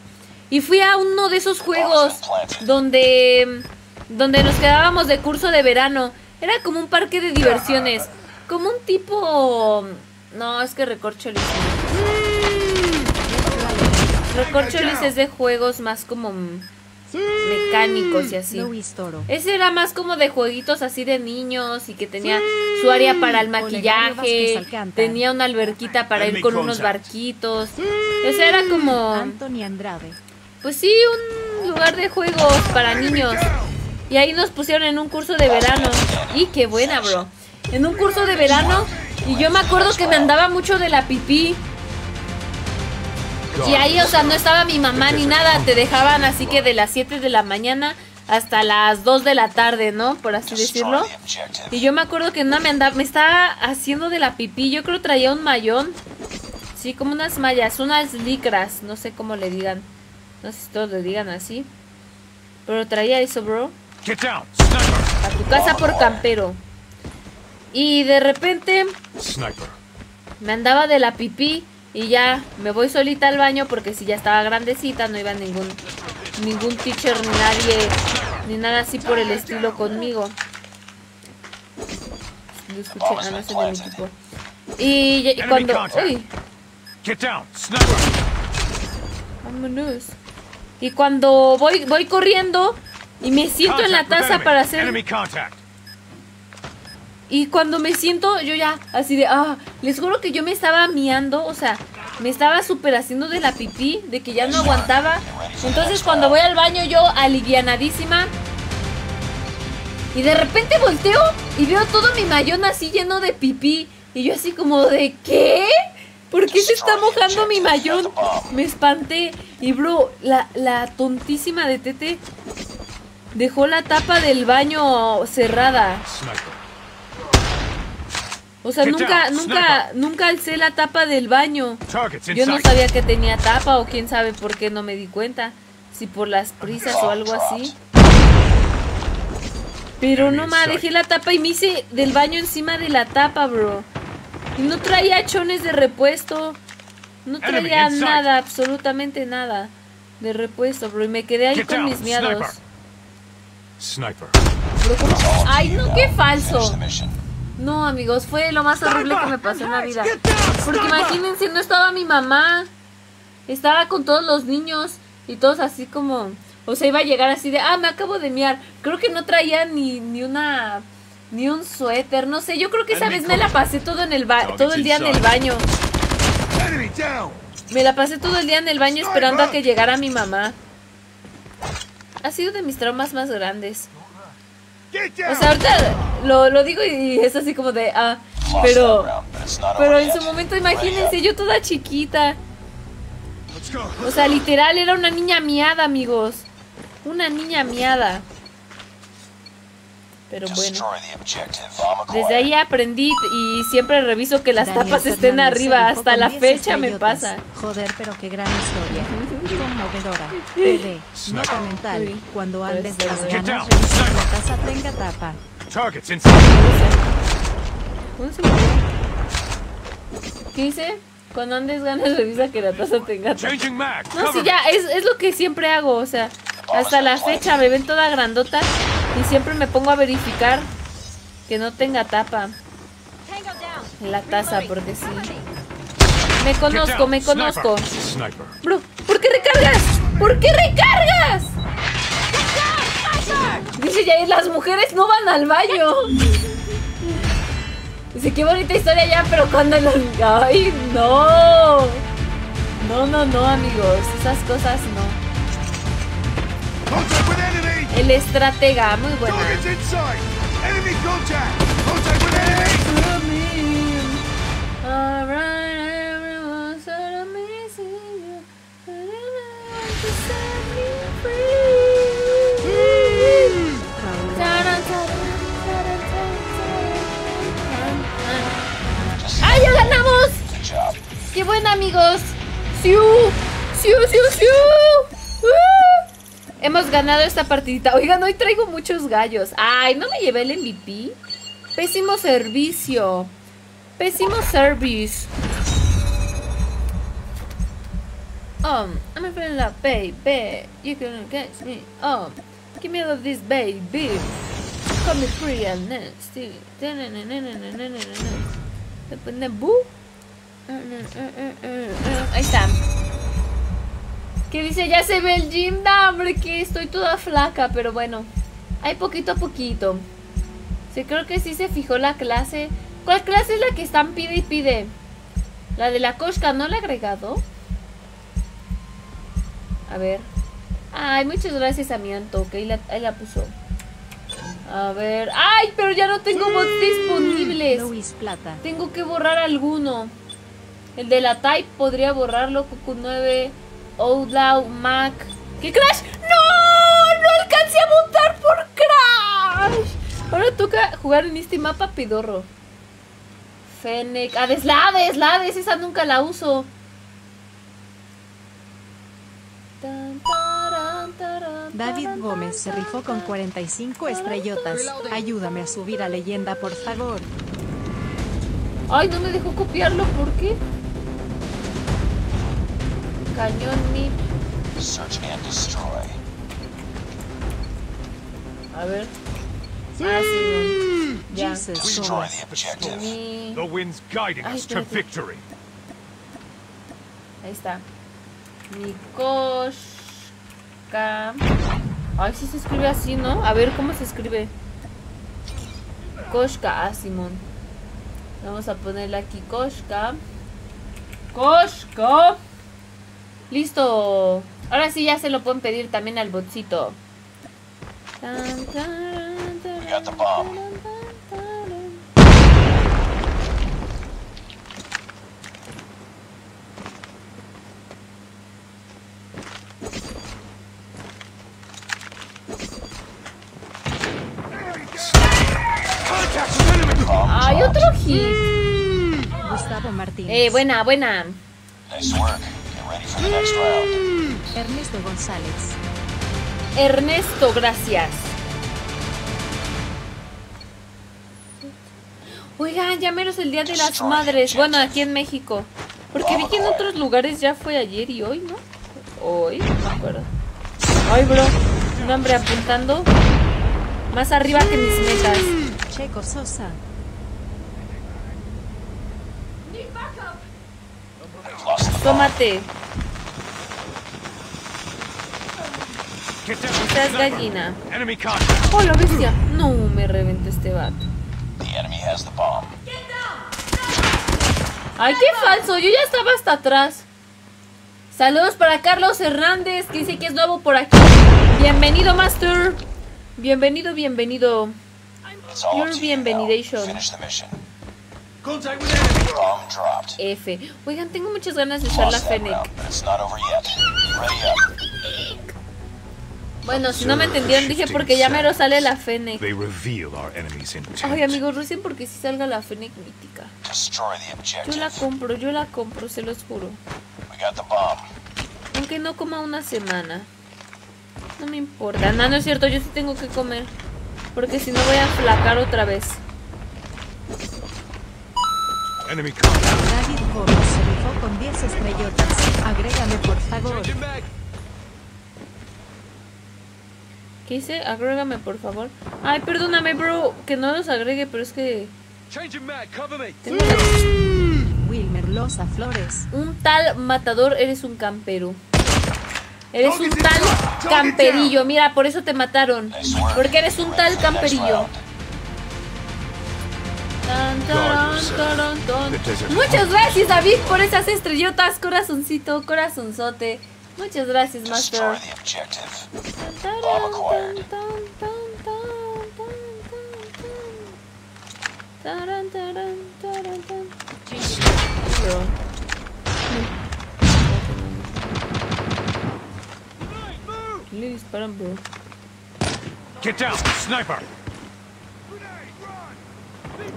Y fui a uno de esos juegos donde donde nos quedábamos de curso de verano. Era como un parque de diversiones, como un tipo no, es que Recorcholis. Mm. Recorcholis es de juegos más como mecánicos y así. Luis Toro. Ese era más como de jueguitos así de niños y que tenía su área para el maquillaje, tenía una alberquita para ir con unos barquitos. Ese era como, Anthony Andrade. pues sí, un lugar de juegos para niños. Y ahí nos pusieron en un curso de verano. Y qué buena, bro. En un curso de verano. Y yo me acuerdo que me andaba mucho de la pipí. Y ahí, o sea, no estaba mi mamá ni nada. Te dejaban así que de las 7 de la mañana hasta las 2 de la tarde, ¿no? Por así decirlo. Y yo me acuerdo que no me andaba, me estaba haciendo de la pipí. Yo creo traía un mayón. Sí, como unas mallas, unas licras. No sé cómo le digan. No sé si todos le digan así. Pero traía eso, bro. Get down, sniper! A tu casa por campero. Y de repente Sniper. me andaba de la pipí y ya me voy solita al baño porque si ya estaba grandecita no iba ningún ningún teacher ni nadie ni nada así por el estilo conmigo. Escuché, ah, no de mi. Y, cuando uy, vámonos. Y cuando voy voy corriendo y me siento en la taza para hacer. Y cuando me siento, yo ya, así de, ah, les juro que yo me estaba miando, o sea, me estaba súper haciendo de la pipí, de que ya no aguantaba. Entonces cuando voy al baño yo, alivianadísima, y de repente volteo y veo todo mi mayón así lleno de pipí. Y yo así como de, ¿qué? ¿Por qué se está mojando mi mayón? Me espanté. Y bro, la, la tontísima de Tete dejó la tapa del baño cerrada. Sniper. O sea, nunca, nunca, nunca alcé la tapa del baño. Yo no sabía que tenía tapa o quién sabe por qué no me di cuenta. Si por las prisas o algo así. Pero no ma, dejé la tapa y me hice del baño encima de la tapa, bro. Y no traía chones de repuesto. No traía nada, absolutamente nada de repuesto, bro. Y me quedé ahí con mis miados. Bro, ¿cómo? Ay, no, qué falso. No, amigos, fue lo más horrible que me pasó en la vida. Porque imagínense, no estaba mi mamá. Estaba con todos los niños y todos así como... O sea, iba a llegar así de, ah, me acabo de miar. Creo que no traía ni, ni una... Ni un suéter, no sé. Yo creo que esa vez me la pasé todo en el ba todo el día en el baño. Me la pasé todo el día en el baño esperando a que llegara mi mamá. Ha sido de mis traumas más grandes. O sea, ahorita lo, lo digo y es así como de, ah, pero... Pero en su momento, imagínense, yo toda chiquita. O sea, literal, era una niña miada, amigos. Una niña miada. Pero bueno. Desde ahí aprendí y siempre reviso que las Daniel tapas estén Fernández arriba. Hasta la 10 fecha me pasa. Joder, pero qué gran historia. Conmovedora. PD. Nota mental. Cuando andes de las la taza tenga tapa. ¿Qué dice? Cuando andes ganas, revisa que la taza tenga tapa. No, sí, ya, es, es lo que siempre hago, o sea, hasta la fecha me ven toda grandota y siempre me pongo a verificar que no tenga tapa en la taza, porque sí. Me conozco, me conozco. Bro, ¿por qué recargas? ¿Por qué recargas? Dice Yair, las mujeres no van al baño. Dice, qué bonita historia ya, pero cuando los... ¡Ay, no! No, no, no, amigos. Esas cosas no. Contact with enemy! El estratega, muy taran. ¡Ah, ya ganamos! ¡Qué buen, amigos! ¡Siu! ¡Siu, siu, siu! ¡Uh! Hemos ganado esta partidita. Oigan, hoy traigo muchos gallos. ¡Ay, no me llevé el MVP! Pésimo servicio. Pésimo service. Um, I'm a friend of baby. You can catch me. Um, give me all of this baby. Call me free and nasty. Ahí está. Que dice, ya se ve el gym, hombre, que estoy toda flaca, pero bueno. Hay poquito a poquito. Sí, creo que sí se fijó la clase. ¿Cuál clase es la que están pide y pide? La de la Koshka, ¿no la he agregado? A ver. Ay, muchas gracias a mi Anto, que ahí la, ahí la puso. A ver. ¡Ay! Pero ya no tengo bots disponibles. Luis Plata. Tengo que borrar alguno. El de la Type podría borrarlo. Cucu 9, Outlaw, Mac. ¿Qué Crash? ¡No! ¡No alcancé a votar por Crash! Ahora toca jugar en este mapa pedorro. Fennec. ¡Ah, Deslades! ¡Lades! Esa nunca la uso. David Gómez se rifó con taran. 45 estrellotas. Ayúdame a subir a leyenda, por favor. Ay, no me dejó copiarlo. ¿Por qué? Cañón mi. Search and destroy. A ver. Ah, sí, no. Ya. Jesus Destroy the objective. Mi- The wind's guiding Ay, us to victory. Ahí está. Mi Koshka. Ay, sí se escribe así, ¿no? A ver, ¿cómo se escribe? Koshka. Ah, Simón. Vamos a ponerle aquí Koshka. Koshka. Listo. Ahora sí ya se lo pueden pedir también al botcito. Ay, otro hit. Gustavo Martínez. Eh, buena, buena. Nice work. Round. Ernesto González. Ernesto, gracias. Oigan, ya menos el Día de las Madres. Bueno, aquí en México. Porque vi que en otros lugares ya fue ayer y hoy, ¿no? Hoy, no me acuerdo. Ay, bro. Un hombre apuntando más arriba que mis metas. Checo Sosa. Tómate. Get down! Estás gallina. ¡Oh, la bestia! No, me reventó este vato. ¡Ay, qué falso! Yo ya estaba hasta atrás. Saludos para Carlos Hernández, que dice que es nuevo por aquí. Bienvenido, Master. Bienvenido, bienvenido. It's all You're up to you now. bienvenidation. F. Oigan, tengo muchas ganas de usar la Fennec. Bueno, si no me entendieron, dije porque ya mero sale la Fennec. They reveal our enemy's intent. Ay, amigos, recién porque si salga la Fennec mítica. Destroy the Yo la compro, yo la compro, se los juro. We got the bomb. Aunque no coma una semana. No me importa. No, no es cierto, yo sí tengo que comer. Porque si no voy a flacar otra vez. Enemy contact! David Gómez se rifó con 10 estrellotas. Agrégame, por favor. Changing mag. ¿Qué hice? Agrégame, por favor. Ay, perdóname, bro, que no los agregue, pero es que tengo Wilmer Loza Flores. un tal matador, eres un campero. Eres un tal camperillo. Mira, por eso te mataron. Porque eres un tal camperillo. desert Muchas gracias, David, por esas estrellotas. Corazoncito, corazonzote. Muchas gracias, master. Ele disparando. Get down, sniper! Grenade,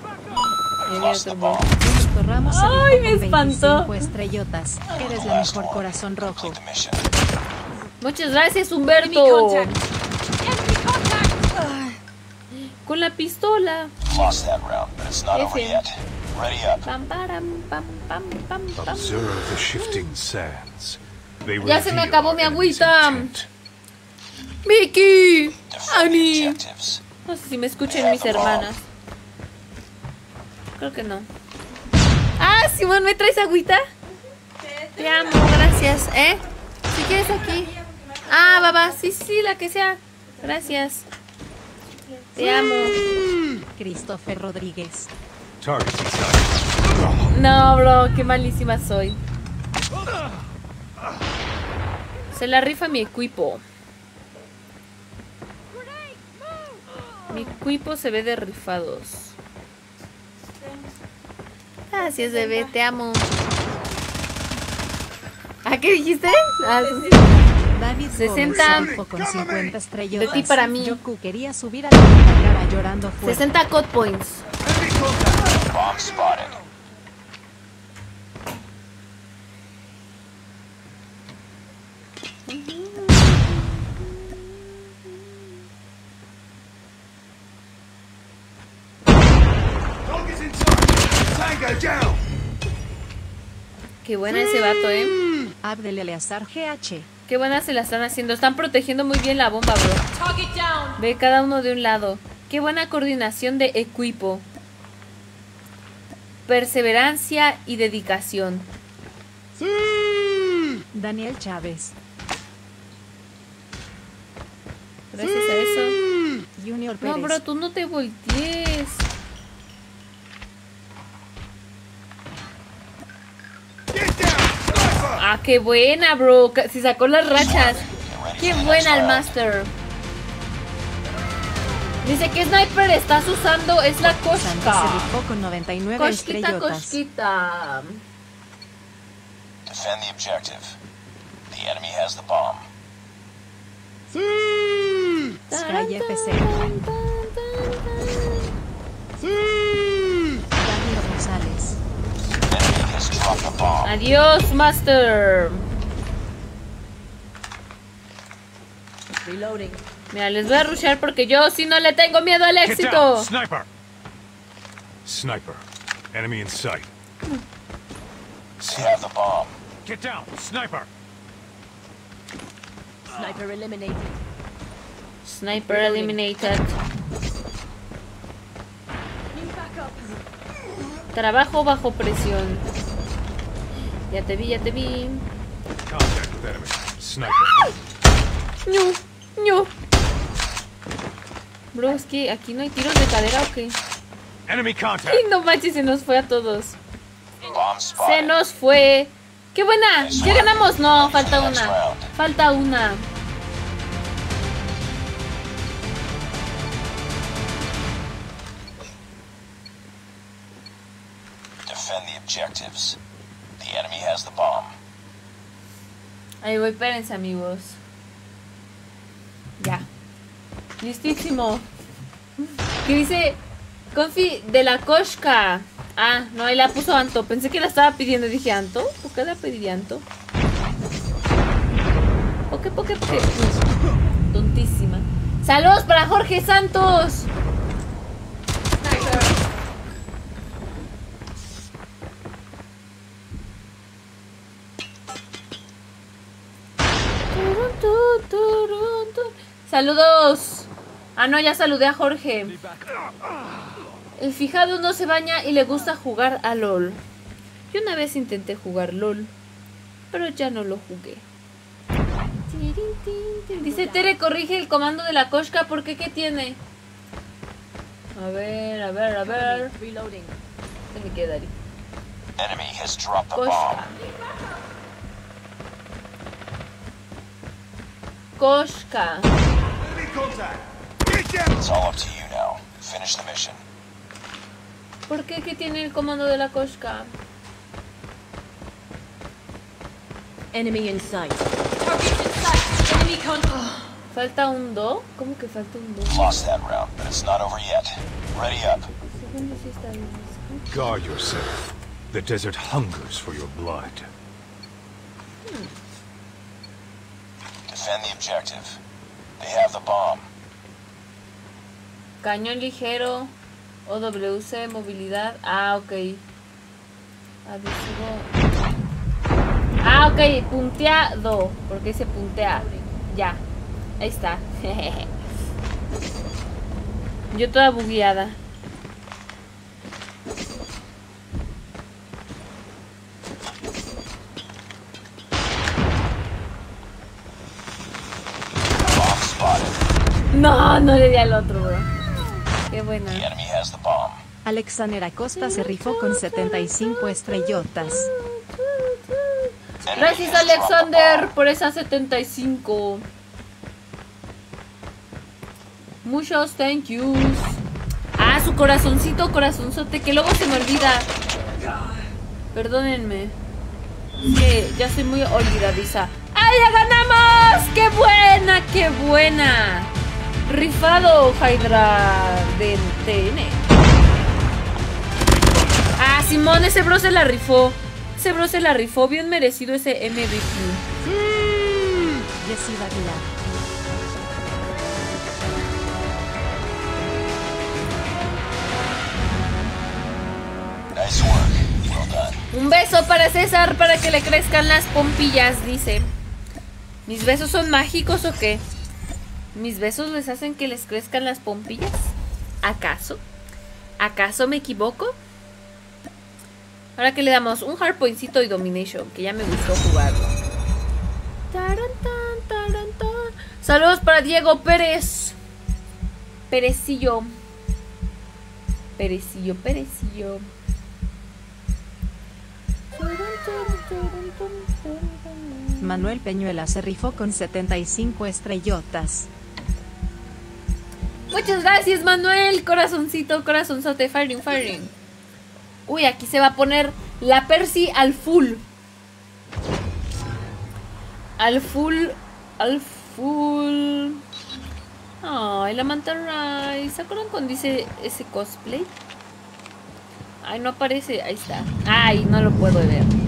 run! Ramos Ay, me espantó. 25 estrellotas. Eres la mejor corazón rojo. Muchas gracias, Humberto. Con la pistola. Lost that round, but it's not over F. yet. Ready up. Pam, param, pam, pam, pam, pam. Observe the shifting sands. They Ya se me acabó mi agüita. the Ani. No sé si me escuchen mis hermanas. Creo que no. Ah, Simón, ¿me traes agüita? Te amo, gracias. ¿Eh? Si quieres aquí. Ah, baba, sí, sí, la que sea. Gracias. Te amo. Christopher Rodríguez. No, bro, qué malísima soy. Se la rifa mi equipo. Mi equipo se ve de rifados. Gracias, bebé, te amo. ¿Ah, qué dijiste? Ah, sí. David 60. Gómez Solfo con 50 estrellotas. De ti para mí. Yoku quería subir a la cara llorando fuerte. 60 code points. Bomb spotted. Qué buena ese vato, eh. Abdel Eleazar GH. Qué buena se la están haciendo. Están protegiendo muy bien la bomba, bro. Ve cada uno de un lado. Qué buena coordinación de equipo. Perseverancia y dedicación. Daniel Chávez. Gracias a eso. Junior Pérez. No, bro, tú no te voltees. Ah, qué buena, bro. Si sacó las rachas. Qué buena el Master. Dice que sniper estás usando es la se rifó con 99 Cosquita, estrellotas. cosquita. Defend the objective. The enemy has the bomb. Sky FC. Daniel González. Enemy has dropped the bomb. Adiós, Master. Mira, les voy a rushear porque yo si no le tengo miedo al éxito. sniper! Sniper. Enemy in sight. Have the bomb. Get down, sniper! Sniper eliminated. Trabajo bajo presión. Ya te vi, ya te vi. Contact with enemy. Sniper. ñu, ñu. Bro, es que aquí no hay tiros de cadera o qué. Enemy contact! Ay, no manches, se nos fue a todos. Bomb Se nos fue. ¡Qué buena! ¿Ya ganamos? No, falta una. Falta una. Defend the objectives. The bomb. Ahí voy, espérense, amigos. Ya. Listísimo. ¿Qué dice? Confi de la Koshka. Ah, no, ahí la puso Anto. Pensé que la estaba pidiendo. Dije, ¿Anto? ¿Por qué la pediría Anto? ¿Por qué, por qué, por qué? Tontísima. ¡Saludos para Jorge Santos! Turun, tu, turun, tu. Saludos. Ah, no, ya saludé a Jorge. El fijado no se baña y le gusta jugar a LOL. Yo una vez intenté jugar LOL, pero ya no lo jugué. Dice Tere, corrige el comando de la Koshka porque ¿qué tiene? A ver, a ver, a ver. Se me queda ahí. Enemy has dropped the Koshka. bomb. Koshka. Enemy contact. Get down. It's all up to you now. Finish the mission. ¿Por qué? ¿Qué tiene el comando de la Koshka? Enemy in sight. ¿Falta un do? ¿Cómo que falta un do? Lost that round, but it's not over yet. Ready up. Guard yourself. The desert hungers for your blood. Defend the objective. They have the bomb. Cañón ligero. OWC, movilidad. Ah, ok. Adhesivo. Ah, ok. Punteado. Porque se puntea. Ya. Ahí está. Yo toda bugueada. No, no le di al otro, bro. Qué buena. Alexander Acosta se rifó con 75 estrellotas. Gracias Alexander por esas 75. Muchos thank yous. Ah, su corazoncito, corazonzote, que luego se me olvida. Perdónenme. Es que ya soy muy olvidadiza. ¡Ay, ya ganamos! ¡Qué buena, qué buena! Rifado, Hydra de TN. Ah, Simón, ese bro se la rifó. Ese bro se la rifó. Bien merecido ese MVP. Aguilar. Nice work. Well done. Un beso para César para que le crezcan las pompillas, dice. ¿Mis besos son mágicos o qué? ¿Mis besos les hacen que les crezcan las pompillas? ¿Acaso? ¿Acaso me equivoco? Ahora que le damos un hardpointcito y domination, que ya me gustó jugarlo. Saludos para Diego Pérez. Perecillo. Perecillo, Perecillo. Manuel Peñuela se rifó con 75 estrellotas. Muchas gracias, Manuel. Corazoncito, corazonzote, firing, firing. Uy, aquí se va a poner la Percy al full. Al full, al full. Ay, la manta Rai. ¿Se acuerdan cuando dice ese cosplay? Ay, no aparece. Ahí está. Ay, no lo puedo ver.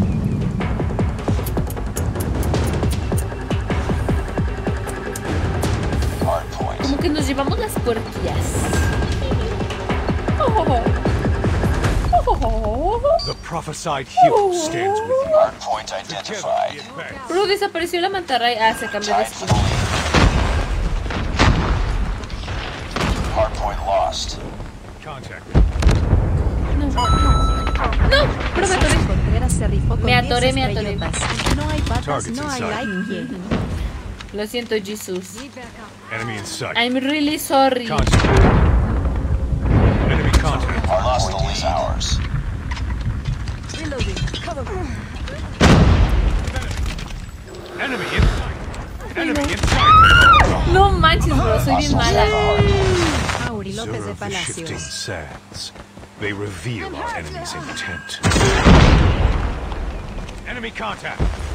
Como que nos llevamos las puerquillas. The prophesied hero stands with you. Hard point identified. Bro, desapareció la mantarray. Ah, se cambió de skin. leave. Hard point lost. Contact. No, pero me atoré. Me atoré, 10 me atoré. No hay patas, no hay like. Yeah. Lo siento, Jesus. Enemy in sight. I'm really sorry. Contact. Enemy contact. Our lost point is ours. Enemy in sight. Enemy in sight. No manches, bro, soy bien Hostiles mala. have the hard point. Auri López de the shifting Palacios. sands. They reveal our enemy's intent. Enemy contact.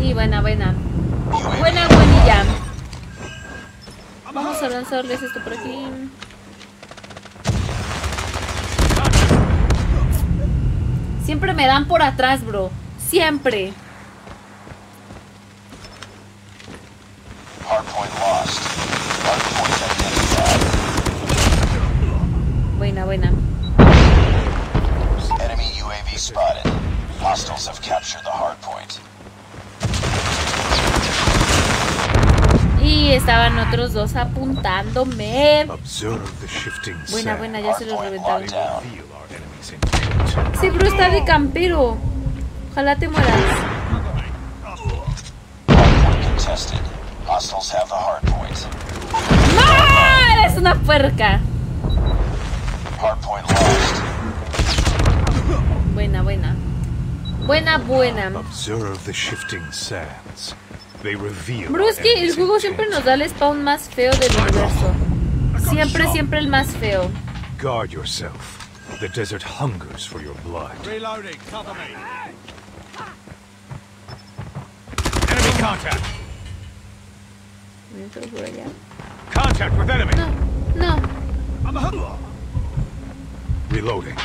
Y buena, buena. Buena, buenilla. Vamos a lanzarles esto por aquí. Siempre me dan por atrás, bro. Siempre. Buena, buena. Enemy UAV spotted. Hostiles have captured the hard point. Y estaban otros dos apuntándome. Buena, buena, ya se los reventaron. Ese bro está de campero. Ojalá te mueras. ¡No! ¡Eres un una puerca. Buena, buena. Buena, buena. Observe the shifting sands. They reveal. Bro, es que el enemy's juego siempre intent. nos da el spawn más feo del universo. Siempre, siempre el más feo. Guard yourself. The desert hungers for your blood. Reloading. Cover me. Enemy contact. Entro por allá. Contact with enemy. No, no. I'm a hook. Reloading.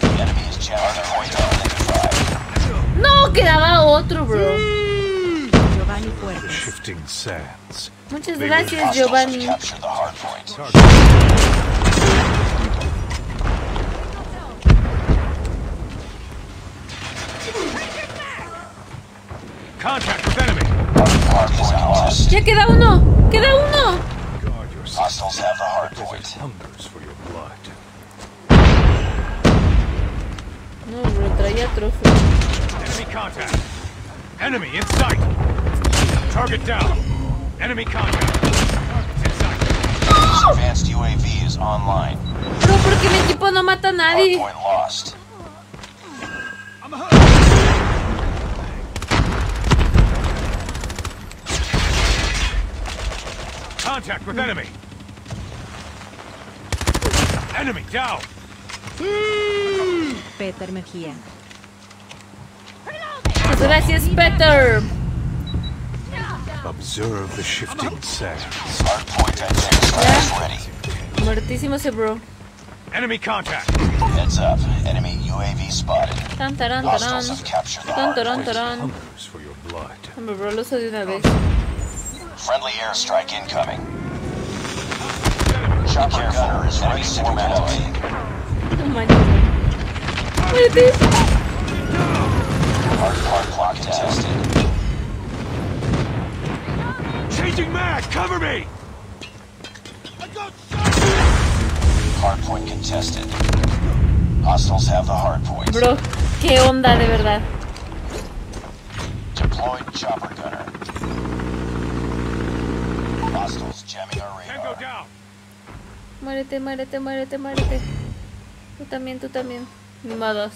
The enemy is jamming hardpoint identified. No, quedaba otro, bro. Giovanni Puertas. shifting sands. Muchas gracias, Giovanni. Ya queda uno. Queda uno. No, bro, traía trofeo. Enemy contact. Enemy in sight. Target down. Enemy contact. Target's in sight. Advanced UAV is online. Bro, porque mi equipo no mata a nadie. Hardpoint lost. I'm a. Contact with enemy. Enemy down. Peter Mejía. Muchas gracias, Peter. Observe the shifting sands. Hardpoint identified is ready. Muertísimo ese bro. Enemy contact. Heads up. Enemy UAV spotted. Tan, taran, taran. Hostiles have captured the Tan, taran, hardpoint. taran. Hungers for your blood. Hombre, bro, lo uso de una vez. Friendly airstrike incoming. Chopper gunner is ready for melody. No manches. Muérete. Hard hard clock contested. Changing mag. Cover me. Hardpoint contested. Hostiles have the hardpoint. Bro, qué onda, de verdad. Deployed chopper gunner. Hostiles jamming our radar. Tango radar. down. Muérete, muérete, muérete, muérete. Tú también, tú también. Ni modos.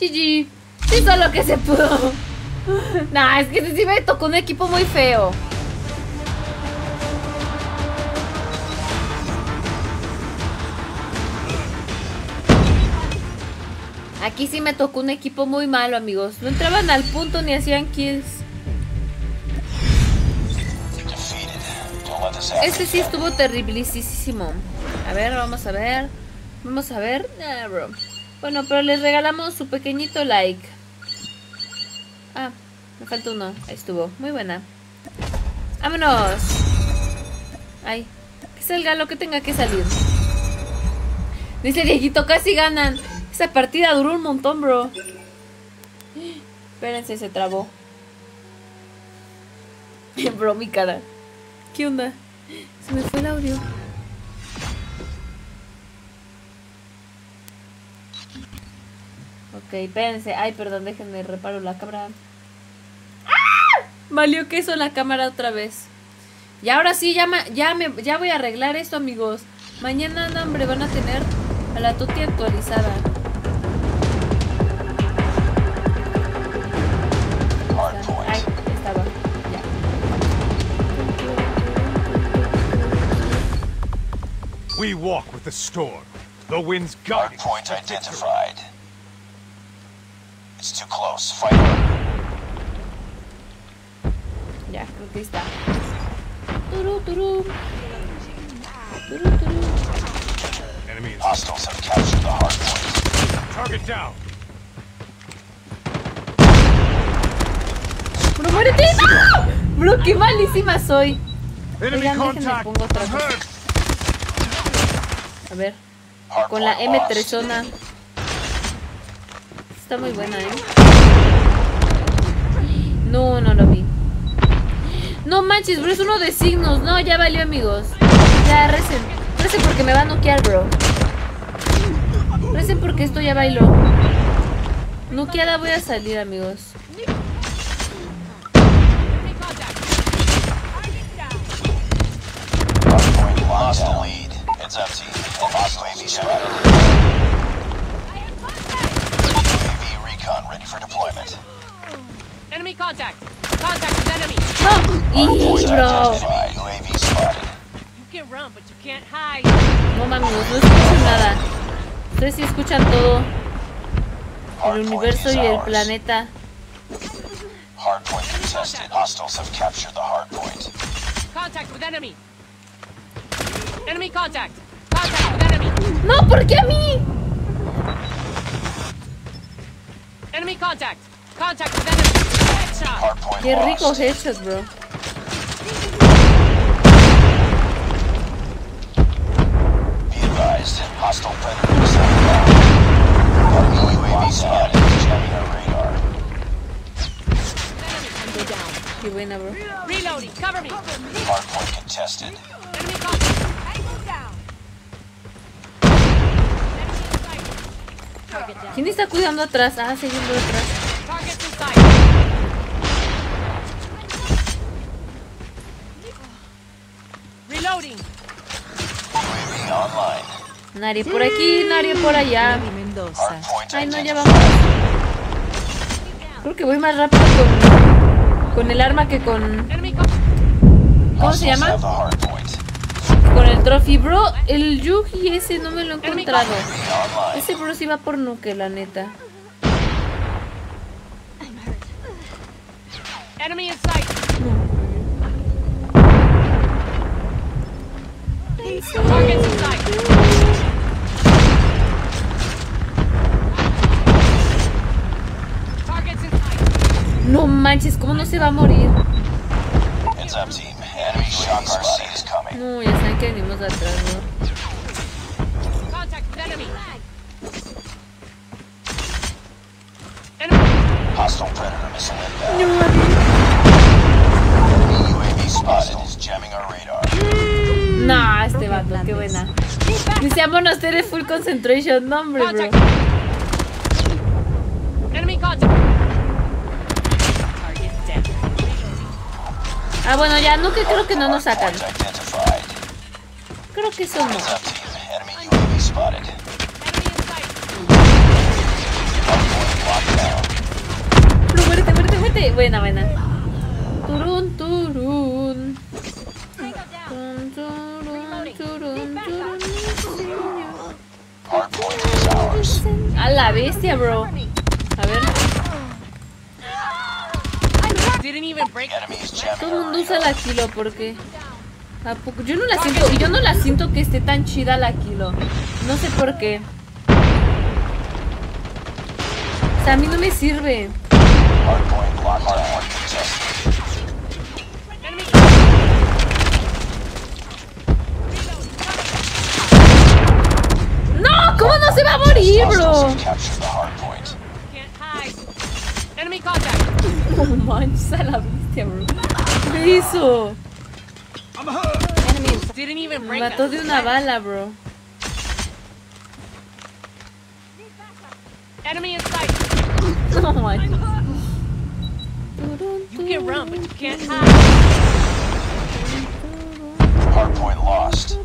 GG. Hizo lo que se pudo. Nah, es que sí me tocó un equipo muy feo. Aquí sí me tocó un equipo muy malo, amigos. No entraban al punto ni hacían kills. Este sí estuvo terriblisísimo. A ver, vamos a ver. Vamos a ver. Bro. Bueno, pero les regalamos su pequeñito like. Ah, me falta uno. Ahí estuvo. Muy buena. ¡Vámonos! Ay, que salga lo que tenga que salir. Dice Dieguito, casi ganan. Esa partida duró un montón, bro. Espérense, se trabó. bro, mi cara. ¿Qué onda? Se me fue el audio. Ok, espérense. Ay, perdón, déjenme reparo la cámara. ¡Ah! Valió queso la cámara otra vez. Y ahora sí, ya, ya, me, ya voy a arreglar esto, amigos. Mañana, no, hombre, van a tener a la tuti actualizada. Hardpoint. Ay, estaba. Ya. We walk with the storm. The wind's guiding. to victory. identified. It's too close. Fight. Ya, creo que está. Turú, turú. Turú, turú. Enemy in Hostiles have captured the hardpoint. Target down. ¡Bro, muérete! ¡No! Bro, qué malísima soy. Enemy Oigan, déjenme contact. pongo otra I'm cosa. hurt. A ver, con la Hardpoint M3 lost. zona. Muy buena, ¿eh? No, no lo vi. No manches, bro, es uno de signos. No, ya valió, amigos. Ya, recen. Recen porque me va a noquear, bro. Recen porque esto ya bailó. Noqueada voy a salir, amigos. Lost the lead. For deployment. Enemy contact. Contact with enemy. ¡Y, bro! Identified. UAV spotted. You can run, but you can't hide. No mames, no escucho nada. Ustedes sí escuchan todo. El universo y el planeta. Hardpoint contested. Hostiles have captured the hardpoint. Contact with enemy. Enemy contact. Contact with enemy. ¡No! ¿Por qué a mí? Enemy contact. Contact with enemy. Headshot. Hardpoint Qué rico lost. headshot, bro. Be advised. Hostile predators inbound. Enemy UAV spotted. Jamming our radar. Qué buena, bro. Reloading. Cover me. Hardpoint contested. Enemy contact. ¿Quién está cuidando atrás? Ah, siguiendo atrás. Nadie por aquí, nadie por allá. Ay, no, ya vamos. Creo que voy más rápido con, con el arma que con. ¿Cómo se llama? Con el trophy. Bro, el Yugi ese no me lo he encontrado. Ese bro sí va por nuque, la neta. Enemy in sight. Targets in sight. Targets in sight. No manches, ¿cómo no se va a morir? Heads up, team. Enemy shock RC is coming. No, ya saben que venimos de atrás, ¿no? Contact with enemy. Enemy. Hostile predator missile inbound. Enemy UAV spotted. Is jamming our radar. Nah, este vato, qué buena. Dice, vámonos, eres full concentration. No, hombre, bro. Enemy contact. Ah, bueno, ya, no que creo que no nos sacan. Creo que eso no. Pero muérete, muérete, muérete. Buena, buena. Turun, turun. Turun, turun, turun, turun. A la bestia, bro. A ver, todo el mundo usa la kilo porque. ¿A poco? Yo no la siento, y yo no la siento que esté tan chida la kilo. No sé por qué. O sea, a mí no me sirve. ¡No! ¿Cómo no se va a morir, bro? Enemy contact. No manches a la bestia, bro. ¿Qué hizo? I'm hurt. Didn't even break. mató de una bala, bro. Enemy in sight. Oh no manches. You can run, but you can't hide. Hardpoint lost.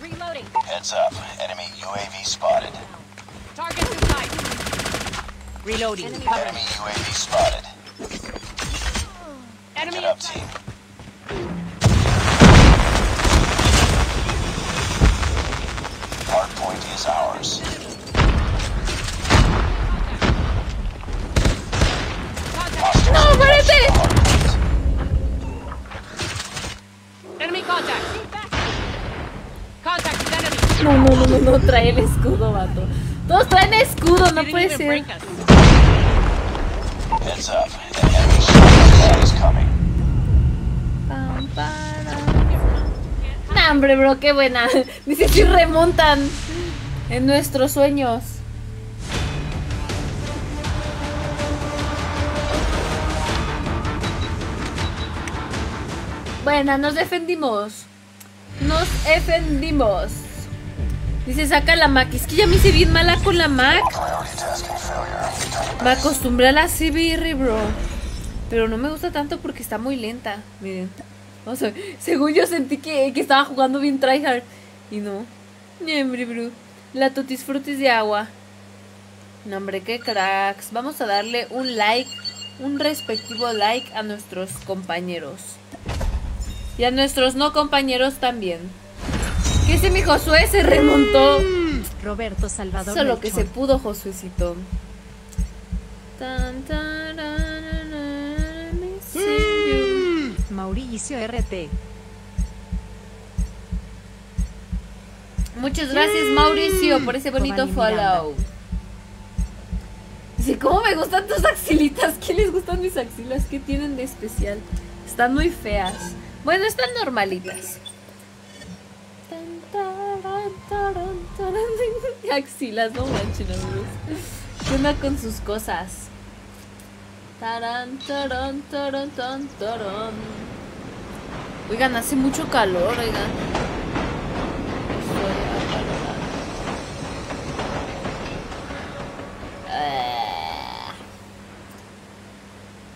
Reloading. Heads up. Enemy UAV spotted. Target in sight. Reloading. Enemy UAV spotted. Enemy Get up, team. Hardpoint is ours. Contact. ¡No. Enemy contact. Contact with enemy. No, no, no, no, no, trae el escudo, vato. Todos traen escudo, no puede ser. Heads up. Is coming. Pam, para. Nah, hombre, bro, qué buena. Dice si remontan en nuestros sueños. Buena, nos defendimos. Nos defendimos. Dice, saca la Mac. Es que ya me hice bien mala con la Mac. Me acostumbré a la CBR, bro. Pero no me gusta tanto porque está muy lenta. Miren. O sea, según yo sentí que, que estaba jugando bien tryhard. Y no. Bro. La tutis frutis de agua. No, hombre, qué cracks. Vamos a darle un like, un respectivo like a nuestros compañeros. Y a nuestros no compañeros también. ¿Qué si mi Josué se remontó? Roberto Salvador. Solo que se pudo, Josuecito. Tan, you. Mauricio RT. Muchas gracias, Mauricio, por ese bonito Giovanni follow. Dice, ¿cómo me gustan tus axilitas? ¿Qué les gustan mis axilas? ¿Qué tienen de especial? Están muy feas. Bueno, están normalitas. Tan, taran, taran, taran. Axilas, no manchen, amigos. ¿Qué onda con sus cosas? Taran, taran, taran, tan, taran. Oigan, hace mucho calor, oigan.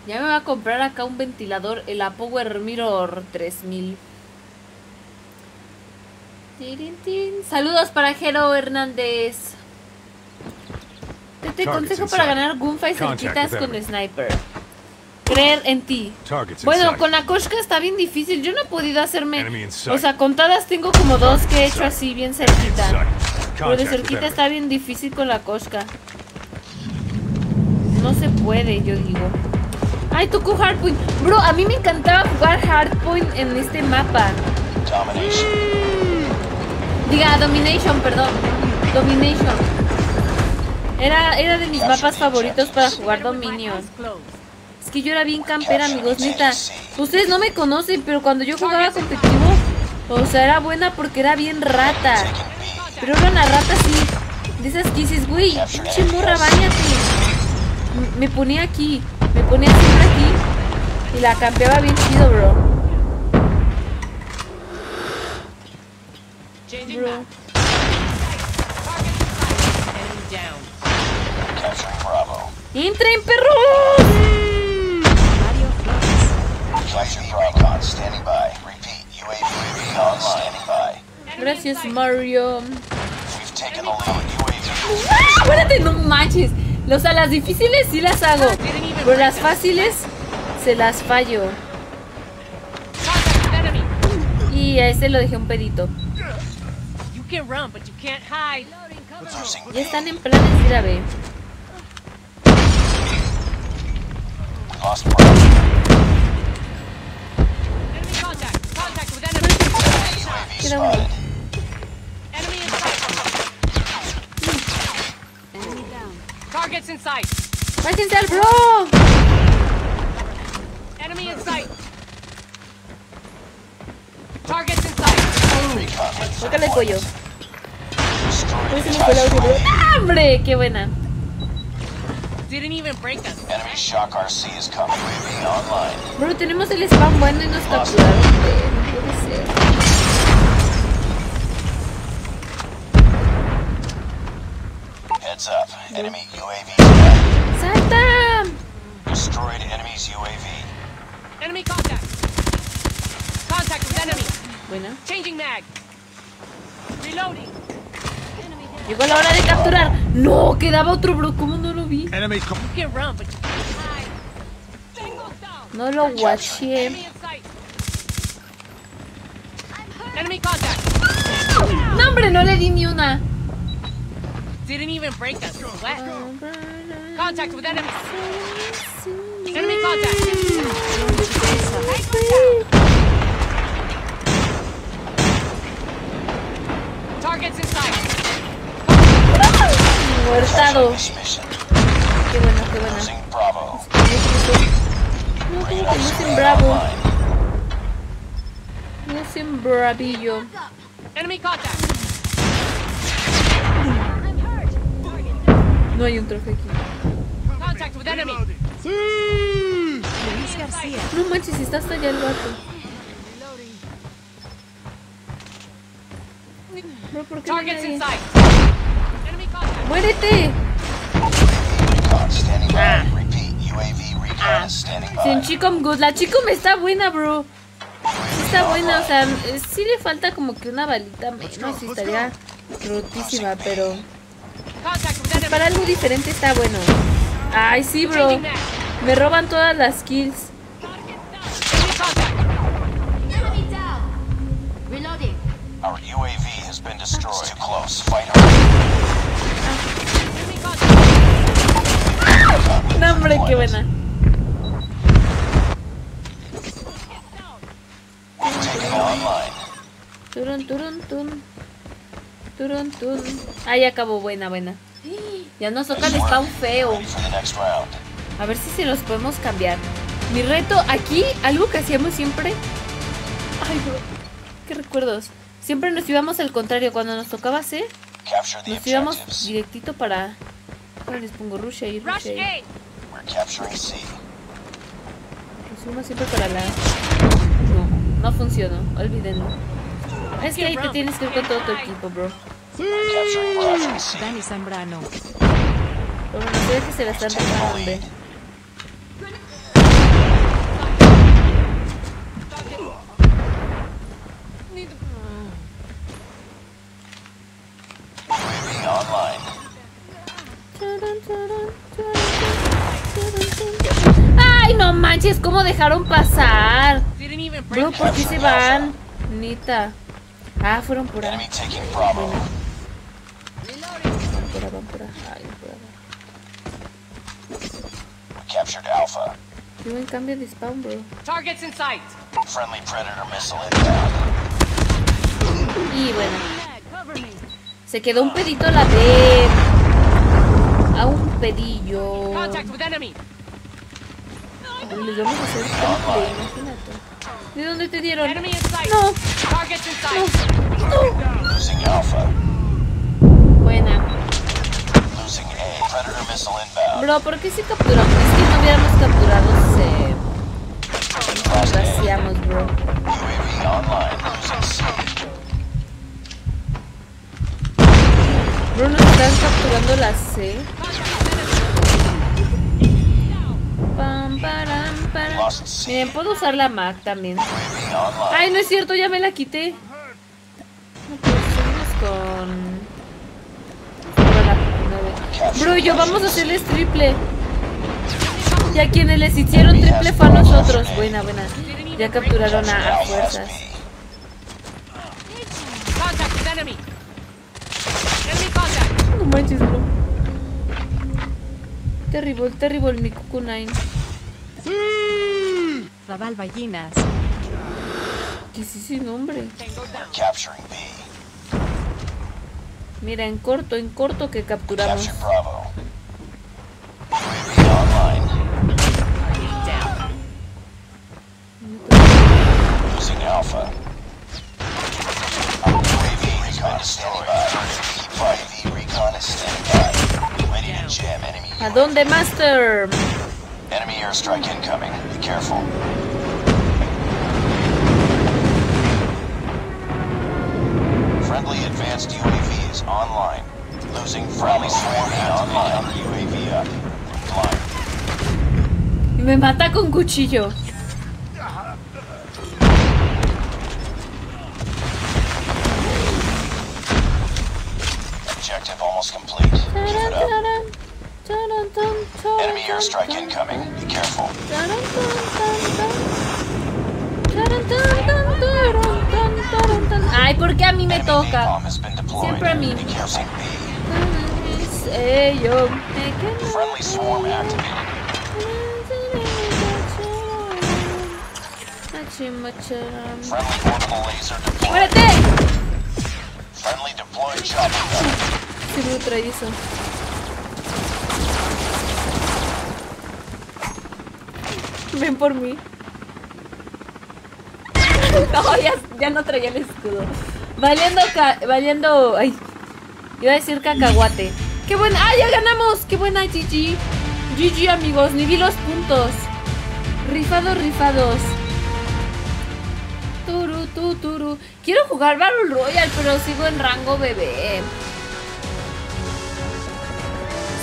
Ya me va a comprar acá un ventilador, el Power Mirror 3000. Saludos para Jero Hernández. Te, consejo para ganar gunfights Contact cerquitas con sniper. Creer en ti. Bueno, con la Koshka está bien difícil. Yo no he podido hacerme. O sea, contadas tengo como dos que he hecho así bien cerquita. Pero de cerquita está bien difícil con la Koshka. No se puede, yo digo. Ay, tocó Hardpoint. Bro, a mí me encantaba jugar Hardpoint en este mapa. Domination. Diga, Domination, perdón. Domination. Era, era de mis mapas favoritos para jugar Dominion. Es que yo era bien campera, amigos, neta. Ustedes no me conocen, pero cuando yo jugaba competitivo, o sea, era buena porque era bien rata. Pero era una rata así, de esas que dices, güey, pinche morra, bañate. Me ponía aquí, me ponía siempre aquí y la campeaba bien chido, bro. Changing Bro. map. Target in sight. Enemy down. Capturing Bravo. ¡Entren, perros! Mario Flores. Capturing Recon standing by. Repeat. UAV recon standing by. Gracias, Mario. We've taken the lead. UAV. ¡Ah! Espérate, no manches. O sea, las difíciles sí las hago. Pero las fáciles se las fallo. Y a este lo dejé un pedito. You can run, but you can't hide. Losing Ya están en planes de ir a ver. We lost Bravo. Enemy contact. Contact with enemy. UAV Queda uno. spotted. Enemy in sight. Targets in sight. ¡Bájense al bro! Enemy in sight. Targets in sight. Recon. Tócale el pollo. Me fue. ¡Ah, ¡Hombre! ¡Qué buena! Didn't even break us. Enemy shock RC is coming. UAV online. Bro, tenemos el spam bueno y nos capturaron. No puede ser. Heads up. Enemy UAV. ¡Salta! Destroyed enemy's UAV. Enemy contact. Contact with enemy. Buena. Changing mag. Reloading. Llegó la hora de capturar. ¡No! Quedaba otro bro. ¿Cómo no lo vi? No lo contact. ¡No, hombre! No le di ni una. Didn't even break us. Contact with enemy. Enemy contact. Targets in sight. Muertado. Qué bueno, qué Bravo. No, como que lucen screen bravo. online. Lucen bravillo. No hay un trofeo aquí. No manches, está hasta allá el vato. Bro, ¿por qué no hay nadie? ¡Muérete! Ah. by. Repeat. UAV recon is standing by. Sin Chicom Good. La Chicom está buena, bro. Sí está buena, o sea, eh, sí le falta como que una balita menos y estaría rotísima, pero pues, para algo diferente está bueno. Ay, sí, bro. Me roban todas las kills. Our UAV been destroyed. Too close. Fight contact. No, hombre, qué buena. Turun, turun, tun. Turun, tun. Ah, ya acabó. Buena, buena. Ya nos toca el spawn feo. A ver si se los podemos cambiar. Mi reto aquí, algo que hacíamos siempre. Ay, bro. Qué recuerdos. Siempre nos íbamos al contrario. Cuando nos tocaba C, nos íbamos directito para. Ahora les pongo rush ahí, Rush ahí. A. We're capturing C. Nos fuimos siempre para la. No, no funcionó. Olvídenlo. Es que ahí te tienes que ir con todo tu equipo, bro. Dani Zambrano. Pero no sé que se la están dejando de. UAV online. ¡Ay, no manches! ¿Cómo dejaron pasar? Bro, ¿por qué se van? Nita. Ah, fueron por ahí. Van por ahí, van por ahí. Ay, por. Qué buen cambio de spawn, bro. Targets in sight. Friendly Predator missile inbound. Y bueno. Se quedó un pedito la de. A un pedillo. Contact with enemy. Les vamos a hacer triple, imagínate. ¿De dónde te dieron? Enemy in sight. No. Losing Alpha. buena. Losing A. Predator missile inbound. Bro, ¿por qué si capturamos? Es que no hubiéramos capturado se... Hacíamos, bro. Nos están capturando la C. Pam, param, param. Miren, puedo usar la Mac también. Ay, no es cierto, ya me la quité. No, pues seguimos con... Bro, yo vamos a hacerles triple. Y a quienes les hicieron triple fue a nosotros. Buena, buena. Ya capturaron a, a fuerzas. SP. Contact with enemy. Enemy contact. No manches, bro. Terrible, terrible, mi Cucu Nine. Raval Ballinas. ¿Qué es ese nombre? Mira, en corto, en corto que capturamos. Alpha. Recon is standing by. Keep fighting. UAV recon is standing by. Ready to jam enemy. ¿A dónde, Master? Enemy airstrike incoming. Be careful. Friendly advanced UAV is online. Losing friendly swarm online. UAV up. Y me mata con cuchillo. Objective almost complete. Keep Taran, it up. taran, taran, tan, taran, Enemy airstrike tan, incoming. Be careful. taran, tan, tan, tan. Taran, tan, tan, taran, tan, taran, tan. Ay, ¿por qué a mí me Enemy toca? napalm has been deployed. Siempre a mí. Be careful. B. Eh, yo me quedo. Friendly swarm activated. Machimacharam. Friendly orbital laser deployed. ¡Muérete! Friendly deployed trae eso. Ven por mí. No, ya, ya no traía el escudo. Valiendo, ca valiendo, ay, iba a decir cacahuate. ¡Qué buena! ¡Ah, ya ganamos! ¡Qué buena GG! GG, amigos, ni vi los puntos. Rifados, rifados. Turu, tu, turu. Quiero jugar Battle Royale, pero sigo en rango bebé.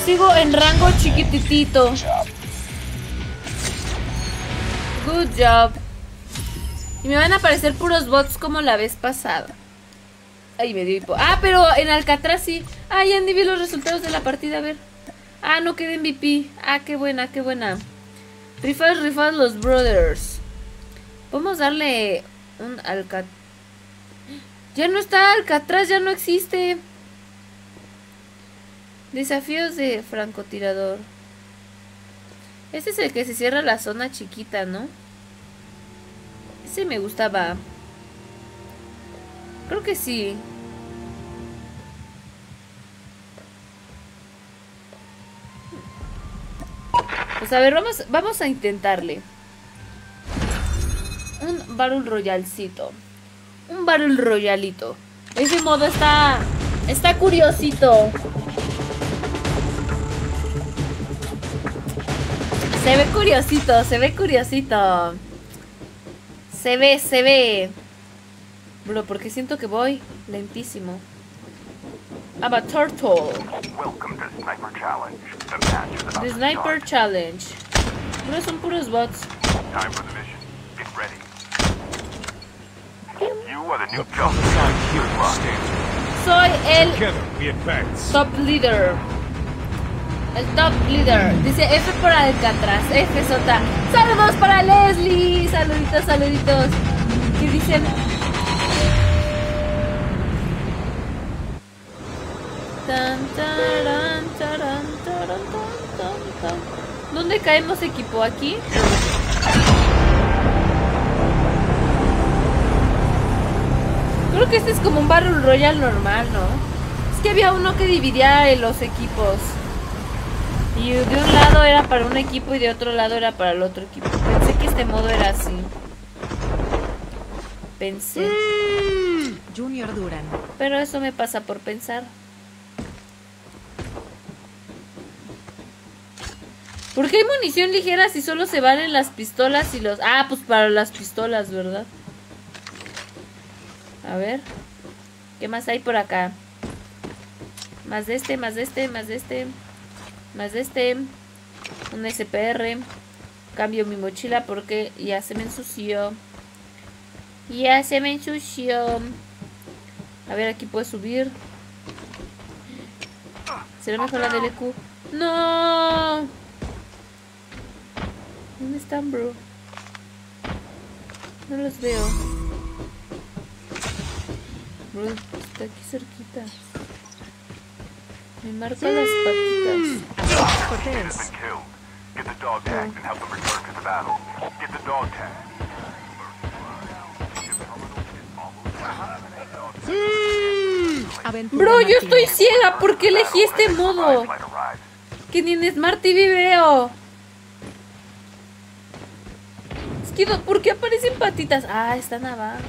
Sigo en rango chiquititito. Good job. Y me van a aparecer puros bots como la vez pasada. Ay, me dio hipo. Ah, pero en Alcatraz sí. Ah, ya ni vi los resultados de la partida, a ver. Ah, no quedé MVP. Ah, qué buena, qué buena. Rifas, rifas los brothers. Podemos darle un Alcatraz. Ya no está Alcatraz, ya no existe. Desafíos de francotirador. Este es el que se cierra la zona chiquita, ¿no? Ese me gustaba. Creo que sí. Pues a ver, vamos, vamos a intentarle. Un Battle Royalcito. Un Battle Royalito. Ese modo está. Está curiosito. Se ve curiosito, se ve curiosito. Se ve, se ve. Bro, porque siento que voy lentísimo. a Turtle. The Sniper Challenge. No son puros bots. Soy el top leader. El top leader. Dice F por Alcatraz. F Sota. Saludos para Leslie. Saluditos, saluditos. ¿Qué dicen? ¿Dónde caemos equipo? ¿Aquí? Creo que este es como un Battle Royal normal, ¿no? Es que había uno que dividía los equipos. Y de un lado era para un equipo y de otro lado era para el otro equipo. Pensé que este modo era así. Pensé. Junior Duran. Pero eso me pasa por pensar. ¿Por qué hay munición ligera si solo se valen las pistolas y los... Ah, pues para las pistolas, ¿verdad? A ver. ¿Qué más hay por acá? Más de este, más de este, más de este. Más de este. Un SPR. Cambio mi mochila porque ya se me ensució. Ya se me ensució. A ver, aquí puedo subir. ¿Será mejor la DLQ? ¡No! ¿Dónde están, bro? No los veo. Bro, está aquí cerquita. Me marca las patitas. Bro, yo estoy ciega. ¿Por qué elegí este modo? Que ni en Smart TV veo. Es que, no- ¿por qué aparecen patitas? Ah, están abajo.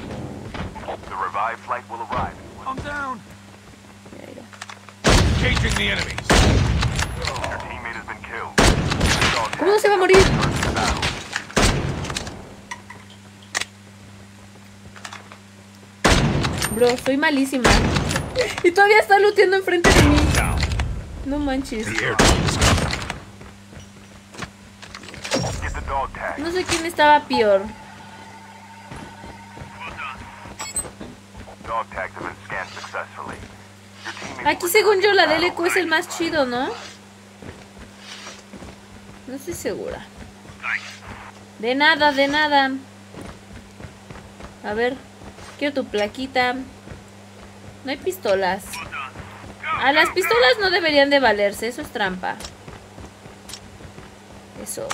I'm down. Mira, mira. Engaging the enemy. ¿Cómo se va a morir? Bro, soy malísima. Y todavía está looteando enfrente de mí. No manches. the. No sé quién estaba peor. Aquí según yo la DLQ es el más chido, ¿no? No estoy segura. De nada, de nada. A ver, quiero tu plaquita. No hay pistolas. A las pistolas no deberían de valerse, eso es trampa. Eso.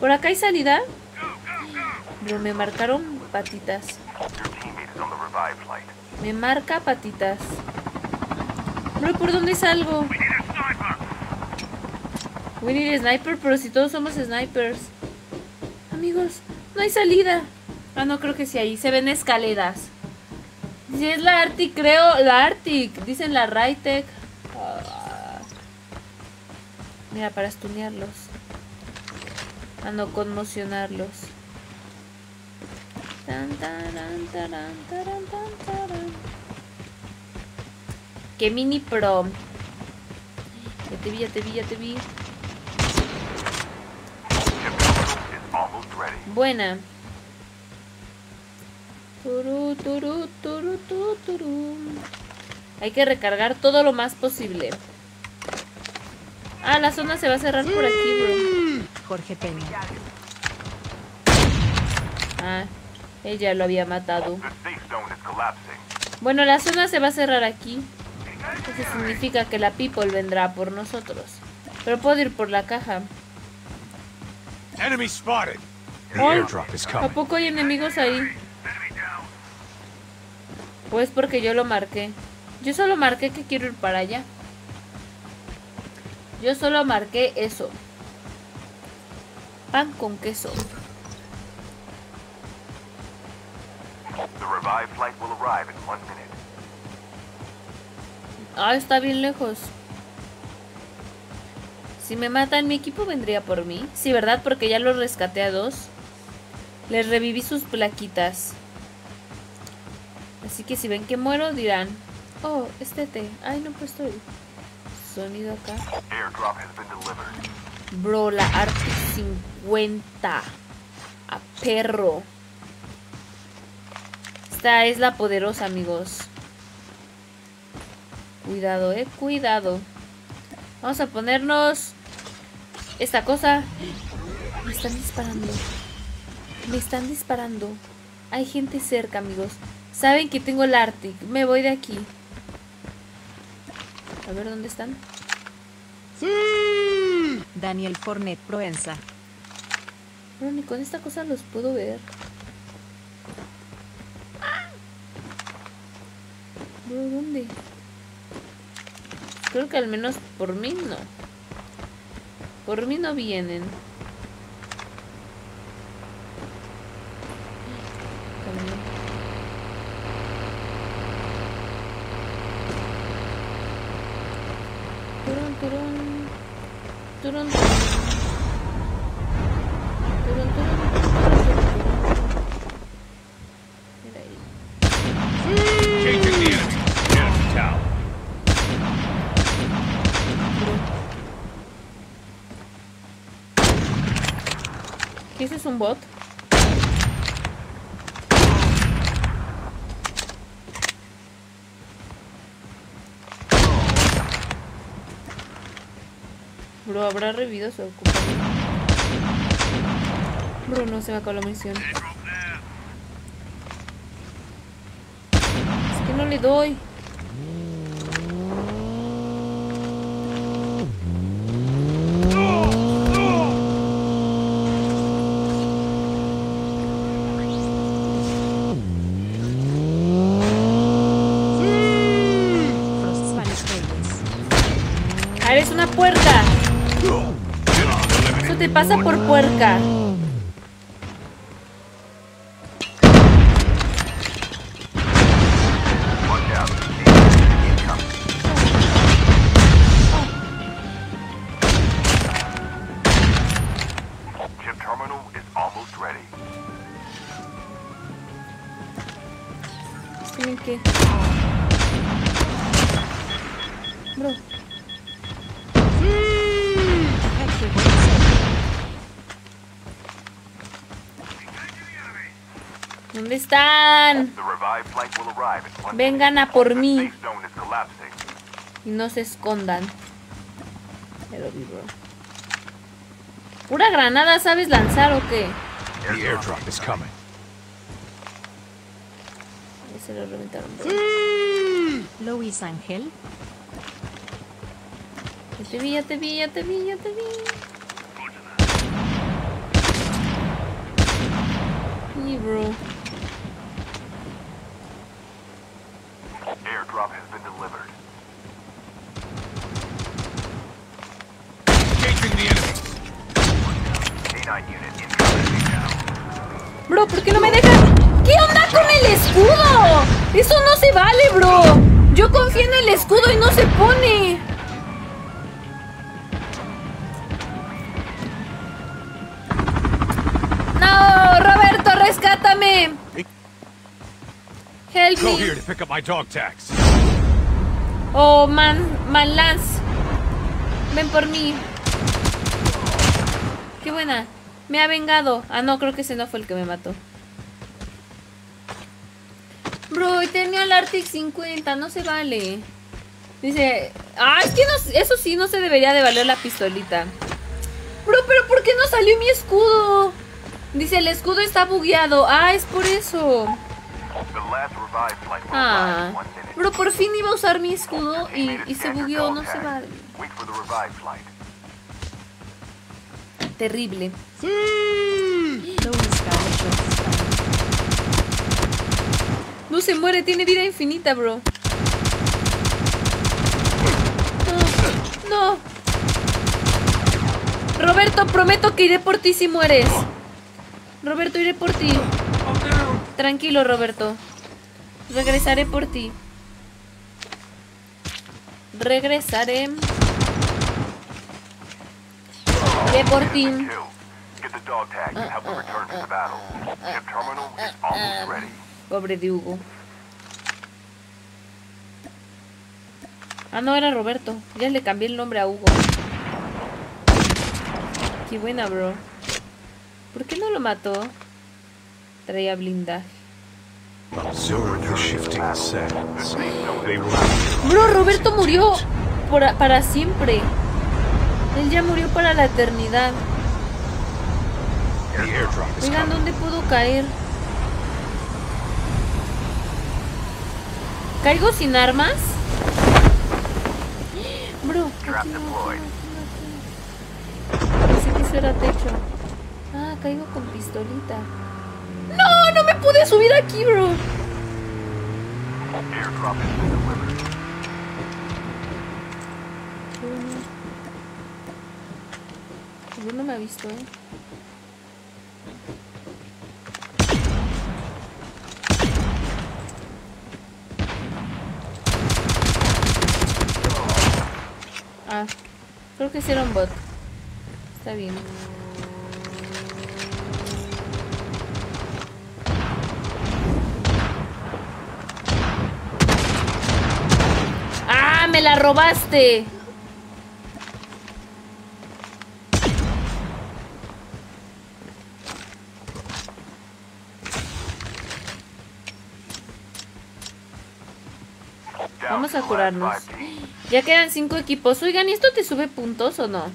¿Por acá hay salida? Pero me marcaron patitas. Me marca patitas. Bro, ¿por dónde salgo? We need a sniper, pero si todos somos snipers. Amigos, no hay salida. Ah, no, creo que sí hay. Se ven escaleras. Si es la Arctic, creo. La Arctic. Dicen la Rytec. Ah. Mira, para estunearlos. A no conmocionarlos. Tan, taran, taran, taran, tan, taran. Que mini pro. Ya te vi, ya te vi, ya te vi. Buena. Turu, turu, turu, tu, turu. Hay que recargar todo lo más posible. Ah, la zona se va a cerrar por aquí, bro. Jorge Peña. Ah, ella lo había matado. The safe zone is collapsing. Bueno, la zona se va a cerrar aquí. Eso significa que la people vendrá por nosotros. Pero puedo ir por la caja. Enemy spotted. The Ay, airdrop is ¿A poco hay enemigos ahí? Pues porque yo lo marqué. Yo solo marqué que quiero ir para allá. Yo solo marqué eso. Pan con queso. Ah, está bien lejos. Si me matan, mi equipo vendría por mí. Sí, ¿verdad? Porque ya los rescaté a dos. Les reviví sus plaquitas. Así que si ven que muero, dirán... Oh, este té. Ay, no he puesto el sonido acá. Bro, la Arctic 50. A perro. Esta es la poderosa, amigos. Cuidado, eh, cuidado. Vamos a ponernos esta cosa. Me están disparando. Me están disparando. Hay gente cerca, amigos. Saben que tengo el Arctic. Me voy de aquí. A ver dónde están. Daniel Fornet Proenza. Pero ni con esta cosa los puedo ver. Bro, ¿dónde? Creo que al menos por mí no. Por mí no vienen. Turun, turun. Turun, turun, turun, turun, turun. Mira ahí. Chasing the enemy. Enemy tower. ¿Qué ese un bot? Bro, ¿habrá revivido su compañero? Bro, no se me acabó la munición. Es que no le doy. Pasa por puerca. Vengan a por mí y no se escondan. Ya lo vi, bro. ¿Pura granada sabes lanzar o qué? The airdrop is coming. Ya se lo reventaron, bro. Luis Ángel. Ya te vi, ya te vi, ya te vi, ya te vi. Oh, man, man Lance. Ven por mí. Qué buena. Me ha vengado. Ah, no, creo que ese no fue el que me mató. Bro, y tenía el Arctic 50, no se vale. Dice, ah, que no, eso sí no se debería de valer la pistolita. Bro, pero ¿por qué no salió mi escudo? Dice, el escudo está bugueado. Ah, es por eso. Ah, bro, por fin iba a usar mi escudo y, y se bugueó, no se vale. Terrible. No se muere, tiene vida infinita, bro. No, no. Roberto, prometo que iré por ti si mueres. Roberto, iré por ti. Tranquilo, Roberto. Regresaré por ti. Regresaré. Iré por ti. Pobre de Hugo. Ah, no, era Roberto. Ya le cambié el nombre a Hugo. Qué buena, bro. ¿Por qué no lo mató? Traía blindaje. Bro, Roberto murió por- para siempre. Él ya murió para la eternidad. Oigan, ¿dónde puedo caer? ¿Caigo sin armas? Bro, aquí no. Pensé que eso era techo. Ah, caigo con pistolita. ¡No! ¡No me pude subir aquí, bro! Bro no me ha visto, ¿eh? Ah, creo que hicieron bot. Está bien. ¡Me la robaste! Vamos a curarnos. Ya quedan cinco equipos. Oigan, ¿y esto te sube puntos o no?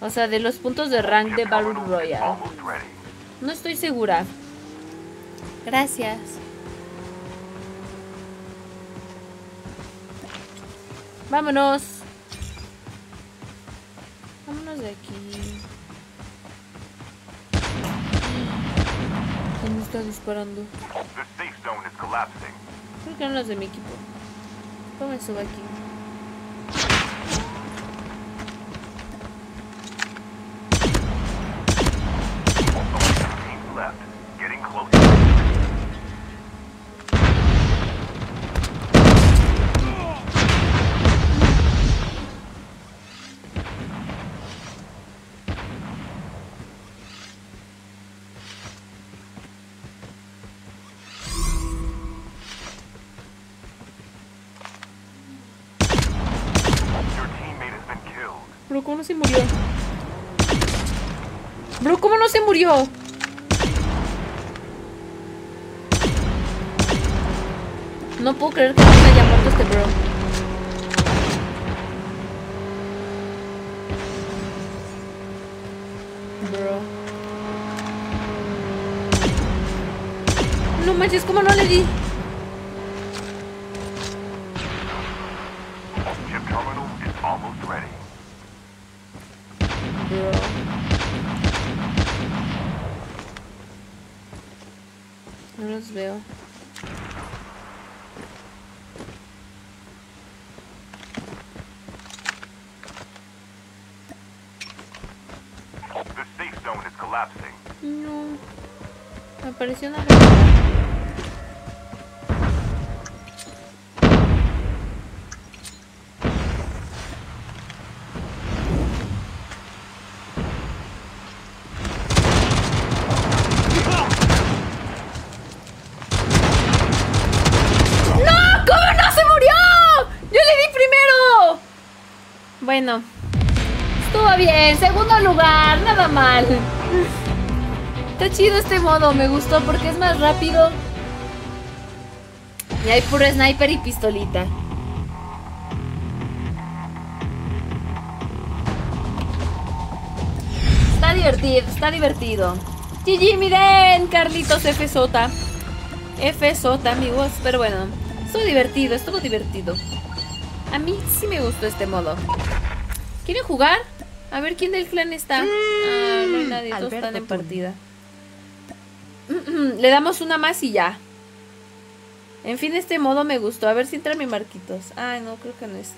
O sea, de los puntos de rank de Battle Royale. No estoy segura. Gracias. Vámonos. Vámonos de aquí. ¿Quién me está disparando? Creo que eran los de mi equipo. ¿Cómo me subo aquí? Bro, ¿cómo no se murió? Bro, ¿cómo no se murió? No puedo creer que no se haya muerto este bro. Bro. No manches, ¿cómo no le di? Bro. No los veo. No. Me apareció una ¡No! ¿Cómo no se murió? ¡Yo le di primero! Bueno. Estuvo bien. Segundo lugar. Nada mal. Está chido este modo. Me gustó porque es más rápido. Y hay puro sniper y pistolita. Está divertido, está divertido. GG, miren, Carlitos FZ. FZ, amigos. Pero bueno, estuvo divertido, estuvo divertido. A mí sí me gustó este modo. ¿Quieren jugar? A ver quién del clan está. Ah, no hay nadie, todos están en partida. Le damos una más y ya. En fin, este modo me gustó. A ver si entra mi Marquitos. Ay, no, creo que no es.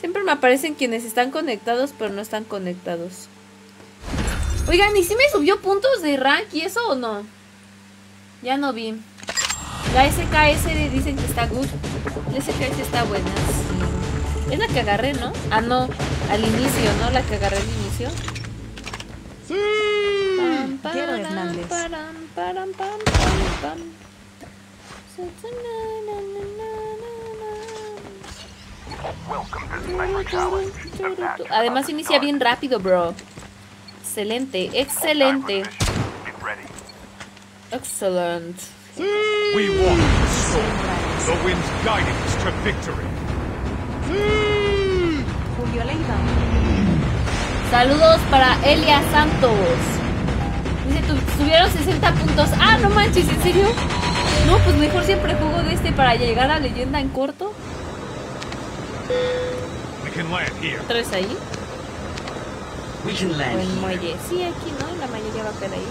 Siempre me aparecen quienes están conectados, pero no están conectados. Oigan, ¿y si me subió puntos de rank y eso o no? Ya no vi. La SKS dicen que está good. La SKS está buena. Es la que agarré, ¿no? Ah, no. Al inicio, ¿no? La que agarré al inicio. Sí. Quiero Hernández. Además inicia bien rápido, bro. Excelente, excelente. Excelente. We walk the wind's guiding us to victory. Julio Leiva. Saludos para Elia Santos. Dice, tuvieron 60 puntos. Ah, no manches, ¿en serio? No, pues mejor siempre juego de este para llegar a leyenda en corto. ¿Tres ahí? Buen muelle. Sí, aquí no, la mayoría va a quedar ahí.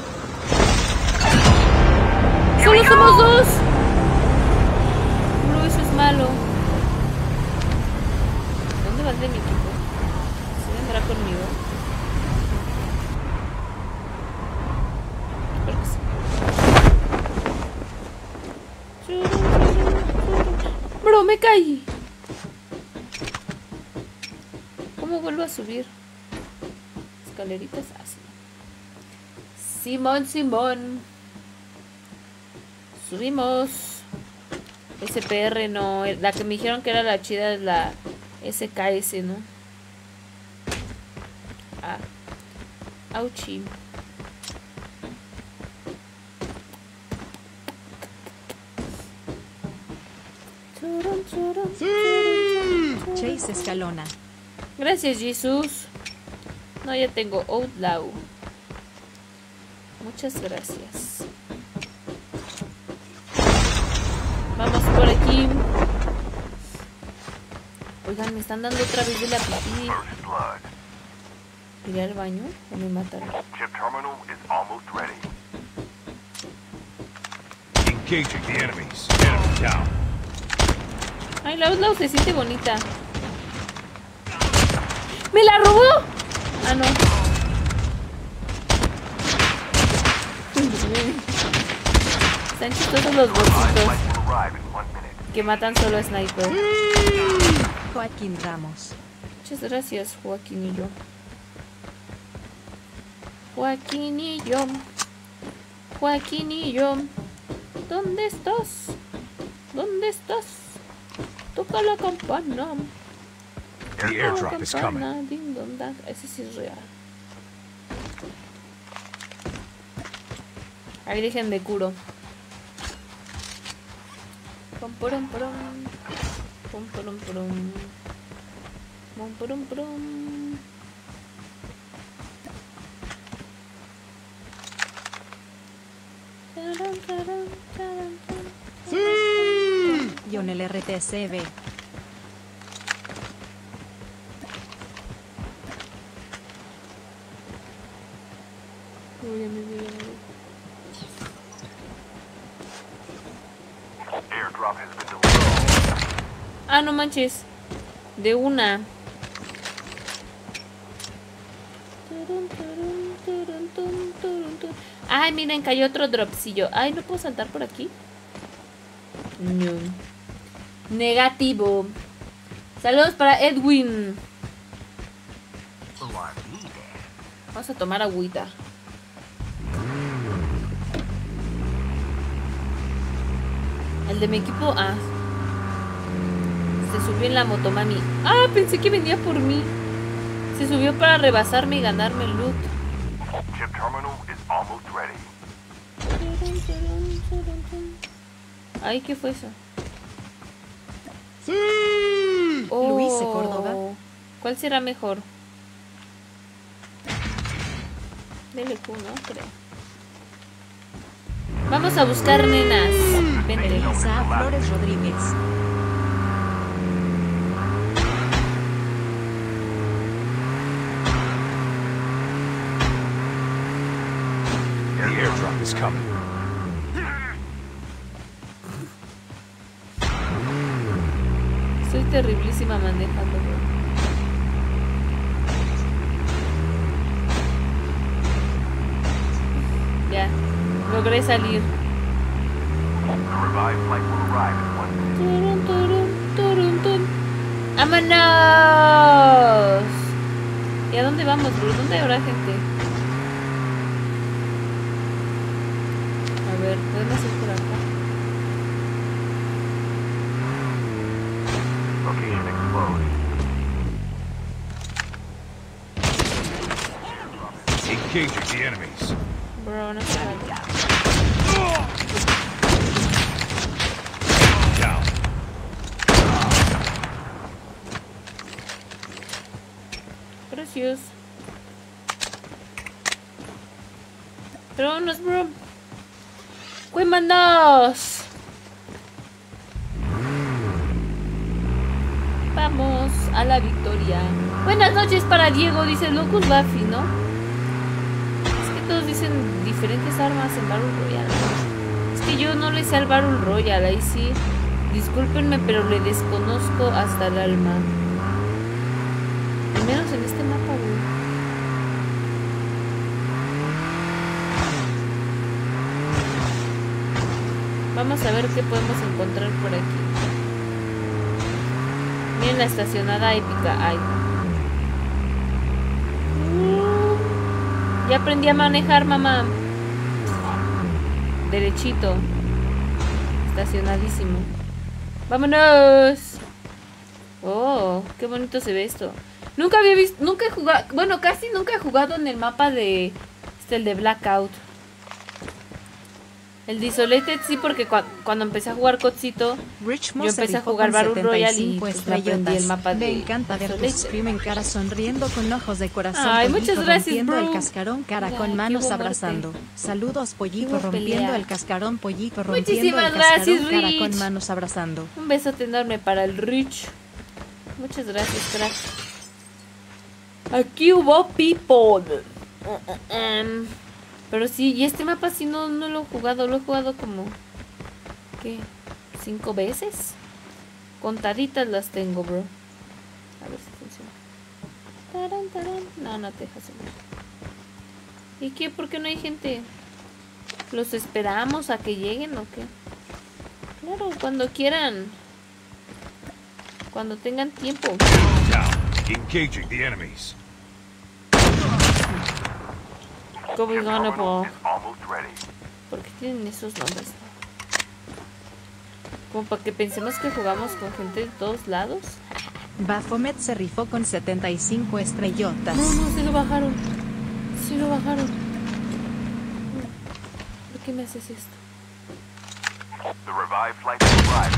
¡Solo somos dos! No, eso es malo. ¿Dónde vas de mi equipo? ¿Se vendrá conmigo? Bro, me caí. ¿Cómo vuelvo a subir? Escaleritas así. Simón, Simón. Subimos. SPR no. La que me dijeron que era la chida es la SKS, ¿no? Ah. Auchi. Chase Escalona. Gracias, Jesús. No, ya tengo Outlaw. Muchas gracias. Vamos por aquí. Oigan, me están dando otra vez de la pipí. ¿Iré al baño o me matarán? Engaging the enemies. Enemy down. Ay, la Outlaw se siente bonita. ¡Me la robó! Ah, no. Están chistosos los bolsitos. Que matan solo a Sniper. Joaquín Ramos. Muchas gracias, Joaquinillo. Joaquinillo. Joaquinillo. ¿Dónde estás? ¿Dónde estás? Toca la campana. The airdrop is coming. Ding dong dang. Ese sí es real. Ahí dejen de curo. Pom porom porom. Pom porom porom. Taran, taran, taran, taran. Y en el RTCB. Uy, ya me vi, ya me vi. Ah, no manches. De una. Ay, miren, cayó otro dropsillo. Ay, ¿no puedo saltar por aquí? No. Negativo. Saludos para Edwin. Vamos a tomar agüita. El de mi equipo, ah. Subió en la motomami. Ah, pensé que venía por mí. Se subió para rebasarme y ganarme el loot. Chip terminal is almost ready. Ay, ¿qué fue eso? Luis de Córdoba. Oh, ¿Cuál será mejor? Dele Q, ¿no? Creo. Vamos a buscar nenas. Vente. Elisa Flores Rodríguez. The airdrop is coming. Soy terriblísima manejando. Ya, logré salir. Turun, turun, turun, tun. ¡Vámonos! ¿Y a dónde vamos, bro? ¿Dónde habrá gente? A ver, podemos ir por acá. Engaging the enemies. Bro, no vale. Down. Vámonos, bro. ¡Cuémanos! Vamos a la victoria. Buenas noches para Diego, dice Locus Buffy, ¿no? Es que todos dicen diferentes armas en Battle Royale. Es que yo no le sé al Battle Royale, ahí sí. Discúlpenme, pero le desconozco hasta el alma. Al menos en este mapa, güey. Vamos a ver qué podemos encontrar por aquí. Miren la estacionada épica. Ay. Ya aprendí a manejar, mamá. Derechito. Estacionadísimo. ¡Vámonos! Oh, qué bonito se ve esto. Nunca había visto, nunca he jugado, bueno, casi nunca he jugado en el mapa de, este, el de Blackout. El de Isolated sí, porque cua- cuando empecé a jugar Rich Yo empecé a jugar Battle Royale y, 75 pues, me aprendí el mapa Me de encanta ver tu stream en cara sonriendo con ojos de corazón. Ay, pollito muchas gracias, rompiendo bro. el cascarón cara Ay, con manos abrazando. Saludos pollito rompiendo el cascarón pollito rompiendo Muchísimas el cascarón gracias, cara Rich. con manos abrazando. un besote enorme para el Rich. Muchas gracias, crack. Aquí hubo people. Em, pero sí, y este mapa sí no, no lo he jugado, lo he jugado como... ¿Qué? ¿Cinco veces? Contaditas las tengo, bro. A ver si funciona. Taran, taran. No, no te deja sonar. ¿Y qué? ¿Por qué no hay gente? ¿Los esperamos a que lleguen o qué? Claro, cuando quieran. Cuando tengan tiempo. Down. Engaging the enemies. ¿Cómo gana po? Almost ready. ¿Por qué tienen esos nombres? Como para que pensemos que jugamos con gente de todos lados. Bafomet se rifó con 75 estrellotas. No, no, se lo bajaron. Se lo bajaron. ¿Por qué me haces esto? The revived flight arrived.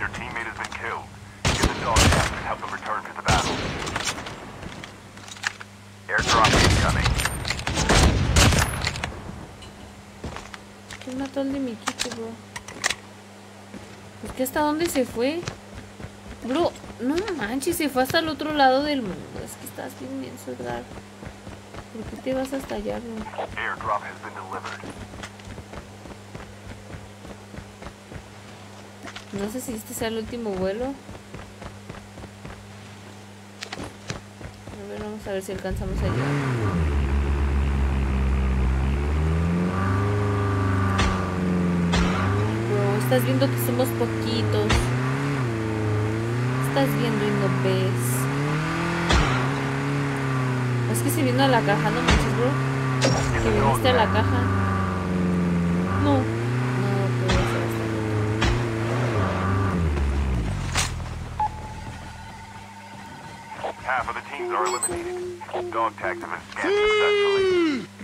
Your teammate has been killed. Get the dog tag and help them return to the battle. Airdrop incoming. ¿Quién mató al de bro? ¿Es que hasta dónde se fue? Bro, no manches, se fue hasta el otro lado del mundo. Es que estás bien bien. ¿Por qué te vas hasta allá, bro? No sé si este sea el último vuelo. A ver, vamos a ver si alcanzamos a llegar. Bro, estás viendo que somos poquitos. Estás viendo y no ves. Es que se vino a la caja, no manches, bro. Que viniste a la caja. No. No, successfully.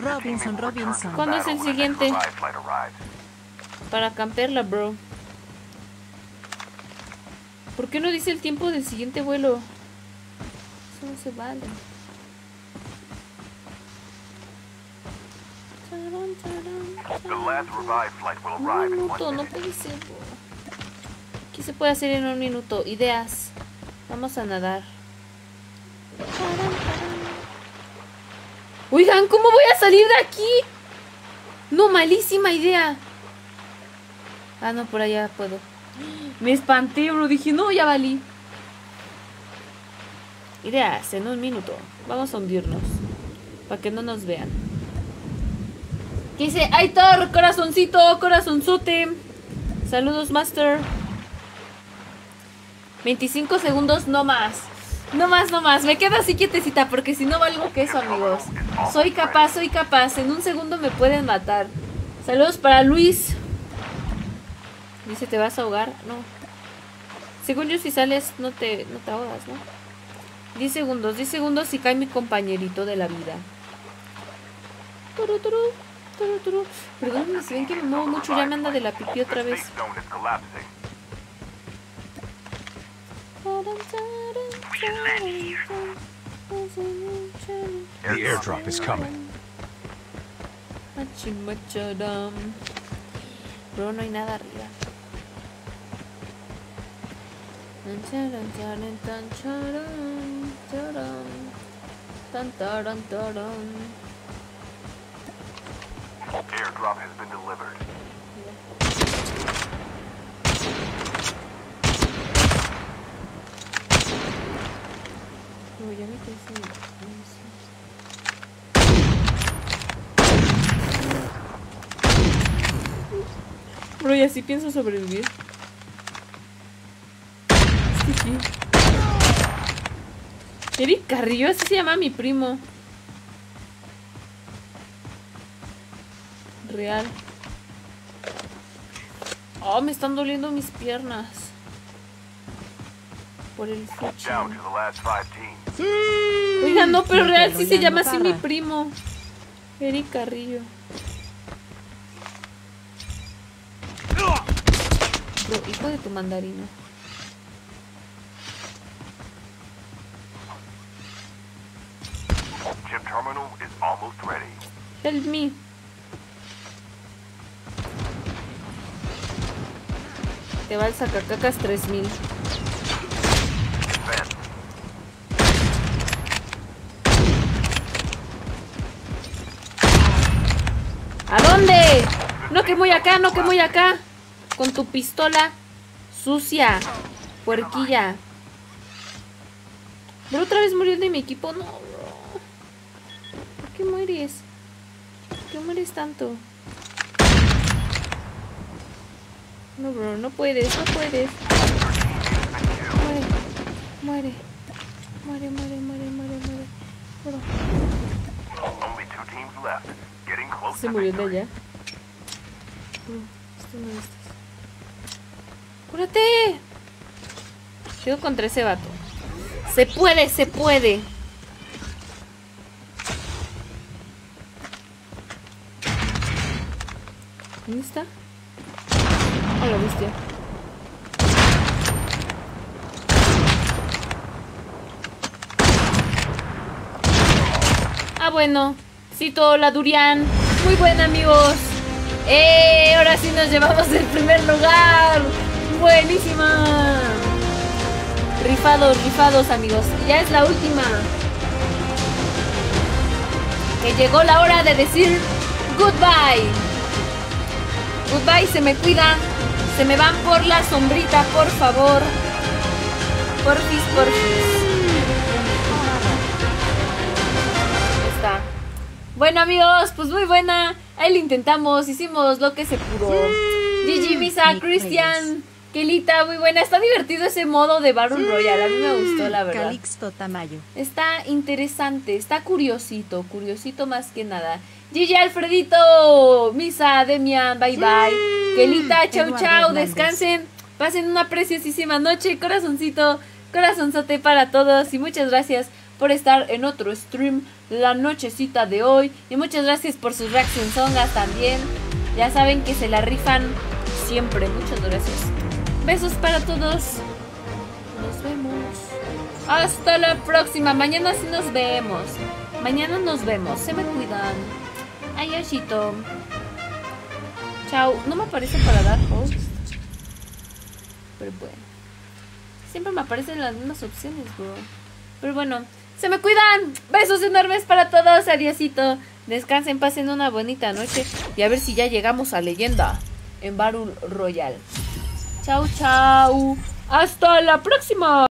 Robinson, Robinson. ¿Cuándo es el siguiente? Para campearla, bro. ¿Por qué no dice el tiempo del siguiente vuelo? Eso no se vale. Un minuto, no puede ser. ¿Qué se puede hacer en un minuto? Ideas. Vamos a nadar. Oigan, ¿cómo voy a salir de aquí? No, malísima idea. Ah, no, por allá puedo. Me espanté, bro. Dije, no, ya valí. Ideas, en un minuto. Vamos a hundirnos. Para que no nos vean. ¿Qué dice? Aitor, corazoncito, corazonzote. Saludos, Master. 25 segundos, no más. No más, no más. Me quedo así quietecita porque si no valgo que eso, amigos. Soy capaz, soy capaz. En un segundo me pueden matar. Saludos para Luis. Dice, ¿te vas a ahogar? No. Según yo, si sales, no te, no te ahogas, ¿no? 10 segundos, 10 segundos y cae mi compañerito de la vida. Turu, turu, turu, turu. Perdónenme si ven que me muevo mucho, ya me anda de la pipí otra vez. The airdrop is coming. Machimachadam. Bro, no hay nada arriba. Tan charan, charan, tan charan, charan. Tan taran, taran. Airdrop has been delivered. No, ya me munición. Bro, y así pienso sobrevivir. Aquí. Eric Carrillo, así se llama mi primo. Real. Oh, me están doliendo mis piernas. Por el. Oiga, no, pero real sí se llama así mi primo. Eric Carrillo. Bro, hijo de tu mandarina. Chip terminal is almost ready. Help me. Te va el sacacacas 3000. Advance. ¿A dónde? No que voy acá, no que voy acá. Con tu pistola sucia. Puerquilla. Bro, otra vez murió el de mi equipo. No, bro. ¿Por qué mueres? ¿Por qué mueres tanto? No, bro, no puedes, no puedes. Muere, muere. Muere, muere, muere, muere, muere. Bro. Se murió de allá. Es. ¡Cúrate! Llego contra ese vato. Se puede, se puede. ¿Dónde está? Oh, la bestia. Ah, bueno. Cito la Durian. Muy buena, amigos. ¡Eh! Ahora sí nos llevamos el primer lugar. Buenísima. Rifados, rifados, amigos. Ya es la última. Que llegó la hora de decir goodbye. Goodbye, se me cuidan. Se me van por la sombrita, por favor. Porfis, porfis. Está. Bueno amigos, pues muy buena. Ahí lo intentamos, hicimos lo que se pudo. GG Misa, Nick Christian, Kelita, muy buena. Está divertido ese modo de Battle Royale. A mí me gustó, la verdad. Calixto Tamayo. Está interesante, está curiosito, curiosito más que nada. Gigi Alfredito, Misa, Demian, bye bye. Kelita, chau chau, descansen. Pasen una preciosísima noche, corazoncito, corazonzote para todos y muchas gracias por estar en otro stream la nochecita de hoy. Y muchas gracias por sus reactions songas también. Ya saben que se la rifan siempre. Muchas gracias. Besos para todos. Nos vemos. Hasta la próxima. Mañana sí nos vemos. Mañana nos vemos. Se me cuidan. Adiósito. Chao. No me aparece para dar host. Pero bueno. Siempre me aparecen las mismas opciones, bro. Pero bueno. Se me cuidan. Besos enormes para todos. Adiósito. Descansen, pasen una bonita noche. Y a ver si ya llegamos a leyenda. En Barul Royal. Chao, chao. Hasta la próxima.